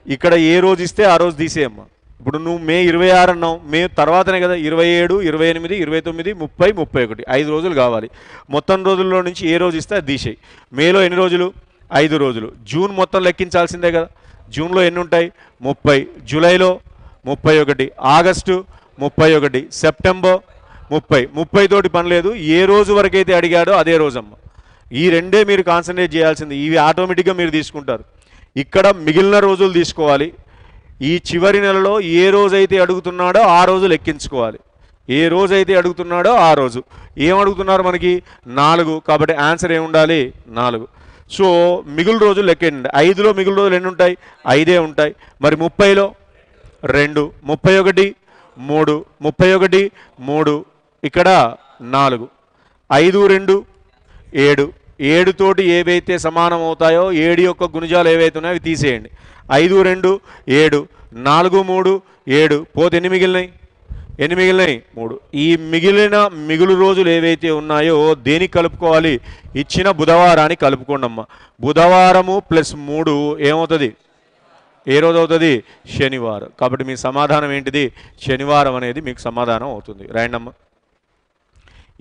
ఇక్కడ ఏ రోజు ఇస్తే ఆ రోజు తీసేయమ్మా. ఇప్పుడు నువ్వు మే ఇరవై ఆరు అన్నావు. మే తర్వాతనే కదా ఇరవై ఏడు ఇరవై ఎనిమిది ఇరవై తొమ్మిది ముప్పై ముప్పై ఒకటి. ఐదు రోజులు కావాలి. మొత్తం రోజుల్లో నుంచి ఏ రోజు ఇస్తే అది తీసేయి. మేలో ఎన్ని రోజులు? ఐదు రోజులు. జూన్ మొత్తం లెక్కించాల్సిందే కదా. జూన్లో ఎన్ని ఉంటాయి? ముప్పై. జూలైలో ముప్పై ఒకటి. ఆగస్టు ముప్పై ఒకటి. సెప్టెంబర్ ముప్పై. ముప్పై తోటి పని లేదు. ఏ రోజు వరకైతే అడిగాడో అదే రోజమ్మ. ఈ రెండే మీరు కాన్సన్ట్రేట్ చేయాల్సింది. ఇవి ఆటోమేటిక్గా మీరు తీసుకుంటారు. ఇక్కడ మిగిలిన రోజులు తీసుకోవాలి. ఈ చివరి నెలలో ఏ రోజైతే అడుగుతున్నాడో ఆ రోజు లెక్కించుకోవాలి ఏ రోజైతే అడుగుతున్నాడో ఆ రోజు. ఏం అడుగుతున్నారు మనకి? నాలుగు. కాబట్టి ఆన్సర్ ఏమి ఉండాలి? నాలుగు. సో మిగులు రోజులు లెక్కండి ఐదులో మిగులు రోజులు ఎన్ని ఉంటాయి? ఐదే ఉంటాయి. మరి ముప్పైలో? రెండు. ముప్పై ఒకటి మూడు. ముప్పై ఒకటి మూడు. ఇక్కడ నాలుగు. ఐదు రెండు ఏడు. ఏడుతోటి ఏవైతే సమానం అవుతాయో ఏడు యొక్క గుణజాలు ఏవైతే ఉన్నాయో అవి తీసేయండి. ఐదు రెండు ఏడు నాలుగు మూడు ఏడు. పోతే ఎన్ని మిగిలినాయి? ఎన్ని మిగిలినాయి? మూడు. ఈ మిగిలిన మిగులు రోజులు ఏవైతే ఉన్నాయో దేనికి కలుపుకోవాలి? ఇచ్చిన బుధవారాన్ని కలుపుకోండమ్మా బుధవారము ప్లస్ మూడు ఏమవుతుంది? ఏ రోజు అవుతుంది? శనివారం. కాబట్టి మీ సమాధానం ఏంటిది? శనివారం అనేది మీకు సమాధానం అవుతుంది. రాయండమ్మ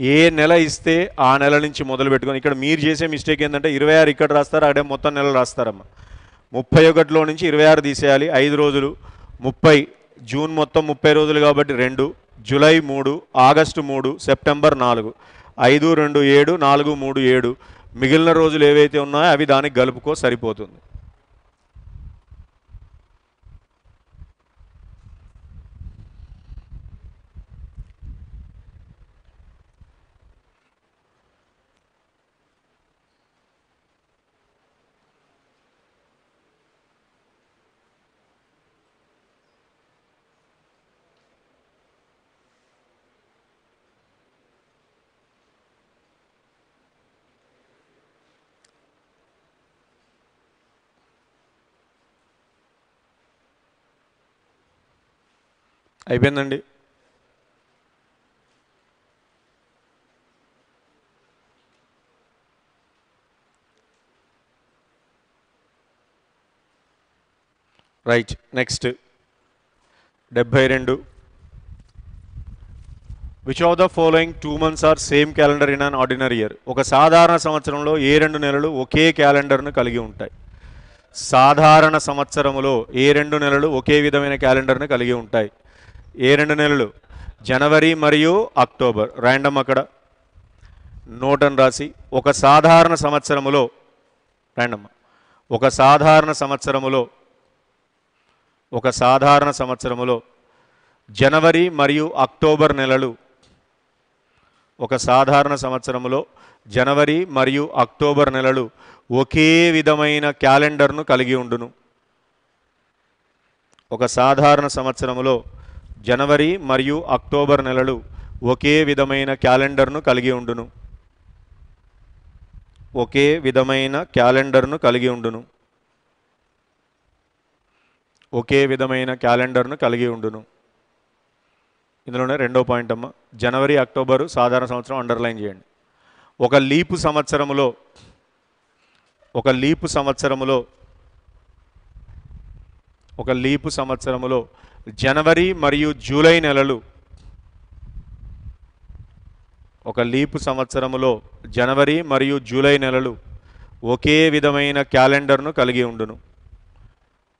ఏ నెల ఇస్తే ఆ నెల నుంచి మొదలు పెట్టుకొని ఇక్కడ మీరు చేసే మిస్టేక్ ఏంటంటే ఇరవై ఆరు ఇక్కడ రాస్తారు? అక్కడే మొత్తం నెలలు రాస్తారమ్మా. ముప్పై ఒకటిలో నుంచి ఇరవై ఆరు తీసేయాలి. ఐదు రోజులు. ముప్పై జూన్ మొత్తం ముప్పై రోజులు కాబట్టి రెండు జూలై మూడు ఆగస్టు మూడు సెప్టెంబర్ నాలుగు. ఐదు రెండు ఏడు నాలుగు మూడు ఏడు. మిగిలిన రోజులు ఏవైతే ఉన్నాయో అవి దానికి గలుపుకో సరిపోతుంది. అయిపోయిందండి. Right next. డెబ్భై రెండు. Which of the following two months are same calendar in an ordinary year ఒక సాధారణ సంవత్సరంలో ఏ రెండు నెలలు ఒకే క్యాలెండర్ను కలిగి ఉంటాయి? సాధారణ సంవత్సరములో ఏ రెండు నెలలు ఒకే విధమైన క్యాలెండర్ను కలిగి ఉంటాయి? ఏ రెండు నెలలు? జనవరి మరియు అక్టోబర్. ర్యాండమ్ అక్కడ. నోటన్ రాసి ఒక సాధారణ సంవత్సరములో ర్యాండమ్ ఒక సాధారణ సంవత్సరములో ఒక సాధారణ సంవత్సరములో జనవరి మరియు అక్టోబర్ నెలలు ఒక సాధారణ సంవత్సరములో జనవరి మరియు అక్టోబర్ నెలలు ఒకే విధమైన క్యాలెండర్ను కలిగి ఉండును. ఒక సాధారణ సంవత్సరములో జనవరి మరియు అక్టోబర్ నెలలు ఒకే విధమైన క్యాలెండర్ను కలిగి ఉండును. ఒకే విధమైన క్యాలెండర్ను కలిగి ఉండును. ఒకే విధమైన క్యాలెండర్ను కలిగి ఉండును. ఇందులోనే రెండో పాయింట్ అమ్మ జనవరి అక్టోబరు సాధారణ సంవత్సరం అండర్లైన్ చేయండి. ఒక లీపు సంవత్సరములో ఒక లీపు సంవత్సరములో ఒక లీపు సంవత్సరములో జనవరి మరియు జూలై నెలలు. ఒక లీపు సంవత్సరములో జనవరి మరియు జూలై నెలలు ఒకే విధమైన క్యాలెండర్ను కలిగి ఉండును.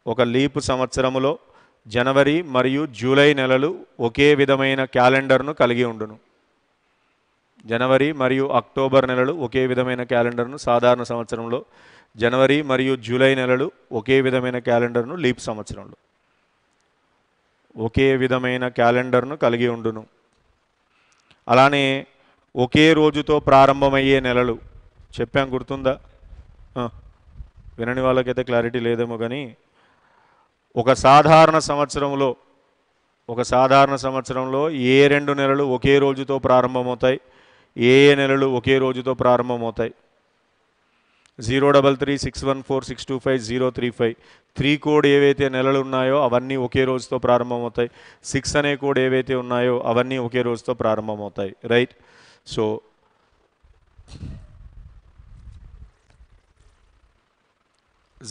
ఒక లీపు సంవత్సరములో జనవరి మరియు జూలై నెలలు ఒకే విధమైన క్యాలెండర్ను కలిగి ఉండును. జనవరి మరియు అక్టోబర్ నెలలు ఒకే విధమైన క్యాలెండర్ను సాధారణ సంవత్సరంలో జనవరి మరియు జూలై నెలలు ఒకే విధమైన క్యాలెండర్ను లీప్ సంవత్సరంలో. ఒకే విధమైన క్యాలెండర్ను కలిగి ఉండును. అలానే ఒకే రోజుతో ప్రారంభమయ్యే నెలలు. చెప్పాం గుర్తుందా? వినని వాళ్ళకైతే క్లారిటీ లేదేమో కానీ ఒక సాధారణ సంవత్సరంలో ఒక సాధారణ సంవత్సరంలో ఏ రెండు నెలలు ఒకే రోజుతో ప్రారంభమవుతాయి? ఏ ఏ నెలలు ఒకే రోజుతో ప్రారంభమవుతాయి? Zero double three six one four six two five zero three five three code ఏవైతే నెలలు ఉన్నాయో అవన్నీ ఒకే రోజుతో ప్రారంభమవుతాయి. సిక్స్ అనే కోడ్ ఏవైతే ఉన్నాయో అవన్నీ ఒకే రోజుతో ప్రారంభమవుతాయి. Right so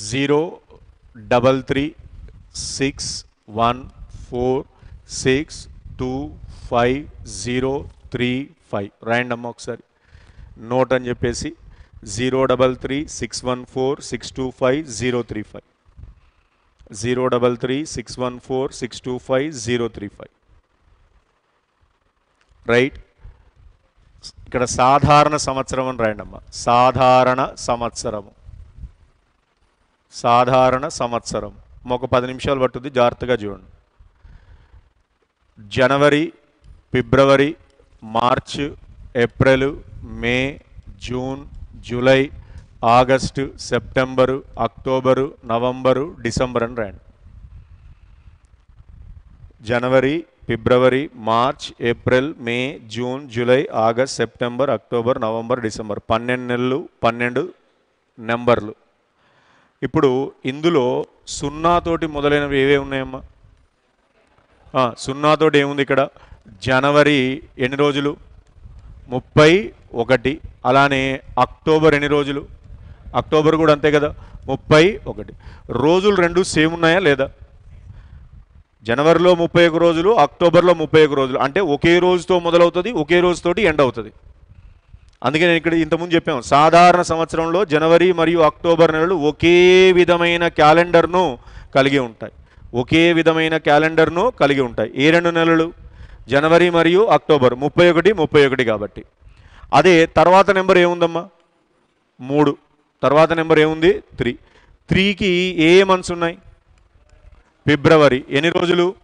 zero double three six one four six two five zero three five రాయండి అమ్మ ఒకసారి. నోట్ అని చెప్పేసి zero double three six one four six two five zero three five. Zero double three six one four six two five zero three five. Right ఇక్కడ సాధారణ సంవత్సరం అని రాయండి సాధారణ సంవత్సరము. సాధారణ సంవత్సరం ఒక పది నిమిషాలు పట్టుద్ది జాగ్రత్తగా చూడండి. జనవరి ఫిబ్రవరి March April May June July August September October November December అని రాయండి. జనవరి ఫిబ్రవరి March April May June July August September October November December పన్నెండు నెలలు పన్నెండు నెంబర్లు. ఇప్పుడు ఇందులో సున్నాతోటి మొదలైనవి ఏవే ఉన్నాయమ్మా? సున్నాతోటి ఏముంది ఇక్కడ? జనవరి ఎన్ని రోజులు? ముప్పై ఒకటి అలానే అక్టోబర్ ఎన్ని రోజులు? అక్టోబర్ కూడా అంతే కదా? ముప్పై ఒకటి. రోజులు రెండు సేమ్ ఉన్నాయా లేదా? జనవరిలో ముప్పై ఒక రోజులు అక్టోబర్లో ముప్పై ఒక రోజులు. అంటే ఒకే రోజుతో మొదలవుతుంది ఒకే రోజుతోటి ఎండ్ అవుతుంది. అందుకే నేను ఇక్కడ ఇంతకుముందు చెప్పాము సాధారణ సంవత్సరంలో జనవరి మరియు అక్టోబర్ నెలలు ఒకే విధమైన క్యాలెండర్ను కలిగి ఉంటాయి. ఒకే విధమైన క్యాలెండర్ను కలిగి ఉంటాయి. ఏ రెండు నెలలు? జనవరి మరియు అక్టోబర్. ముప్పై ఒకటి ముప్పై ఒకటి కాబట్టి. అదే తర్వాత నెంబర్ ఏముందమ్మా? మూడు. తర్వాత నెంబర్ ఏముంది? త్రీ. త్రీకి ఏ మంత్స్ ఉన్నాయి? ఫిబ్రవరి. ఎన్ని రోజులు?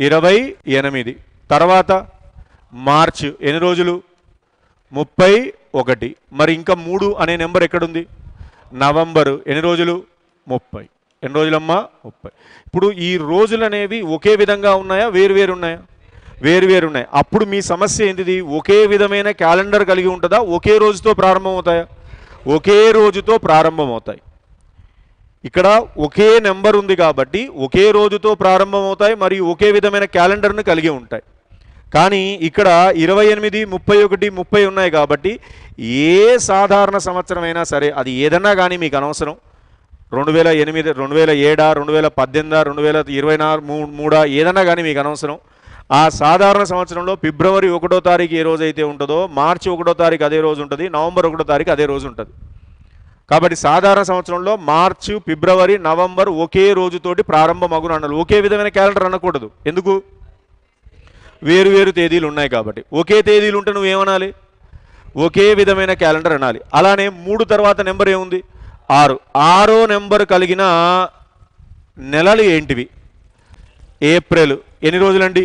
ఇరవై ఎనిమిది. తర్వాత మార్చ్. ఎన్ని రోజులు? ముప్పై ఒకటి. మరి ఇంకా మూడు అనే నెంబర్ ఎక్కడుంది? నవంబరు. ఎన్ని రోజులు? ముప్పై. ఎన్ని రోజులమ్మా? ముప్పై. ఇప్పుడు ఈ రోజులు అనేవి ఒకే విధంగా ఉన్నాయా? వేరు వేరు ఉన్నాయా? వేరు వేరు ఉన్నాయి. అప్పుడు మీ సమస్య ఏంటిది? ఒకే విధమైన క్యాలెండర్ కలిగి ఉంటుందా? ఒకే రోజుతో ప్రారంభమవుతాయా? ఒకే రోజుతో ప్రారంభమవుతాయి. ఇక్కడ ఒకే నెంబర్ ఉంది కాబట్టి ఒకే రోజుతో ప్రారంభమవుతాయి మరియు ఒకే విధమైన క్యాలెండర్ను కలిగి ఉంటాయి. కానీ ఇక్కడ ఇరవై ఎనిమిది ముప్పై ఒకటి ముప్పై ఉన్నాయి కాబట్టి ఏ సాధారణ సంవత్సరమైనా సరే అది ఏదన్నా కానీ మీకు అనవసరం. రెండు వేల ఎనిమిది రెండు వేల ఏడా రెండు వేల పద్దెనిమిదా రెండు వేల ఇరవై నాలుగు మూడా ఏదన్నా కానీ మీకు అనవసరం. ఆ సాధారణ సంవత్సరంలో ఫిబ్రవరి ఒకటో తారీఖు ఏ రోజు అయితే ఉంటుందో మార్చి ఒకటో తారీఖు అదే రోజు ఉంటుంది నవంబర్ ఒకటో తారీఖు అదే రోజు ఉంటుంది. కాబట్టి సాధారణ సంవత్సరంలో మార్చి ఫిబ్రవరి నవంబర్ ఒకే రోజుతోటి ప్రారంభమగును అన్నారు ఒకే విధమైన క్యాలెండర్ అనకూడదు. ఎందుకు? వేరు వేరు తేదీలు ఉన్నాయి కాబట్టి. ఒకే తేదీలు ఉంటే నువ్వేమనాలి ఒకే విధమైన క్యాలెండర్ అనాలి. అలానే మూడు తర్వాత నెంబర్ ఏముంది? ఆరు. ఆరో నెంబర్ కలిగిన నెలలు ఏంటివి? ఏప్రిల్. ఎన్ని రోజులండి?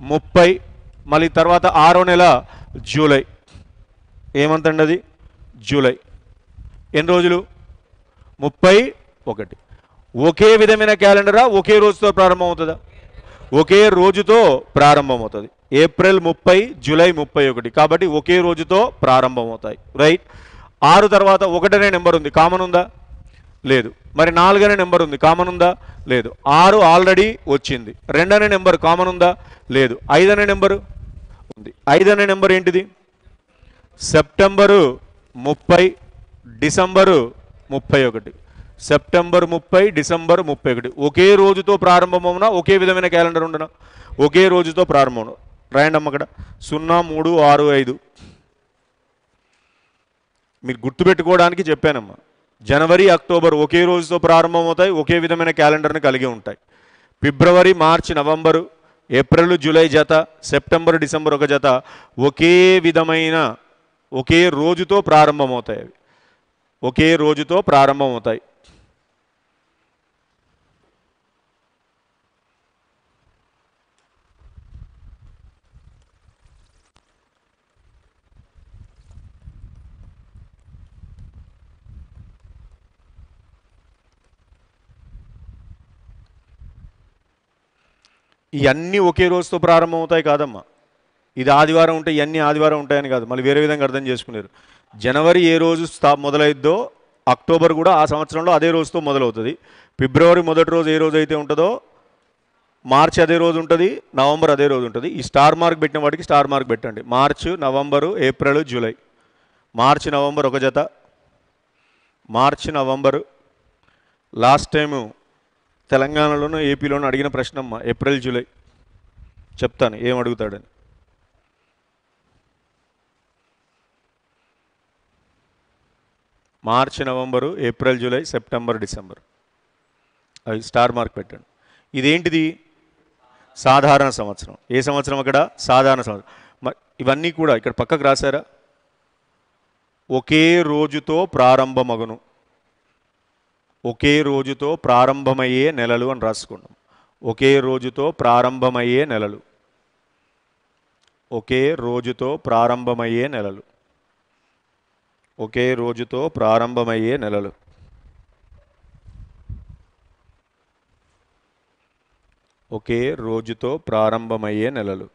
ముప్పై మళ్ళీ తర్వాత ఆరో నెల జూలై. ఏమంతండి అది? జూలై. ఎన్ని రోజులు? ముప్పై ఒకటి. ఒకే విధమైన క్యాలెండరా? ఒకే రోజుతో ప్రారంభమవుతుందా? ఒకే రోజుతో ప్రారంభమవుతుంది. ఏప్రిల్ ముప్పై జూలై ముప్పై ఒకటి. కాబట్టి ఒకే రోజుతో ప్రారంభమవుతాయి. రైట్? ఆరు తర్వాత ఒకటనే నెంబర్ ఉంది. కామన్ ఉందా? లేదు. మరి నాలుగనే నెంబర్ ఉంది కామన్ ఉందా? లేదు. ఆరు ఆల్రెడీ వచ్చింది. రెండనే నెంబర్ కామన్ ఉందా? లేదు. ఐదనే నెంబరు ఉంది. ఐదనే నెంబర్ ఏంటిది? సెప్టెంబరు ముప్పై డిసెంబరు ముప్పై ఒకటి. సెప్టెంబర్ ముప్పై డిసెంబర్ ముప్పై ఒకటి. ఒకే రోజుతో ప్రారంభమవునా? ఒకే విధమైన క్యాలెండర్ ఉండనా? ఒకే రోజుతో ప్రారంభం రాయండమ్మ అక్కడ. సున్నా మూడు ఆరు ఐదు. మీరు గుర్తుపెట్టుకోవడానికి చెప్పానమ్మా. జనవరి అక్టోబర్ ఒకే రోజుతో ప్రారంభమవుతాయి ఒకే విధమైన క్యాలెండర్ని కలిగి ఉంటాయి. ఫిబ్రవరి మార్చి నవంబరు ఏప్రిల్ జూలై జత సెప్టెంబర్ డిసెంబర్ ఒక జత ఒకే విధమైన ఒకే రోజుతో ప్రారంభమవుతాయి అవి. ఒకే రోజుతో ప్రారంభమవుతాయి. ఇవన్నీ ఒకే రోజుతో ప్రారంభమవుతాయి కాదమ్మా. ఇది ఆదివారం ఉంటే ఇవన్నీ ఆదివారం ఉంటాయని కాదు. మళ్ళీ వేరే విధంగా అర్థం చేసుకున్నారు జనవరి ఏ రోజు స్థా మొదలైద్దో అక్టోబర్ కూడా ఆ సంవత్సరంలో అదే రోజుతో మొదలవుతుంది. ఫిబ్రవరి మొదటి రోజు ఏ రోజు అయితే ఉంటుందో మార్చి అదే రోజు ఉంటుంది నవంబర్ అదే రోజు ఉంటుంది. ఈ స్టార్ మార్క్ పెట్టిన వాటికి స్టార్ మార్క్ పెట్టండి. March November April July. మార్చి నవంబర్ ఒక జత. March November. లాస్ట్ టైము తెలంగాణలోనూ ఏపీలోనూ అడిగిన ప్రశ్న అమ్మ ఏప్రిల్ జూలై. చెప్తాను ఏం అడుగుతాడని. మార్చి November April July September December. అవి స్టార్ మార్క్ పెట్టండి. ఇదేంటిది? సాధారణ సంవత్సరం. ఏ సంవత్సరం అక్కడ? సాధారణ సంవత్సరం. ఇవన్నీ కూడా ఇక్కడ పక్కకు రాశారా? ఒకే రోజుతో ప్రారంభమగును. ఒకే రోజుతో ప్రారంభమయ్యే నెలలు అని రాసుకున్నాం. ఒకే రోజుతో ప్రారంభమయ్యే నెలలు. ఒకే రోజుతో ప్రారంభమయ్యే నెలలు. ఒకే రోజుతో ప్రారంభమయ్యే నెలలు. ఒకే రోజుతో ప్రారంభమయ్యే నెలలు.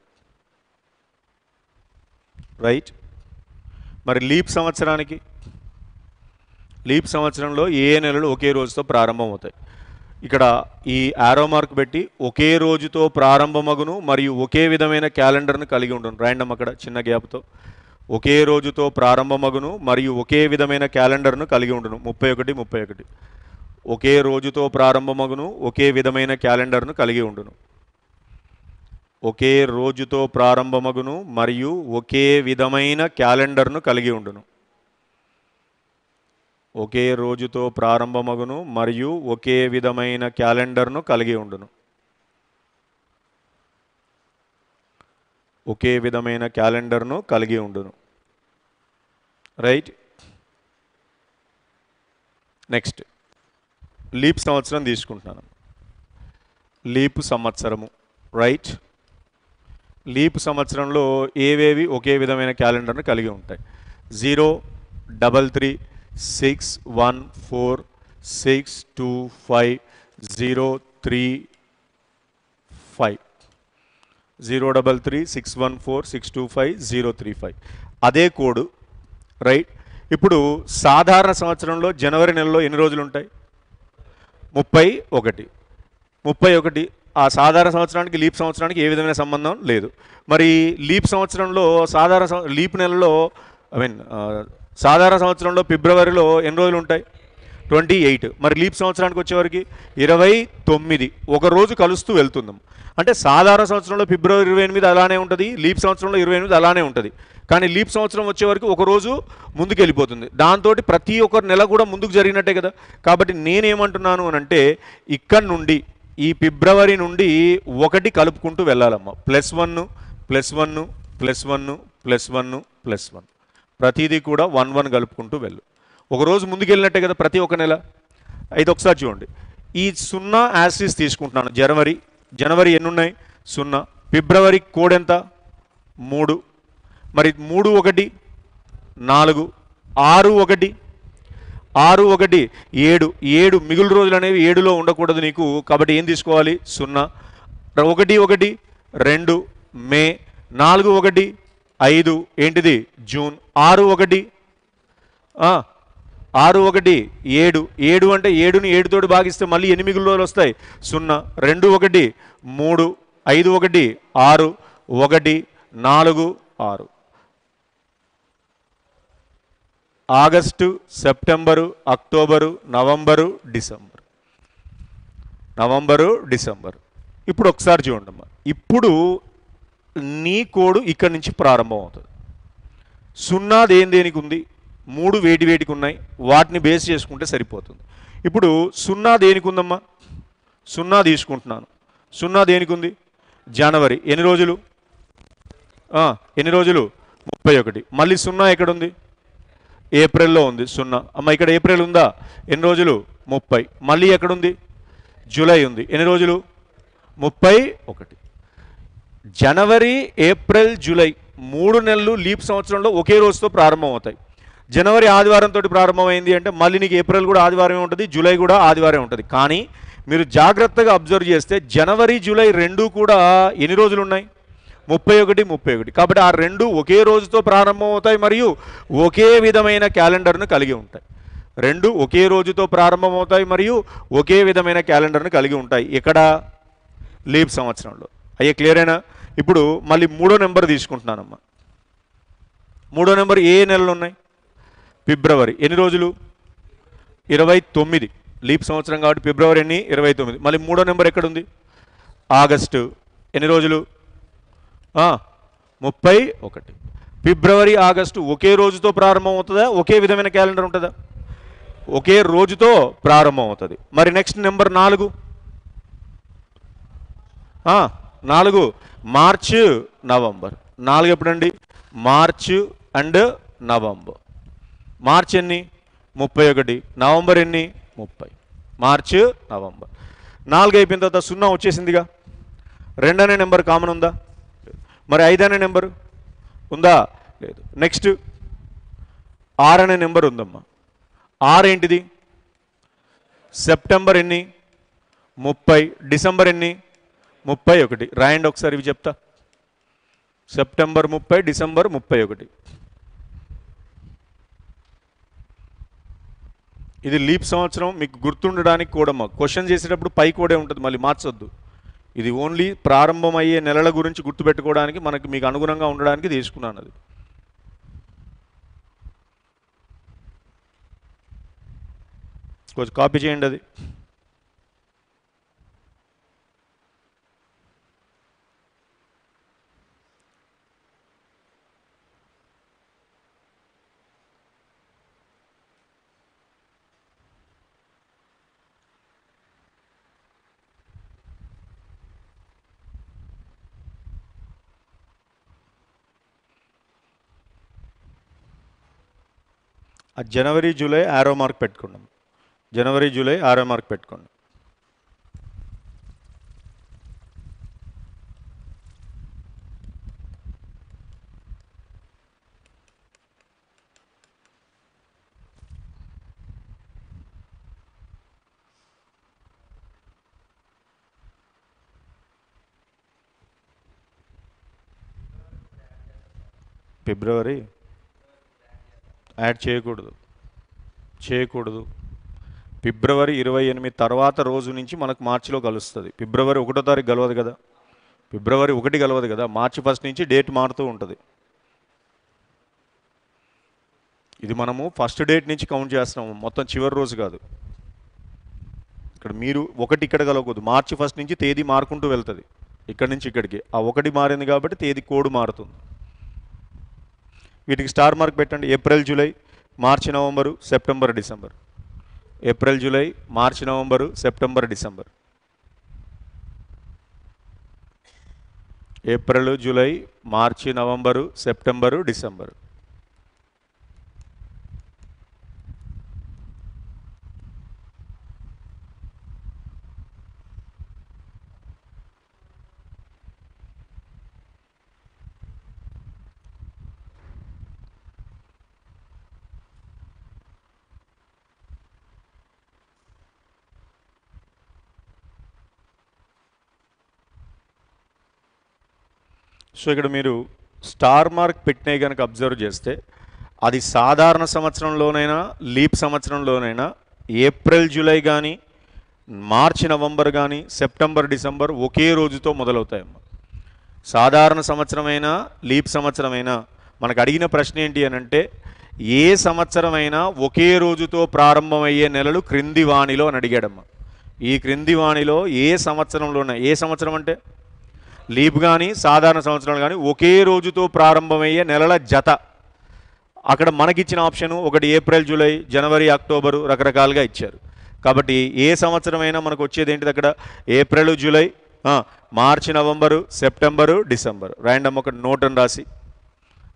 రైట్? మరి లీప్ సంవత్సరానికి లీప్ సంవత్సరంలో ఏ నెలలు ఒకే రోజుతో ప్రారంభమవుతాయి. ఇక్కడ ఈ ఆరో మార్క్ పెట్టి ఒకే రోజుతో ప్రారంభమగును మరియు ఒకే విధమైన క్యాలెండర్ను కలిగి ఉండను. ర్యాండమ్ అక్కడ చిన్న గ్యాప్తో. ఒకే రోజుతో ప్రారంభమగును మరియు ఒకే విధమైన క్యాలెండర్ను కలిగి ఉండును. ముప్పై ఒకటి ముప్పై ఒకటి. ఒకే రోజుతో ప్రారంభమగును ఒకే విధమైన క్యాలెండర్ను కలిగి ఉండును. ఒకే రోజుతో ప్రారంభమగును మరియు ఒకే విధమైన క్యాలెండర్ను కలిగి ఉండును. ఒకే రోజుతో ప్రారంభమగును మరియు ఒకే విధమైన క్యాలెండర్ను కలిగి ఉండును. ఒకే విధమైన క్యాలెండర్ను కలిగి ఉండును. రైట్ నెక్స్ట్ లీప్ సంవత్సరం తీసుకుంటున్నాను. లీప్ సంవత్సరము. రైట్ లీప్ సంవత్సరంలో ఏవేవి ఒకే విధమైన క్యాలెండర్ను కలిగి ఉంటాయి? Zero double three six one four six two five zero three five zero double three six one four six two five zero three five అదే కోడ్ రైట్ ఇప్పుడు సాధారణ సంవత్సరంలో జనవరి నెలలో ఎన్ని రోజులు ఉంటాయి? ముప్పై ఒకటి. ముప్పై ఒకటి ఆ సాధారణ సంవత్సరానికి లీప్ సంవత్సరానికి ఏ విధమైన సంబంధం లేదు. మరి లీప్ సంవత్సరంలో సాధారణ లీప్ నెలలో ఐ మీన్ సాధారణ సంవత్సరంలో ఫిబ్రవరిలో ఎన్ని రోజులు ఉంటాయి? Twenty eight. మరి లీప్ సంవత్సరానికి వచ్చేవరకు? ఇరవై తొమ్మిది. ఒకరోజు కలుస్తూ వెళ్తున్నాం. అంటే సాధారణ సంవత్సరంలో ఫిబ్రవరి ఇరవై ఎనిమిది అలానే ఉంటుంది లీప్ సంవత్సరంలో ఇరవై ఎనిమిది అలానే ఉంటుంది. కానీ లీప్ సంవత్సరం వచ్చే వరకు ఒక ముందుకు వెళ్ళిపోతుంది దాంతో ప్రతి ఒక్కరు నెల కూడా ముందుకు జరిగినట్టే కదా. కాబట్టి నేనేమంటున్నాను అని అంటే ఇక్కడ నుండి ఈ ఫిబ్రవరి నుండి ఒకటి కలుపుకుంటూ వెళ్ళాలమ్మా. Plus one plus one plus one plus one plus one. ప్రతిదీ కూడా వన్ వన్ కలుపుకుంటూ వెళ్ళు. ఒకరోజు ముందుకెళ్ళినట్టే కదా ప్రతి ఒక్క నెల? అయితే ఒకసారి చూడండి. ఈ సున్నా యాసిస్ తీసుకుంటున్నాను. జనవరి జనవరి ఎన్నున్నాయి? సున్నా. ఫిబ్రవరి కోడ్ ఎంత? మూడు. మరి మూడు ఒకటి నాలుగు. ఆరు ఒకటి ఆరు ఒకటి ఏడు. ఏడు మిగులు రోజులు అనేవి ఏడులో ఉండకూడదు నీకు. కాబట్టి ఏం తీసుకోవాలి? సున్నా. ఒకటి ఒకటి రెండు మే. నాలుగు ఒకటి ఐదు ఏంటిది? జూన్ ఆరు ఒకటి. ఆరు ఒకటి ఏడు. ఏడు అంటే ఏడుని ఏడుతోటి భాగిస్తే మళ్ళీ ఎనిమిది రోజులు వస్తాయి. సున్నా రెండు ఒకటి మూడు ఐదు ఒకటి ఆరు ఒకటి నాలుగు ఆరు. August September October November December. November December. ఇప్పుడు ఒకసారి చూడండి అమ్మా ఇప్పుడు నీ కోడు ఇక్కడి నుంచి ప్రారంభం అవుతుంది సున్నా దేని దేనికి ఉంది మూడు వేటి వేటికి ఉన్నాయి వాటిని బేస్ చేసుకుంటే సరిపోతుంది. ఇప్పుడు సున్నా దేనికి ఉందమ్మా సున్నా తీసుకుంటున్నాను. సున్నా దేనికి ఉంది జనవరి. ఎన్ని రోజులు? ఎన్ని రోజులు? ముప్పై ఒకటి. మళ్ళీ సున్నా ఎక్కడుంది? ఏప్రిల్లో ఉంది సున్నా. అమ్మ ఇక్కడ ఏప్రిల్ ఉందా? ఎన్ని రోజులు? ముప్పై. మళ్ళీ ఎక్కడుంది? జూలై ఉంది. ఎన్ని రోజులు? ముప్పై ఒకటి. జనవరి ఏప్రిల్ జూలై మూడు నెలలు లీప్ సంవత్సరంలో ఒకే రోజుతో ప్రారంభం అవుతాయి జనవరి ఆదివారంతో ప్రారంభమైంది అంటే మళ్ళీ నీకు ఏప్రిల్ కూడా ఆదివారమే ఉంటుంది జూలై కూడా ఆదివారం ఉంటుంది. కానీ మీరు జాగ్రత్తగా అబ్జర్వ్ చేస్తే జనవరి జూలై రెండు కూడా ఎన్ని రోజులు ఉన్నాయి? ముప్పై ఒకటి ముప్పై ఒకటి. కాబట్టి ఆ రెండు ఒకే రోజుతో ప్రారంభం అవుతాయి మరియు ఒకే విధమైన క్యాలెండర్ను కలిగి ఉంటాయి. రెండు ఒకే రోజుతో ప్రారంభమవుతాయి మరియు ఒకే విధమైన క్యాలెండర్ను కలిగి ఉంటాయి ఇక్కడ లీప్ సంవత్సరంలో. అయ్యే క్లియరేనా ఇప్పుడు మళ్ళీ మూడో నెంబర్ తీసుకుంటున్నానమ్మా. మూడో నెంబర్ ఏ నెలలు ఉన్నాయి? ఫిబ్రవరి. ఎన్ని రోజులు? ఇరవై తొమ్మిది. లీప్ సంవత్సరం కాబట్టి ఫిబ్రవరి ఎన్ని? ఇరవై తొమ్మిది. మళ్ళీ మూడో నెంబర్ ఎక్కడుంది? ఆగస్టు. ఎన్ని రోజులు? ముప్పై ఒకటి. ఫిబ్రవరి ఆగస్టు ఒకే రోజుతో ప్రారంభం అవుతుందా? ఒకే విధమైన క్యాలెండర్ ఉంటుందా? ఒకే రోజుతో ప్రారంభం అవుతుంది. మరి నెక్స్ట్ నెంబర్ నాలుగు? నాలుగు మార్చ్ నవంబర్. నాలుగు ఎప్పుడండి? March and November. మార్చ్ ఎన్ని? ముప్పై ఒకటి. నవంబర్ ఎన్ని? ముప్పై. March November. నాలుగు అయిపోయిన తర్వాత సున్నా వచ్చేసిందిగా. రెండనే నెంబర్ కామన్ ఉందా? మరి ఐదనే నెంబర్ ఉందా? లేదు. నెక్స్ట్ ఆరు అనే నెంబర్ ఉందమ్మా. ఆరు ఏంటిది? సెప్టెంబర్ ఎన్ని? ముప్పై. డిసెంబర్ ఎన్ని? ముప్పై ఒకటి. రాయండి ఒకసారి ఇవి చెప్తా. సెప్టెంబర్ ముప్పై డిసెంబర్ ముప్పై ఒకటి. ఇది లీప్ సంవత్సరం మీకు గుర్తుండడానికి కూడా మా క్వశ్చన్ చేసేటప్పుడు పై కూడా ఉంటుంది మళ్ళీ మార్చొద్దు. ఇది ఓన్లీ ప్రారంభమయ్యే నెలల గురించి గుర్తుపెట్టుకోవడానికి మనకి మీకు అనుగుణంగా ఉండడానికి తీసుకున్నాను అది. కొంచెం కాపీ చేయండి అది. ఆ జనవరి జూలై ఆరో మార్క్ పెట్టుకున్నాం. జనవరి జూలై ఆరో మార్క్ పెట్టుకోండి ఫిబ్రవరి యాడ్ చేయకూడదు. చేయకూడదు. ఫిబ్రవరి ఇరవై ఎనిమిది తర్వాత రోజు నుంచి మనకు మార్చిలో కలుస్తుంది. ఫిబ్రవరి ఒకటో తారీఖు కలవదు కదా? ఫిబ్రవరి ఒకటి కలవదు కదా? మార్చి ఫస్ట్ నుంచి డేట్ మారుతూ ఉంటుంది. ఇది మనము ఫస్ట్ డేట్ నుంచి కౌంట్ చేస్తున్నాము. మొత్తం చివరి రోజు కాదు. ఇక్కడ మీరు ఒకటి ఇక్కడ కలవకూడదు. మార్చి ఫస్ట్ నుంచి తేదీ మారుకుంటూ వెళ్తుంది. ఇక్కడి నుంచి ఇక్కడికి. ఆ ఒకటి మారింది కాబట్టి తేదీ కోడ్ మారుతుంది. వీటికి స్టార్ మార్క్ పెట్టండి. ఏప్రిల్ జూలై మార్చి November September December. April July మార్చి November September December. April July మార్చి నవంబరు సెప్టెంబరు డిసెంబరు. సో ఇక్కడ మీరు స్టార్ మార్క్ పెట్టినవి కనుక అబ్జర్వ్ చేస్తే అది సాధారణ సంవత్సరంలోనైనా లీప్ సంవత్సరంలోనైనా ఏప్రిల్ జూలై కానీ మార్చి నవంబర్ కానీ సెప్టెంబర్ డిసెంబర్ ఒకే రోజుతో మొదలవుతాయమ్మా. సాధారణ సంవత్సరమైనా లీప్ సంవత్సరమైనా మనకు అడిగిన ప్రశ్న ఏంటి అని అంటే ఏ సంవత్సరమైనా ఒకే రోజుతో ప్రారంభమయ్యే నెలలు క్రింది వాణిలో అని అడిగాడమ్మ. ఈ క్రింది వాణిలో ఏ సంవత్సరంలోనే ఏ సంవత్సరం అంటే? లీప్ కానీ సాధారణ సంవత్సరాలు కానీ ఒకే రోజుతో ప్రారంభమయ్యే నెలల జత. అక్కడ మనకిచ్చిన ఆప్షను ఒకటి ఏప్రిల్ జూలై జనవరి అక్టోబరు రకరకాలుగా ఇచ్చారు. కాబట్టి ఏ సంవత్సరమైనా మనకు వచ్చేది ఏంటిది అక్కడ? ఏప్రిల్ జూలై మార్చి నవంబరు సెప్టెంబరు డిసెంబరు. ర్యాండమ్ ఒక నోట్ రాసి.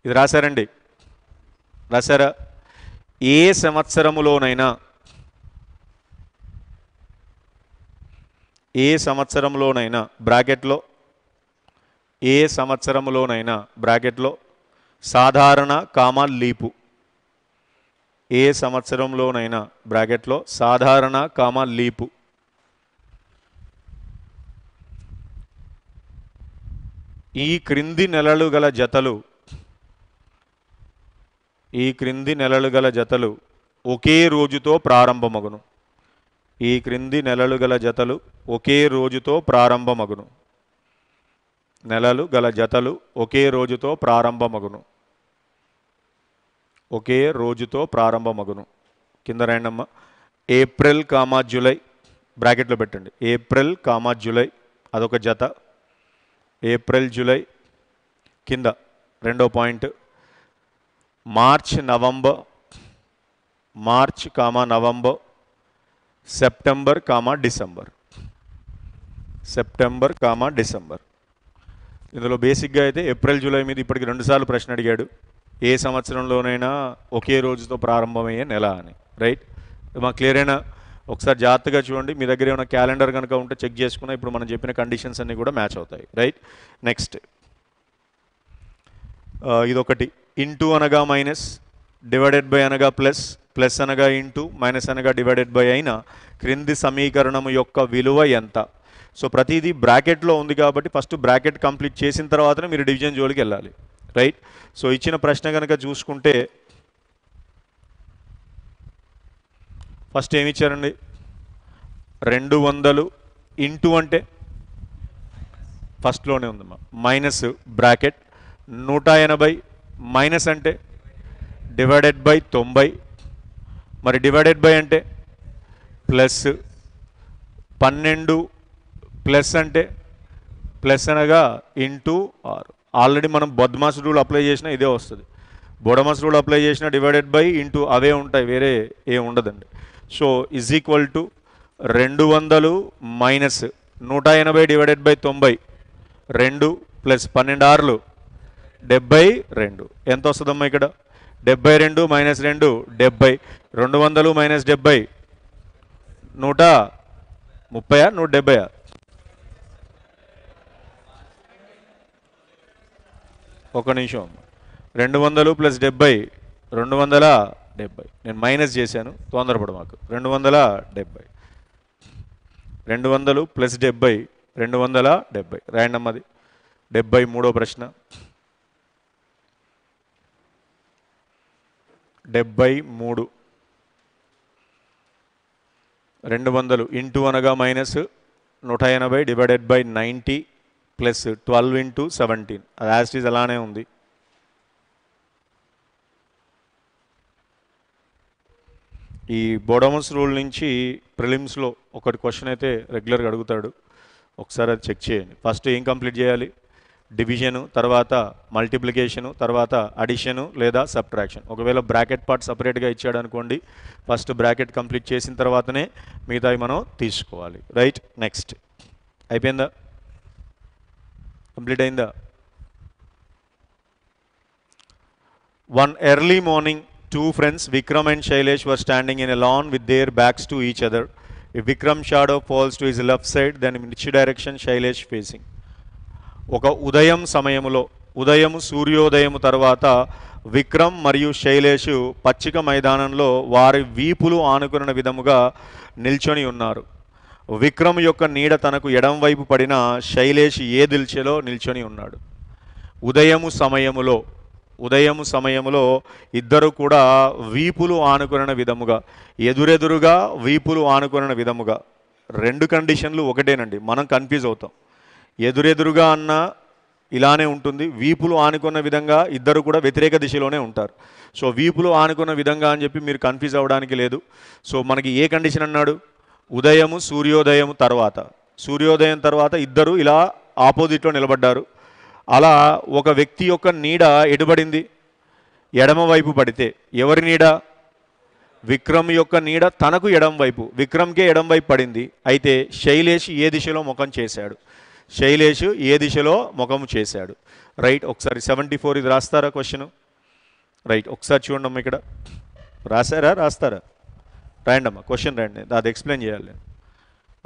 ఇది రాశారండి? రాశారా? ఏ సంవత్సరములోనైనా ఏ సంవత్సరంలోనైనా బ్రాకెట్లో ఏ సంవత్సరంలోనైనా బ్రాకెట్లో సాధారణ కామా లీపు. ఏ సంవత్సరంలోనైనా బ్రాకెట్లో సాధారణ కామా లీపు. ఈ క్రింది నెలలు గల జతలు ఈ క్రింది నెలలు గల జతలు ఒకే రోజుతో ప్రారంభమగును. ఈ క్రింది నెలలు గల జతలు ఒకే రోజుతో ప్రారంభమగును. నెలలు గల జతలు ఒకే రోజుతో ప్రారంభమగును. ఒకే రోజుతో ప్రారంభమగును. కింద రండమ్మ ఏప్రిల్ కామా జూలై బ్రాకెట్లో పెట్టండి. ఏప్రిల్ కామా జూలై అదొక జత. ఏప్రిల్ జూలై కింద రెండో point. March November. March comma November. September comma December. September comma December. ఇందులో బేసిక్గా అయితే ఏప్రిల్ జూలై మీద ఇప్పటికి రెండుసార్లు ప్రశ్న అడిగాడు. ఏ సంవత్సరంలోనైనా ఒకే రోజుతో ప్రారంభమయ్యే నెల అని రైట్ మా క్లియర్ అయినా ఒకసారి జాగ్రత్తగా చూడండి. మీ దగ్గర ఏమైనా క్యాలెండర్ కనుక ఉంటే చెక్ చేసుకున్నా ఇప్పుడు మనం చెప్పిన కండిషన్స్ అన్నీ కూడా మ్యాచ్ అవుతాయి రైట్ నెక్స్ట్ ఇదొకటి. ఇంటూ అనగా మైనస్ డివైడెడ్ బై అనగా ప్లస్ ప్లస్ అనగా ఇంటూ మైనస్ అనగా డివైడెడ్ బై అయిన క్రింది సమీకరణము యొక్క విలువ ఎంత? సో ప్రతిదీ బ్రాకెట్లో ఉంది కాబట్టి ఫస్ట్ బ్రాకెట్ కంప్లీట్ చేసిన తర్వాతనే మీరు డివిజన్ జోలికి వెళ్ళాలి. రైట్? సో ఇచ్చిన ప్రశ్న కనుక చూసుకుంటే ఫస్ట్ ఏమి ఇచ్చారండి రెండు వందలు ఇంటూ అంటే ఫస్ట్లోనే ఉందమ్మా. మైనస్ బ్రాకెట్ నూట ఎనభై మైనస్ అంటే డివైడెడ్ బై తొంభై. మరి డివైడెడ్ బై అంటే ప్లస్ పన్నెండు ప్లస్ అంటే ప్లస్ అనగా ఇంటూ ఆర్. ఆల్రెడీ మనం బద్మాస్ రూల్ అప్లై చేసినా ఇదే వస్తుంది. బొడమాస్ రూల్ అప్లై చేసినా డివైడెడ్ బై ఇంటూ అవే ఉంటాయి వేరే ఏ ఉండదండి. సో ఇజ్ ఈక్వల్ టు రెండు వందలు మైనస్ నూట ఎనభై డివైడెడ్ బై తొంభై రెండు ప్లస్ పన్నెండు ఆరులు డెబ్బై రెండు. ఎంత వస్తుందమ్మా ఇక్కడ? డెబ్బై రెండు మైనస్ రెండు డెబ్బై. రెండు వందలు మైనస్ డెబ్బై నూట ముప్పయా నూట డెబ్బయా ఒక నిమిషం రెండు వందలు ప్లస్ డెబ్బై రెండు వందల డెబ్బై. నేను మైనస్ చేశాను తొందరపడు మాకు. రెండు వందల డెబ్బై. రెండు వందలు ప్లస్ డెబ్బై రెండు వందల డెబ్బై. రాయండమ్మది డెబ్బై మూడో ప్రశ్న. డెబ్బై మూడు. రెండు వందలు ఇంటూ అనగా మైనస్ నూట ఎనభై divided by ninety. Plus twelve into seventeen అది యాస్టీజ్ అలానే ఉంది. ఈ బోడోమస్ రూల్ నుంచి ప్రిలిమ్స్లో ఒకటి క్వశ్చన్ అయితే రెగ్యులర్గా అడుగుతాడు. ఒకసారి అది చెక్ చేయండి. ఫస్ట్ ఏం కంప్లీట్ చేయాలి? డివిజను తర్వాత మల్టిప్లికేషను తర్వాత అడిషను లేదా సబ్ట్రాక్షన్ ఒకవేళ బ్రాకెట్ పార్ట్ సపరేట్గా ఇచ్చాడు అనుకోండి ఫస్ట్ బ్రాకెట్ కంప్లీట్ చేసిన తర్వాతనే మిగతావి మనం తీసుకోవాలి. రైట్ నెక్స్ట్ అయిపోయిందా? కంప్లీట్ అయిందా? One early morning two friends Vikram and Shailesh were standing in a lawn with their backs to each other ఈ Vikram shadow falls to his left side దాని మిర్చి డైరెక్షన్ శైలేష్ ఫేసింగ్ ఒక ఉదయం సమయములో ఉదయం సూర్యోదయం తర్వాత విక్రమ్ మరియు శైలేష్ పచ్చిక మైదానంలో వారి వీపులు ఆనుకున్న విధముగా నిల్చొని ఉన్నారు. విక్రమ్ యొక్క నీడ తనకు ఎడం వైపు పడిన శైలేష్ ఏ దిల్చెలో నిల్చొని ఉన్నాడు. ఉదయము సమయములో ఉదయము సమయములో ఇద్దరు కూడా వీపులు ఆనుకున్న విధముగా ఎదురెదురుగా వీపులు ఆనుకున్న విధముగా రెండు కండిషన్లు ఒకటేనండి మనం కన్ఫ్యూజ్ అవుతాం. ఎదురెదురుగా అన్న ఇలానే ఉంటుంది వీపులు ఆనుకున్న విధంగా ఇద్దరు కూడా వ్యతిరేక దిశలోనే ఉంటారు. సో వీపులు ఆనుకున్న విధంగా అని చెప్పి మీరు కన్ఫ్యూజ్ అవ్వడానికి లేదు. సో మనకి ఏ కండిషన్ అన్నాడు? ఉదయము సూర్యోదయం తర్వాత. సూర్యోదయం తర్వాత ఇద్దరు ఇలా ఆపోజిట్లో నిలబడ్డారు. అలా ఒక వ్యక్తి యొక్క నీడ ఎటుబడింది? ఎడమవైపు పడితే ఎవరి నీడ? విక్రమ్ యొక్క నీడ తనకు ఎడం వైపు. విక్రమ్కే ఎడం వైపు పడింది. అయితే శైలేష్ ఏ దిశలో ముఖం చేశాడు? శైలేష్ ఏ దిశలో ముఖం చేశాడు? రైట్ ఒకసారి సెవెంటీ ఫోర్ ఇది రాస్తారా క్వశ్చన్? రైట్ ఒకసారి చూడండి అమ్మ ఇక్కడ. రాశారా? రాస్తారా? రాయండి అమ్మా క్వశ్చన్ రాయండి అది ఎక్స్ప్లెయిన్ చేయాలి నేను.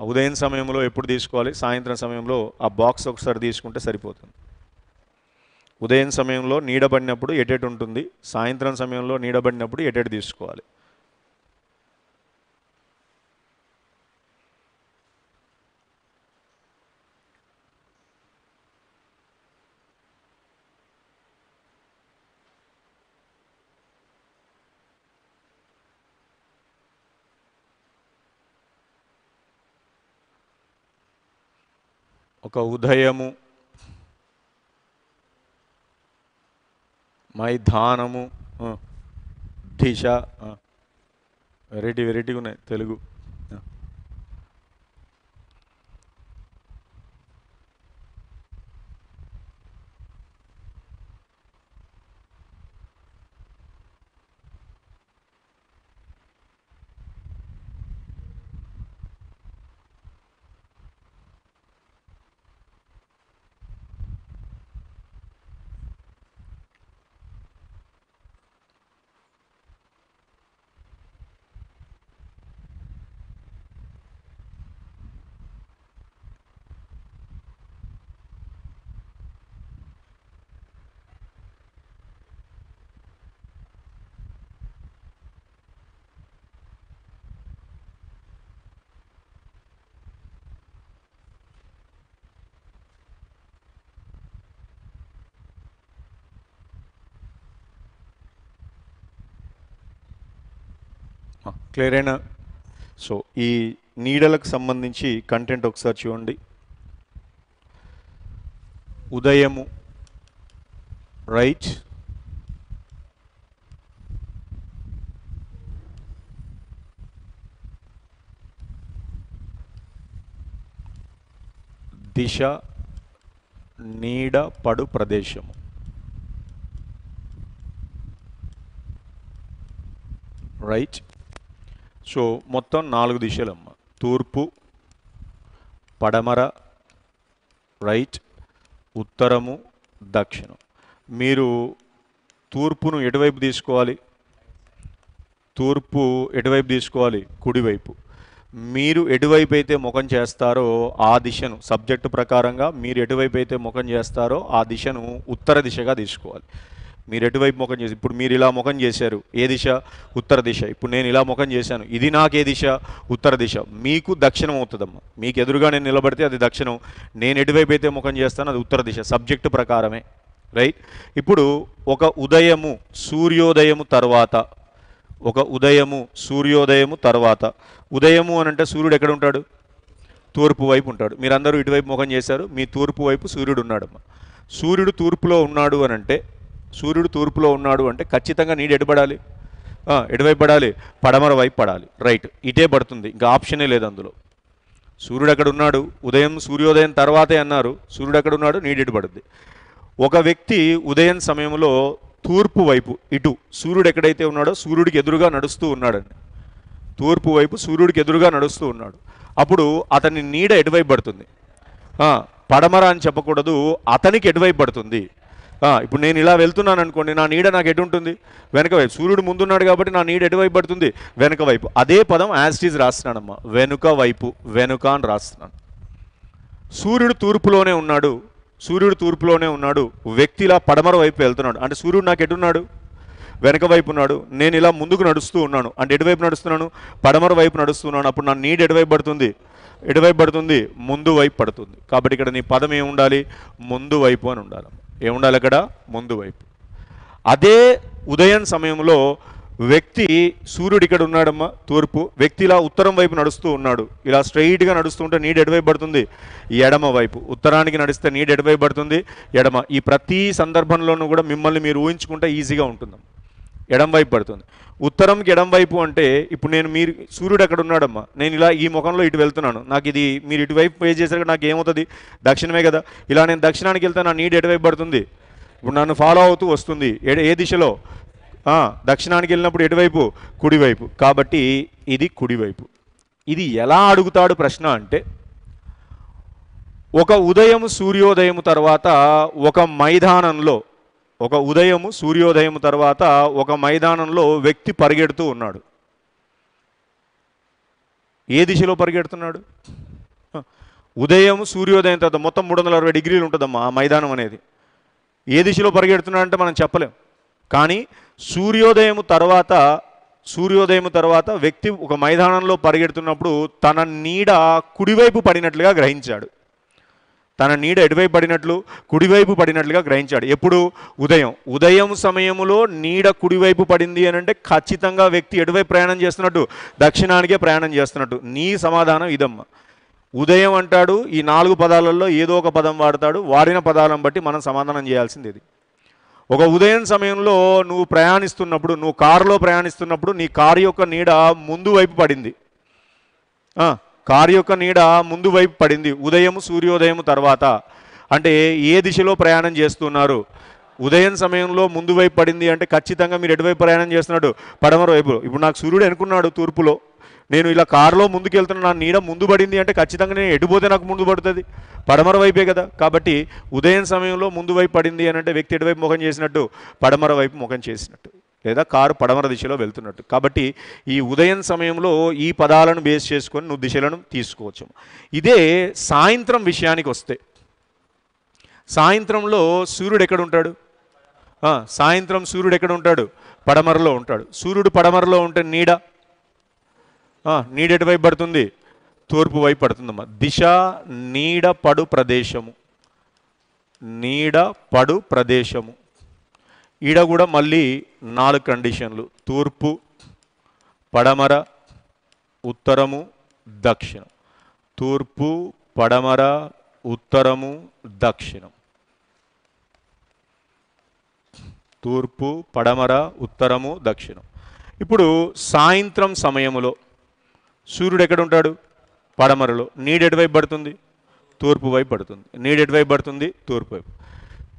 ఉదయం సమయంలో ఎప్పుడు తీసుకోవాలి? సాయంత్రం సమయంలో ఆ బాక్స్ ఒకసారి తీసుకుంటే సరిపోతుంది. ఉదయం సమయంలో నీడబడినప్పుడు ఎటెటు ఉంటుంది? సాయంత్రం సమయంలో నీడబడినప్పుడు ఎటెటు తీసుకోవాలి? ఒక ఉదయము మైధానము దిశ వెరైటీ వెరైటీగా ఉన్నాయి తెలుగు. క్లియర్ అయినా? సో ఈ నీడలకు సంబంధించి కంటెంట్ ఒకసారి చూడండి. ఉదయము రైట్ దిశ నీడ పడు ప్రదేశము. రైట్ సో మొత్తం నాలుగు దిశలమ్మ. తూర్పు పడమర రైట్ ఉత్తరము దక్షిణం. మీరు తూర్పును ఎటువైపు తీసుకోవాలి? తూర్పు ఎటువైపు తీసుకోవాలి? కుడివైపు. మీరు ఎటువైపు అయితే ముఖం చేస్తారో ఆ దిశను సబ్జెక్టు ప్రకారంగా మీరు ఎటువైపు అయితే ముఖం చేస్తారో ఆ దిశను ఉత్తర దిశగా తీసుకోవాలి. మీరు ఎటువైపు ముఖం చేసి ఇప్పుడు మీరు ఇలా ముఖం చేశారు ఏ దిశ? ఉత్తర దిశ. ఇప్పుడు నేను ఇలా ముఖం చేశాను ఇది నాకే దిశ? ఉత్తర దిశ. మీకు దక్షిణం అవుతుందమ్మా. మీకు ఎదురుగా నేను నిలబడితే అది దక్షిణం. నేను ఎటువైపు అయితే ముఖం చేస్తానో అది ఉత్తర దిశ. సబ్జెక్టు ప్రకారమే. రైట్ ఇప్పుడు ఒక ఉదయము సూర్యోదయము తర్వాత ఒక ఉదయము సూర్యోదయము తర్వాత ఉదయము అని అంటే సూర్యుడు ఎక్కడ ఉంటాడు? తూర్పు వైపు ఉంటాడు. మీరందరూ ఇటువైపు ముఖం చేశారు మీ తూర్పు వైపు సూర్యుడు ఉన్నాడమ్మా. సూర్యుడు తూర్పులో ఉన్నాడు అని అంటే సూర్యుడు తూర్పులో ఉన్నాడు అంటే ఖచ్చితంగా నీడు ఎడబడాలి. ఎడవైపు పడాలి పడమర వైపు పడాలి. రైట్ ఇటే పడుతుంది. ఇంకా ఆప్షనే లేదు అందులో. సూర్యుడు ఎక్కడ ఉన్నాడు. ఉదయం సూర్యోదయం తర్వాతే అన్నారు. సూర్యుడు ఎక్కడ ఉన్నాడు నీడెటు పడుద్ది ఒక వ్యక్తి ఉదయం సమయంలో తూర్పు వైపు ఇటు సూర్యుడు ఎక్కడైతే ఉన్నాడో సూర్యుడికి ఎదురుగా నడుస్తూ ఉన్నాడండి. తూర్పు వైపు సూర్యుడికి ఎదురుగా నడుస్తూ ఉన్నాడు. అప్పుడు అతని నీడ ఎటువైపు పడుతుంది. పడమర అని చెప్పకూడదు. అతనికి ఎటువైపు పడుతుంది. ఇప్పుడు నేను ఇలా వెళ్తున్నాను అనుకోండి నా నీడ నాకు ఎటు ఉంటుంది? వెనక వైపు. సూర్యుడు ముందున్నాడు కాబట్టి నా నీడ ఎటువైపు పడుతుంది? వెనుకవైపు అదే పదం యాజ్టీజ్ రాస్తున్నానమ్మా వెనుక వైపు వెనుక అని రాస్తున్నాను సూర్యుడు తూర్పులోనే ఉన్నాడు. సూర్యుడు తూర్పులోనే ఉన్నాడు. వ్యక్తి ఇలా పడమర వైపు వెళ్తున్నాడు. అంటే సూర్యుడు నాకు ఎటున్నాడు? వెనక వైపు ఉన్నాడు. నేను ఇలా ముందుకు నడుస్తూ ఉన్నాను. అంటే ఎటువైపు నడుస్తున్నాను? పడమర వైపు నడుస్తున్నాను. అప్పుడు నా నీడ ఎటువైపు పడుతుంది? ఎటువైపు పడుతుంది? ముందు వైపు పడుతుంది. కాబట్టి ఇక్కడ నీ పదం ఏముండాలి? ముందు వైపు అని ఉండాలి. ఏముండాలి అక్కడ? ముందు వైపు. అదే ఉదయం సమయంలో వ్యక్తి సూర్యుడు ఇక్కడ ఉన్నాడమ్మా తూర్పు. వ్యక్తి ఇలా ఉత్తరం వైపు నడుస్తూ ఉన్నాడు. ఇలా స్ట్రైట్గా నడుస్తుంటే నీడు ఎడవైపు పడుతుంది? ఎడమ వైపు. ఉత్తరానికి నడిస్తే నీడు ఎడవైపు పడుతుంది? ఎడమ. ఈ ప్రతి సందర్భంలోనూ కూడా మిమ్మల్ని మీరు ఊహించుకుంటే ఈజీగా ఉంటుంది ఎడమ వైపు పడుతుంది. ఉత్తరంకి ఎడం వైపు అంటే ఇప్పుడు నేను మీరు సూర్యుడు ఎక్కడ ఉన్నాడమ్మా నేను ఇలా ఈ ముఖంలో ఇటు వెళ్తున్నాను. నాకు ఇది మీరు ఇటువైపు పే చేశారు నాకు ఏమవుతుంది? దక్షిణమే కదా. ఇలా నేను దక్షిణానికి వెళ్తే నా నీడ ఎటువైపు పడుతుంది? ఇప్పుడు నన్ను ఫాలో అవుతూ వస్తుంది. ఏ- ఏ దిశలో? దక్షిణానికి వెళ్ళినప్పుడు ఎటువైపు? కుడివైపు. కాబట్టి ఇది కుడివైపు. ఇది ఎలా అడుగుతాడు ప్రశ్న అంటే ఒక ఉదయం సూర్యోదయం తర్వాత ఒక మైదానంలో ఒక ఉదయము సూర్యోదయం తర్వాత ఒక మైదానంలో వ్యక్తి పరిగెడుతూ ఉన్నాడు. ఏ దిశలో పరిగెడుతున్నాడు? ఉదయం సూర్యోదయం తర్వాత మొత్తం మూడు వందల అరవై డిగ్రీలు ఉంటుందమ్మా ఆ మైదానం అనేది. ఏ దిశలో పరిగెడుతున్నాడంటే మనం చెప్పలేం. కానీ సూర్యోదయం తర్వాత సూర్యోదయం తర్వాత వ్యక్తి ఒక మైదానంలో పరిగెడుతున్నప్పుడు తన నీడ కుడివైపు పడినట్లుగా గ్రహించాడు. తన నీడ ఎటువైపు పడినట్లు కుడివైపు పడినట్లుగా గ్రహించాడు. ఎప్పుడు? ఉదయం. ఉదయం సమయంలో నీడ కుడివైపు పడింది అని అంటే ఖచ్చితంగా వ్యక్తి ఎటువైపు ప్రయాణం చేస్తున్నట్టు? దక్షిణానికే ప్రయాణం చేస్తున్నట్టు. నీ సమాధానం ఇదమ్మా. ఉదయం అంటాడు ఈ నాలుగు పదాలలో ఏదో ఒక పదం వాడతాడు. వాడిన పదాలను బట్టి మనం సమాధానం చేయాల్సింది ఇది. ఒక ఉదయం సమయంలో నువ్వు ప్రయాణిస్తున్నప్పుడు నువ్వు కారులో ప్రయాణిస్తున్నప్పుడు నీ కారు యొక్క నీడ ముందు వైపు పడింది. కారు యొక్క నీడ ముందు వైపు పడింది. ఉదయం సూర్యోదయం తర్వాత. అంటే ఏ దిశలో ప్రయాణం చేస్తున్నారు? ఉదయం సమయంలో ముందు వైపు పడింది అంటే ఖచ్చితంగా మీరు ఎటువైపు ప్రయాణం చేస్తున్నాడు? పడమర వైపు. ఇప్పుడు నాకు సూర్యుడు అనుకున్నాడు తూర్పులో. నేను ఇలా కారులో ముందుకెళ్తున్నా నా నీడ ముందు పడింది అంటే ఖచ్చితంగా నేను ఎటుపోతే నాకు ముందు పడుతుంది? పడమర వైపే కదా. కాబట్టి ఉదయం సమయంలో ముందు వైపు పడింది అని అంటే వ్యక్తి ఎటువైపు ముఖం చేసినట్టు? పడమర వైపు ముఖం చేసినట్టు. లేదా కారు పడమర దిశలో వెళ్తున్నట్టు. కాబట్టి ఈ ఉదయం సమయంలో ఈ పదాలను బేస్ చేసుకొని నువ్వు దిశలను తీసుకోవచ్చు. ఇదే సాయంత్రం విషయానికి వస్తే. సాయంత్రంలో సూర్యుడు ఎక్కడ ఉంటాడు? సాయంత్రం సూర్యుడు ఎక్కడ ఉంటాడు? పడమరలో ఉంటాడు. సూర్యుడు పడమరలో ఉంటే నీడ? ఆ, నీడ ఎటువైపు పడుతుంది? తూర్పు వైపు పడుతుందమ్మా. దిశ నీడ పడు ప్రదేశము. నీడ పడు ప్రదేశము. ఈడ కూడా మళ్ళీ నాలుగు కండిషన్లు. తూర్పు పడమర ఉత్తరము దక్షిణం. తూర్పు పడమర ఉత్తరము దక్షిణం. తూర్పు పడమర ఉత్తరము దక్షిణం. ఇప్పుడు సాయంత్రం సమయములో సూర్యుడు ఎక్కడ ఉంటాడు పడమరలో. నీడు ఎటువైపు పడుతుంది? తూర్పు వైపు పడుతుంది. నీడు ఎటువైపు పడుతుంది? తూర్పు వైపు.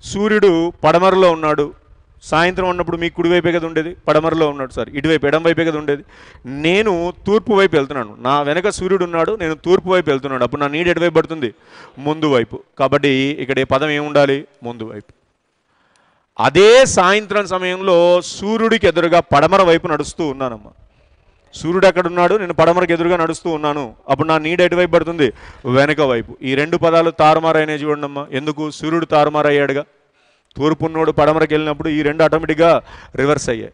సూర్యుడు పడమరలో ఉన్నాడు. సాయంత్రం ఉన్నప్పుడు మీ కుడివైపే కదా ఉండేది? పడమరలో ఉన్నాడు సార్. ఇటువైపు ఎడం వైపే కదా ఉండేది? నేను తూర్పు వైపు వెళ్తున్నాను. నా వెనక సూర్యుడు ఉన్నాడు నేను తూర్పు వైపు వెళ్తున్నాడు అప్పుడు నా నీడ ఎటువైపు పడుతుంది? ముందు వైపు. కాబట్టి ఇక్కడ ఏ పదం ఏముండాలి ముందు వైపు. అదే సాయంత్రం సమయంలో సూర్యుడికి ఎదురుగా పడమర వైపు నడుస్తూ ఉన్నానమ్మా. సూర్యుడు ఎక్కడ ఉన్నాడు? నేను పడమరకు ఎదురుగా నడుస్తూ ఉన్నాను. అప్పుడు నా నీడ ఎటువైపు పడుతుంది? వెనక వైపు. ఈ రెండు పదాలు తారుమారైనాయి చూడండమ్మా. ఎందుకు? సూర్యుడు తారుమారయ్యాడుగా. తూర్పున్నోడు పడమరకి వెళ్ళినప్పుడు ఈ రెండు ఆటోమేటిక్గా రివర్స్ అయ్యాయి.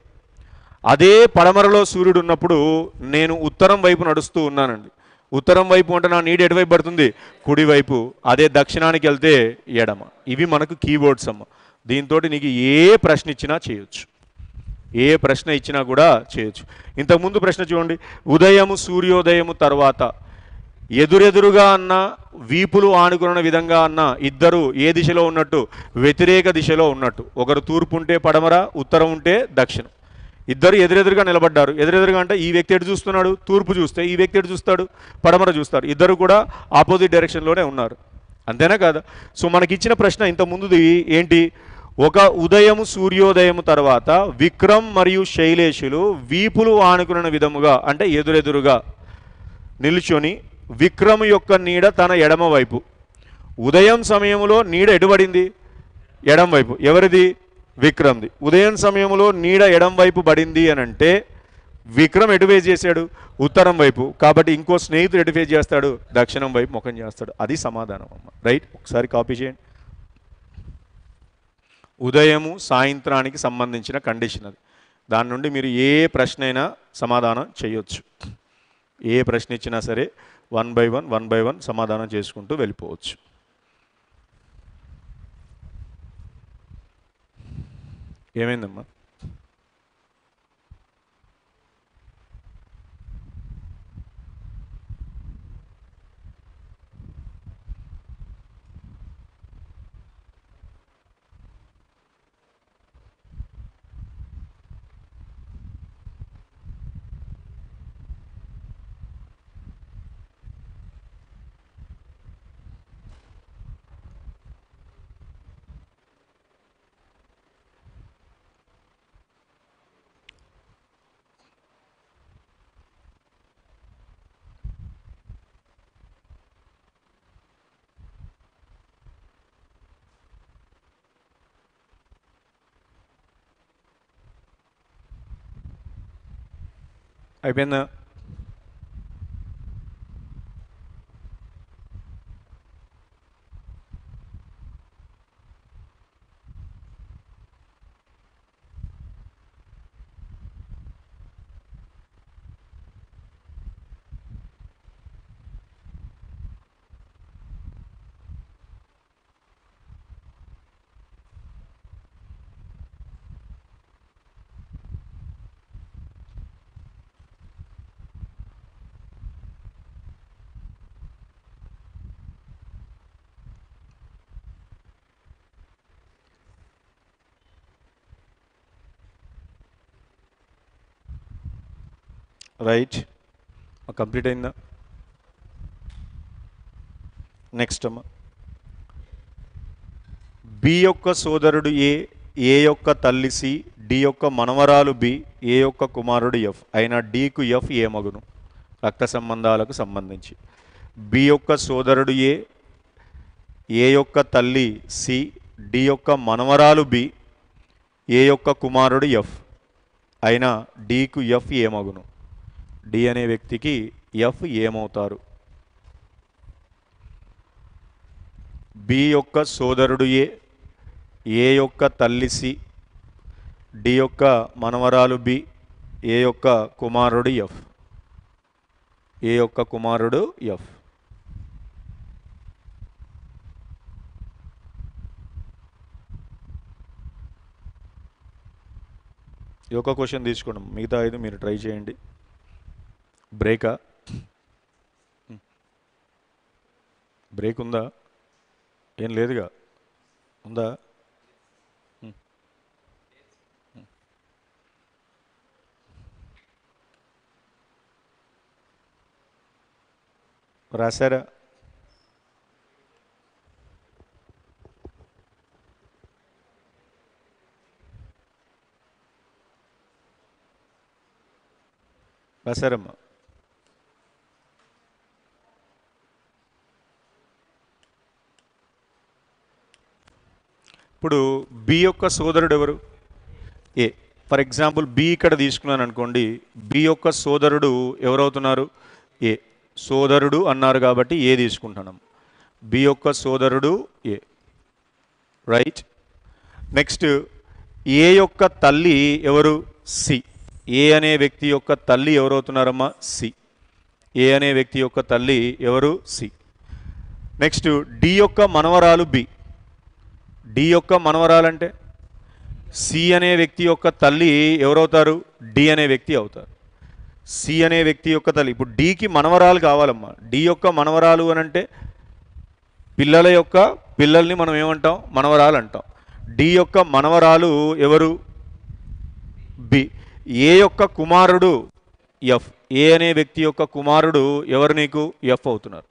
అదే పడమరలో సూర్యుడు ఉన్నప్పుడు నేను ఉత్తరం వైపు నడుస్తూ ఉన్నానండి. ఉత్తరం వైపు అంటే నా నీడ ఎటువైపు పడుతుంది? కుడివైపు. అదే దక్షిణానికి వెళ్తే ఎడమ. ఇవి మనకు కీబోర్డ్స్ అమ్మ. దీంతో నీకు ఏ ప్రశ్న ఇచ్చినా చేయొచ్చు. ఏ ప్రశ్న ఇచ్చినా కూడా చేయొచ్చు. ఇంతకుముందు ప్రశ్న చూడండి. ఉదయము సూర్యోదయము తర్వాత ఎదురెదురుగా అన్న వీపులు ఆనుకున్న విధంగా అన్న ఇద్దరు ఏ దిశలో ఉన్నట్టు? వ్యతిరేక దిశలో ఉన్నట్టు. ఒకరు తూర్పు ఉంటే పడమర ఉత్తరం ఉంటే దక్షిణం. ఇద్దరు ఎదురెదురుగా నిలబడ్డారు. ఎదురెదురుగా అంటే ఈ వ్యక్తి ఎటు చూస్తున్నాడు? తూర్పు చూస్తే. ఈ వ్యక్తి ఎటు చూస్తాడు? పడమర చూస్తాడు. ఇద్దరు కూడా ఆపోజిట్ డైరెక్షన్లోనే ఉన్నారు. అంతేనా కదా? సో మనకి ఇచ్చిన ప్రశ్న ఇంత ముందుది ఏంటి? ఒక ఉదయం సూర్యోదయం తర్వాత విక్రమ్ మరియు శైలేషులు వీపులు ఆనుకున్న విధముగా అంటే ఎదురెదురుగా నిల్చొని విక్రమ్ యొక్క నీడ తన ఎడమ వైపు. ఉదయం సమయంలో నీడ ఎటుబడింది? ఎడం వైపు. ఎవరిది? విక్రమ్ది. ఉదయం సమయంలో నీడ ఎడం వైపు పడింది అని అంటే విక్రమ్ ఎటు ఫేస్ చేశాడు? ఉత్తరం వైపు. కాబట్టి ఇంకో స్నేహితుడు ఎటు ఫేస్ చేస్తాడు? దక్షిణం వైపు ముఖం చేస్తాడు. అది సమాధానం అమ్మ. రైట్? ఒకసారి కాపీ చేయండి. ఉదయము సాయంత్రానికి సంబంధించిన కండిషన్ అది. దాని నుండి మీరు ఏ ప్రశ్న అయినా సమాధానం చేయొచ్చు. ఏ ప్రశ్న ఇచ్చినా సరే one by one one by one సమాధానం చేసుకుంటూ వెళ్ళిపోవచ్చు. ఏమైందమ్మా? అయిపోయిందా రైట్. కంప్లీట్ అయిందా? నెక్స్ట్ అమ్మా. బి యొక్క సోదరుడు ఏ ఏ యొక్క తల్లి సి డి యొక్క మనవరాలు బి ఏ యొక్క కుమారుడు ఎఫ్. అయినా డికు ఎఫ్ ఏ మగును. రక్త సంబంధాలకు సంబంధించి. బి యొక్క సోదరుడు ఏ ఏ యొక్క తల్లి సి డి యొక్క మనవరాలు బి ఏ యొక్క కుమారుడు ఎఫ్. అయినా డీకు ఎఫ్ ఏ మగును. డి అనే వ్యక్తికి ఎఫ్ ఏమవుతారు? బి యొక్క సోదరుడు ఏ ఏ యొక్క తల్లి సి డి యొక్క మనవరాలు బి ఏ యొక్క కుమారుడు ఎఫ్? ఏ యొక్క కుమారుడు ఎఫ్? ఈ ఒక క్వశ్చన్ తీసుకోండి. మిగతా ఐదు మీరు ట్రై చేయండి. బ్రేకా? బ్రేక్ ఉందా? ఏం లేదుగా? ఉందా? రాశారా? రాశారమ్మా. ఇప్పుడు బి యొక్క సోదరుడు ఎవరు? ఏ ఫర్ ఎగ్జాంపుల్ బి ఇక్కడ తీసుకున్నాను అనుకోండి బి యొక్క సోదరుడు ఎవరవుతున్నారు? ఏ సోదరుడు అన్నారు కాబట్టి ఏ తీసుకుంటున్నాం? బి యొక్క సోదరుడు ఏ రైట్? నెక్స్ట్ ఏ యొక్క తల్లి ఎవరు? సి. ఏ అనే వ్యక్తి యొక్క తల్లి ఎవరవుతున్నారమ్మా? సి. ఏ అనే వ్యక్తి యొక్క తల్లి ఎవరు? సి. నెక్స్ట్ డి యొక్క మనవరాలు బి. డి యొక్క మనవరాలంటే సి అనే వ్యక్తి యొక్క తల్లి ఎవరవుతారు? డి అనే వ్యక్తి అవుతారు. సి అనే వ్యక్తి యొక్క తల్లి. ఇప్పుడు డికి మనవరాలు కావాలమ్మా. డి యొక్క మనవరాలు అని అంటే పిల్లల యొక్క పిల్లల్ని మనం ఏమంటాం? మనవరాలు అంటాం. డి యొక్క మనవరాలు ఎవరు? బి. ఏ యొక్క కుమారుడు ఎఫ్. ఏ అనే వ్యక్తి యొక్క కుమారుడు ఎవరు నీకు? ఎఫ్ అవుతున్నారు.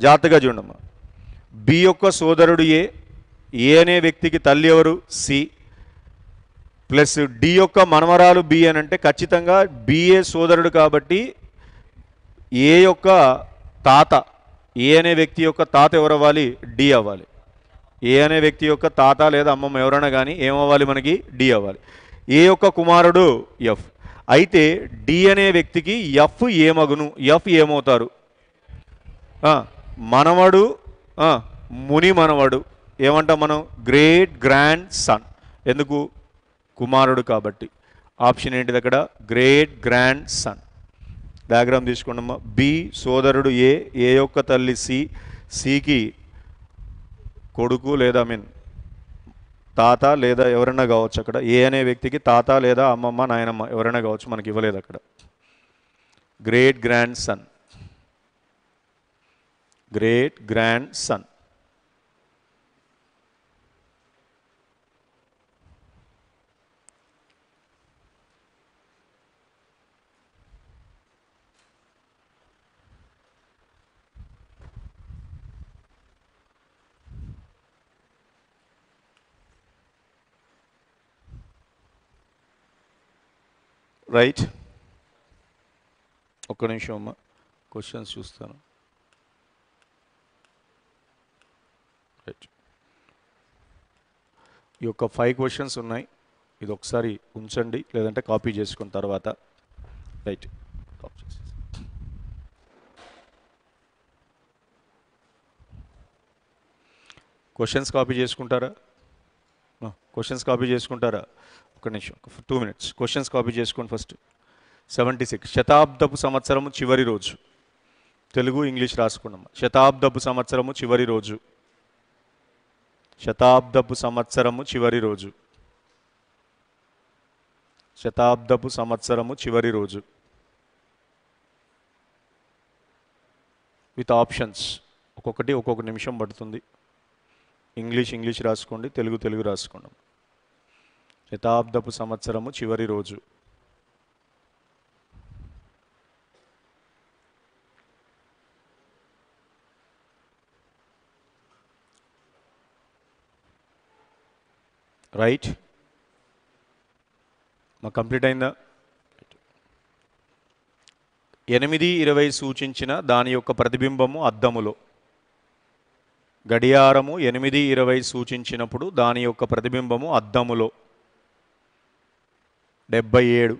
జాతగా చూడమ్మా బి యొక్క సోదరుడు ఏ? ఏ అనే వ్యక్తికి తల్లి ఎవరు? సి. ప్లస్ డి యొక్క మనవరాలు బి అని అంటే ఖచ్చితంగా బిఏ సోదరుడు కాబట్టి ఏ యొక్క తాత ఏ అనే వ్యక్తి యొక్క తాత ఎవరు అవ్వాలి డి అవ్వాలి. ఏ అనే వ్యక్తి యొక్క తాత లేదా అమ్మమ్మ ఎవరైనా కానీ ఏమవ్వాలి మనకి? డి అవ్వాలి. ఏ యొక్క కుమారుడు? ఎఫ్. అయితే డి అనే వ్యక్తికి ఎఫ్ ఏమగును ఎఫ్ ఏమవుతారు? మనవడు ముని మనవడు. ఏమంటాం మనం? గ్రేట్ గ్రాండ్ సన్ ఎందుకు? కుమారుడు కాబట్టి. ఆప్షన్ ఏంటిది అక్కడ? గ్రేట్ గ్రాండ్ సన్ డయాగ్రామ్ తీసుకోండమ్మా బి సోదరుడు ఏ ఏ యొక్క తల్లి సి సికి కొడుకు లేదా మీన్ తాత లేదా ఎవరైనా కావచ్చు అక్కడ. ఏ అనే వ్యక్తికి తాత లేదా అమ్మమ్మ నాయనమ్మ ఎవరైనా కావచ్చు మనకి ఇవ్వలేదు అక్కడ. Great grand son great grand son right ఒక్క నిమిషం అమ్మా. క్వశ్చన్స్ చూస్తాను. రైట్ ఈ యొక్క ఫైవ్ క్వశ్చన్స్ ఉన్నాయి. ఇది ఒకసారి ఉంచండి లేదంటే కాపీ చేసుకున్న తర్వాత. రైట్ కాపీ క్వశ్చన్స్ కాపీ చేసుకుంటారా? క్వశ్చన్స్ కాపీ చేసుకుంటారా? ఒక నిమిషం టూ మినిట్స్. క్వశ్చన్స్ కాపీ చేసుకోండి ఫస్ట్ సెవెంటీ సిక్స్ శతాబ్దపు సంవత్సరము చివరి రోజు. తెలుగు ఇంగ్లీష్ రాసుకున్నాం శతాబ్దపు సంవత్సరము చివరి రోజు. శతాబ్దపు సంవత్సరము చివరి రోజు. శతాబ్దపు సంవత్సరము చివరి రోజు. విత్ ఆప్షన్స్ ఒక్కొక్కటి ఒక్కొక్క నిమిషం పడుతుంది. ఇంగ్లీష్ ఇంగ్లీష్ రాసుకోండి తెలుగు తెలుగు రాసుకోండి శతాబ్దపు సంవత్సరము చివరి రోజు. రైట్ మా కంప్లీట్ అయిందా? ఎనిమిది ఇరవై సూచించిన దాని యొక్క ప్రతిబింబము అద్దములో. గడియారము ఎనిమిది ఇరవై సూచించినప్పుడు దాని యొక్క ప్రతిబింబము అద్దములో. డెబ్బై ఏడు.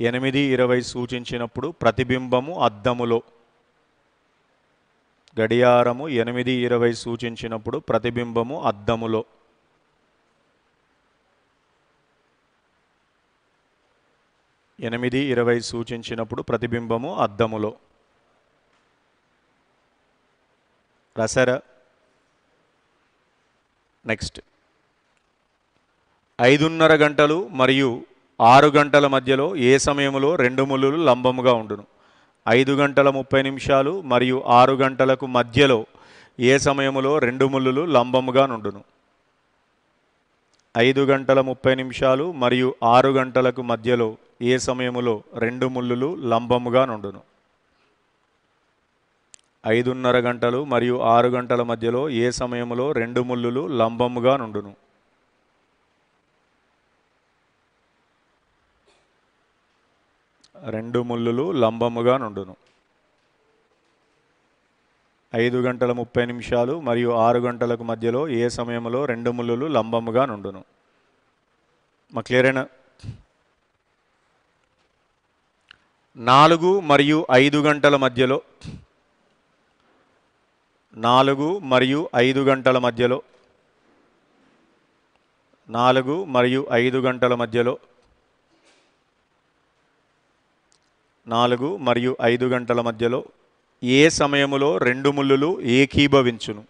ఎనిమిది ఇరవై సూచించినప్పుడు ప్రతిబింబము అద్దములో. గడియారము ఎనిమిది ఇరవై సూచించినప్పుడు ప్రతిబింబము అద్దములో. ఎనిమిది ఇరవై సూచించినప్పుడు ప్రతిబింబము అద్దములో. రసర. నెక్స్ట్. ఐదున్నర గంటలు మరియు ఆరు గంటల మధ్యలో ఏ సమయంలో రెండు ముళ్ళు లంబముగా ఉండును? ఐదు గంటల ముప్పై నిమిషాలు మరియు ఆరు గంటలకు మధ్యలో ఏ సమయములో రెండు ముళ్ళులు లంబముగా నుండును? ఐదు గంటల ముప్పై నిమిషాలు మరియు ఆరు గంటలకు మధ్యలో ఏ సమయములో రెండు ముళ్ళులు లంబముగా నుండును? ఐదున్నర గంటలు మరియు ఆరు గంటల మధ్యలో ఏ సమయములో రెండు ముళ్ళులు లంబముగా నుండును? రెండు ముళ్ళులు లంబముగా నుండును. ఐదు గంటల ముప్పై నిమిషాలు మరియు ఆరు గంటలకు మధ్యలో ఏ సమయంలో రెండు ముళ్ళులు లంబముగా నుండును. మా క్లియరేనా నాలుగు మరియు ఐదు గంటల మధ్యలో నాలుగు మరియు ఐదు గంటల మధ్యలో నాలుగు మరియు ఐదు గంటల మధ్యలో నాలుగు మరియు ఐదు గంటల మధ్యలో ఏ సమయములో రెండు ముళ్ళులు ఏకీభవించును?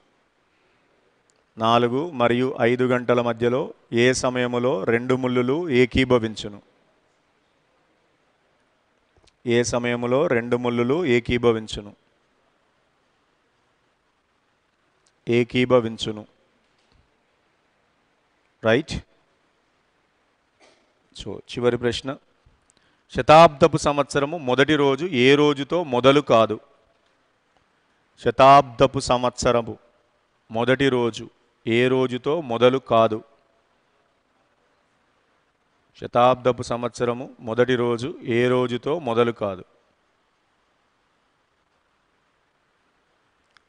నాలుగు మరియు ఐదు గంటల మధ్యలో ఏ సమయములో రెండు ముళ్ళులు ఏకీభవించును? ఏ సమయములో రెండు ముళ్ళులు ఏకీభవించును? ఏకీభవించును. రైట్? సో చివరి ప్రశ్న. శతాబ్దపు సంవత్సరము మొదటి రోజు ఏ రోజుతో మొదలు కాదు. శతాబ్దపు సంవత్సరము మొదటి రోజు ఏ రోజుతో మొదలు కాదు. శతాబ్దపు సంవత్సరము మొదటి రోజు ఏ రోజుతో మొదలు కాదు.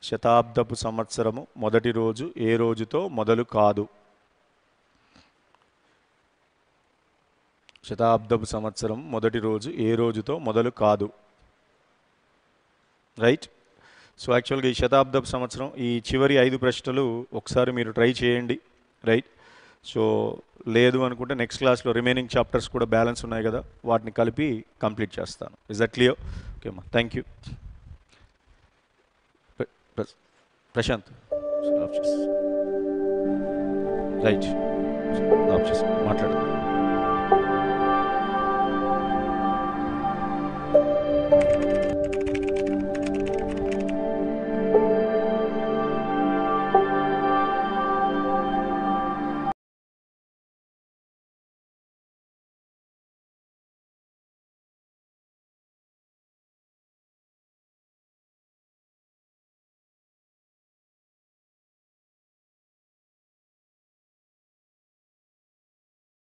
శతాబ్దపు సంవత్సరము మొదటి రోజు ఏ రోజుతో మొదలు కాదు. శతాబ్దపు సంవత్సరం మొదటి రోజు ఏ రోజుతో మొదలు కాదు. రైట్? సో యాక్చువల్గా ఈ శతాబ్దపు సంవత్సరం ఈ చివరి ఐదు ప్రశ్నలు ఒకసారి మీరు ట్రై చేయండి. రైట్? సో లేదు అనుకుంటే నెక్స్ట్ క్లాస్లో రిమైనింగ్ చాప్టర్స్ కూడా బ్యాలెన్స్ ఉన్నాయి కదా వాటిని కలిపి కంప్లీట్ చేస్తాను. ఇస్ దట్ క్లియర్ ఓకే అమ్మా థ్యాంక్ యూ ప్రశాంత్. రైట్ మాట్లాడదాం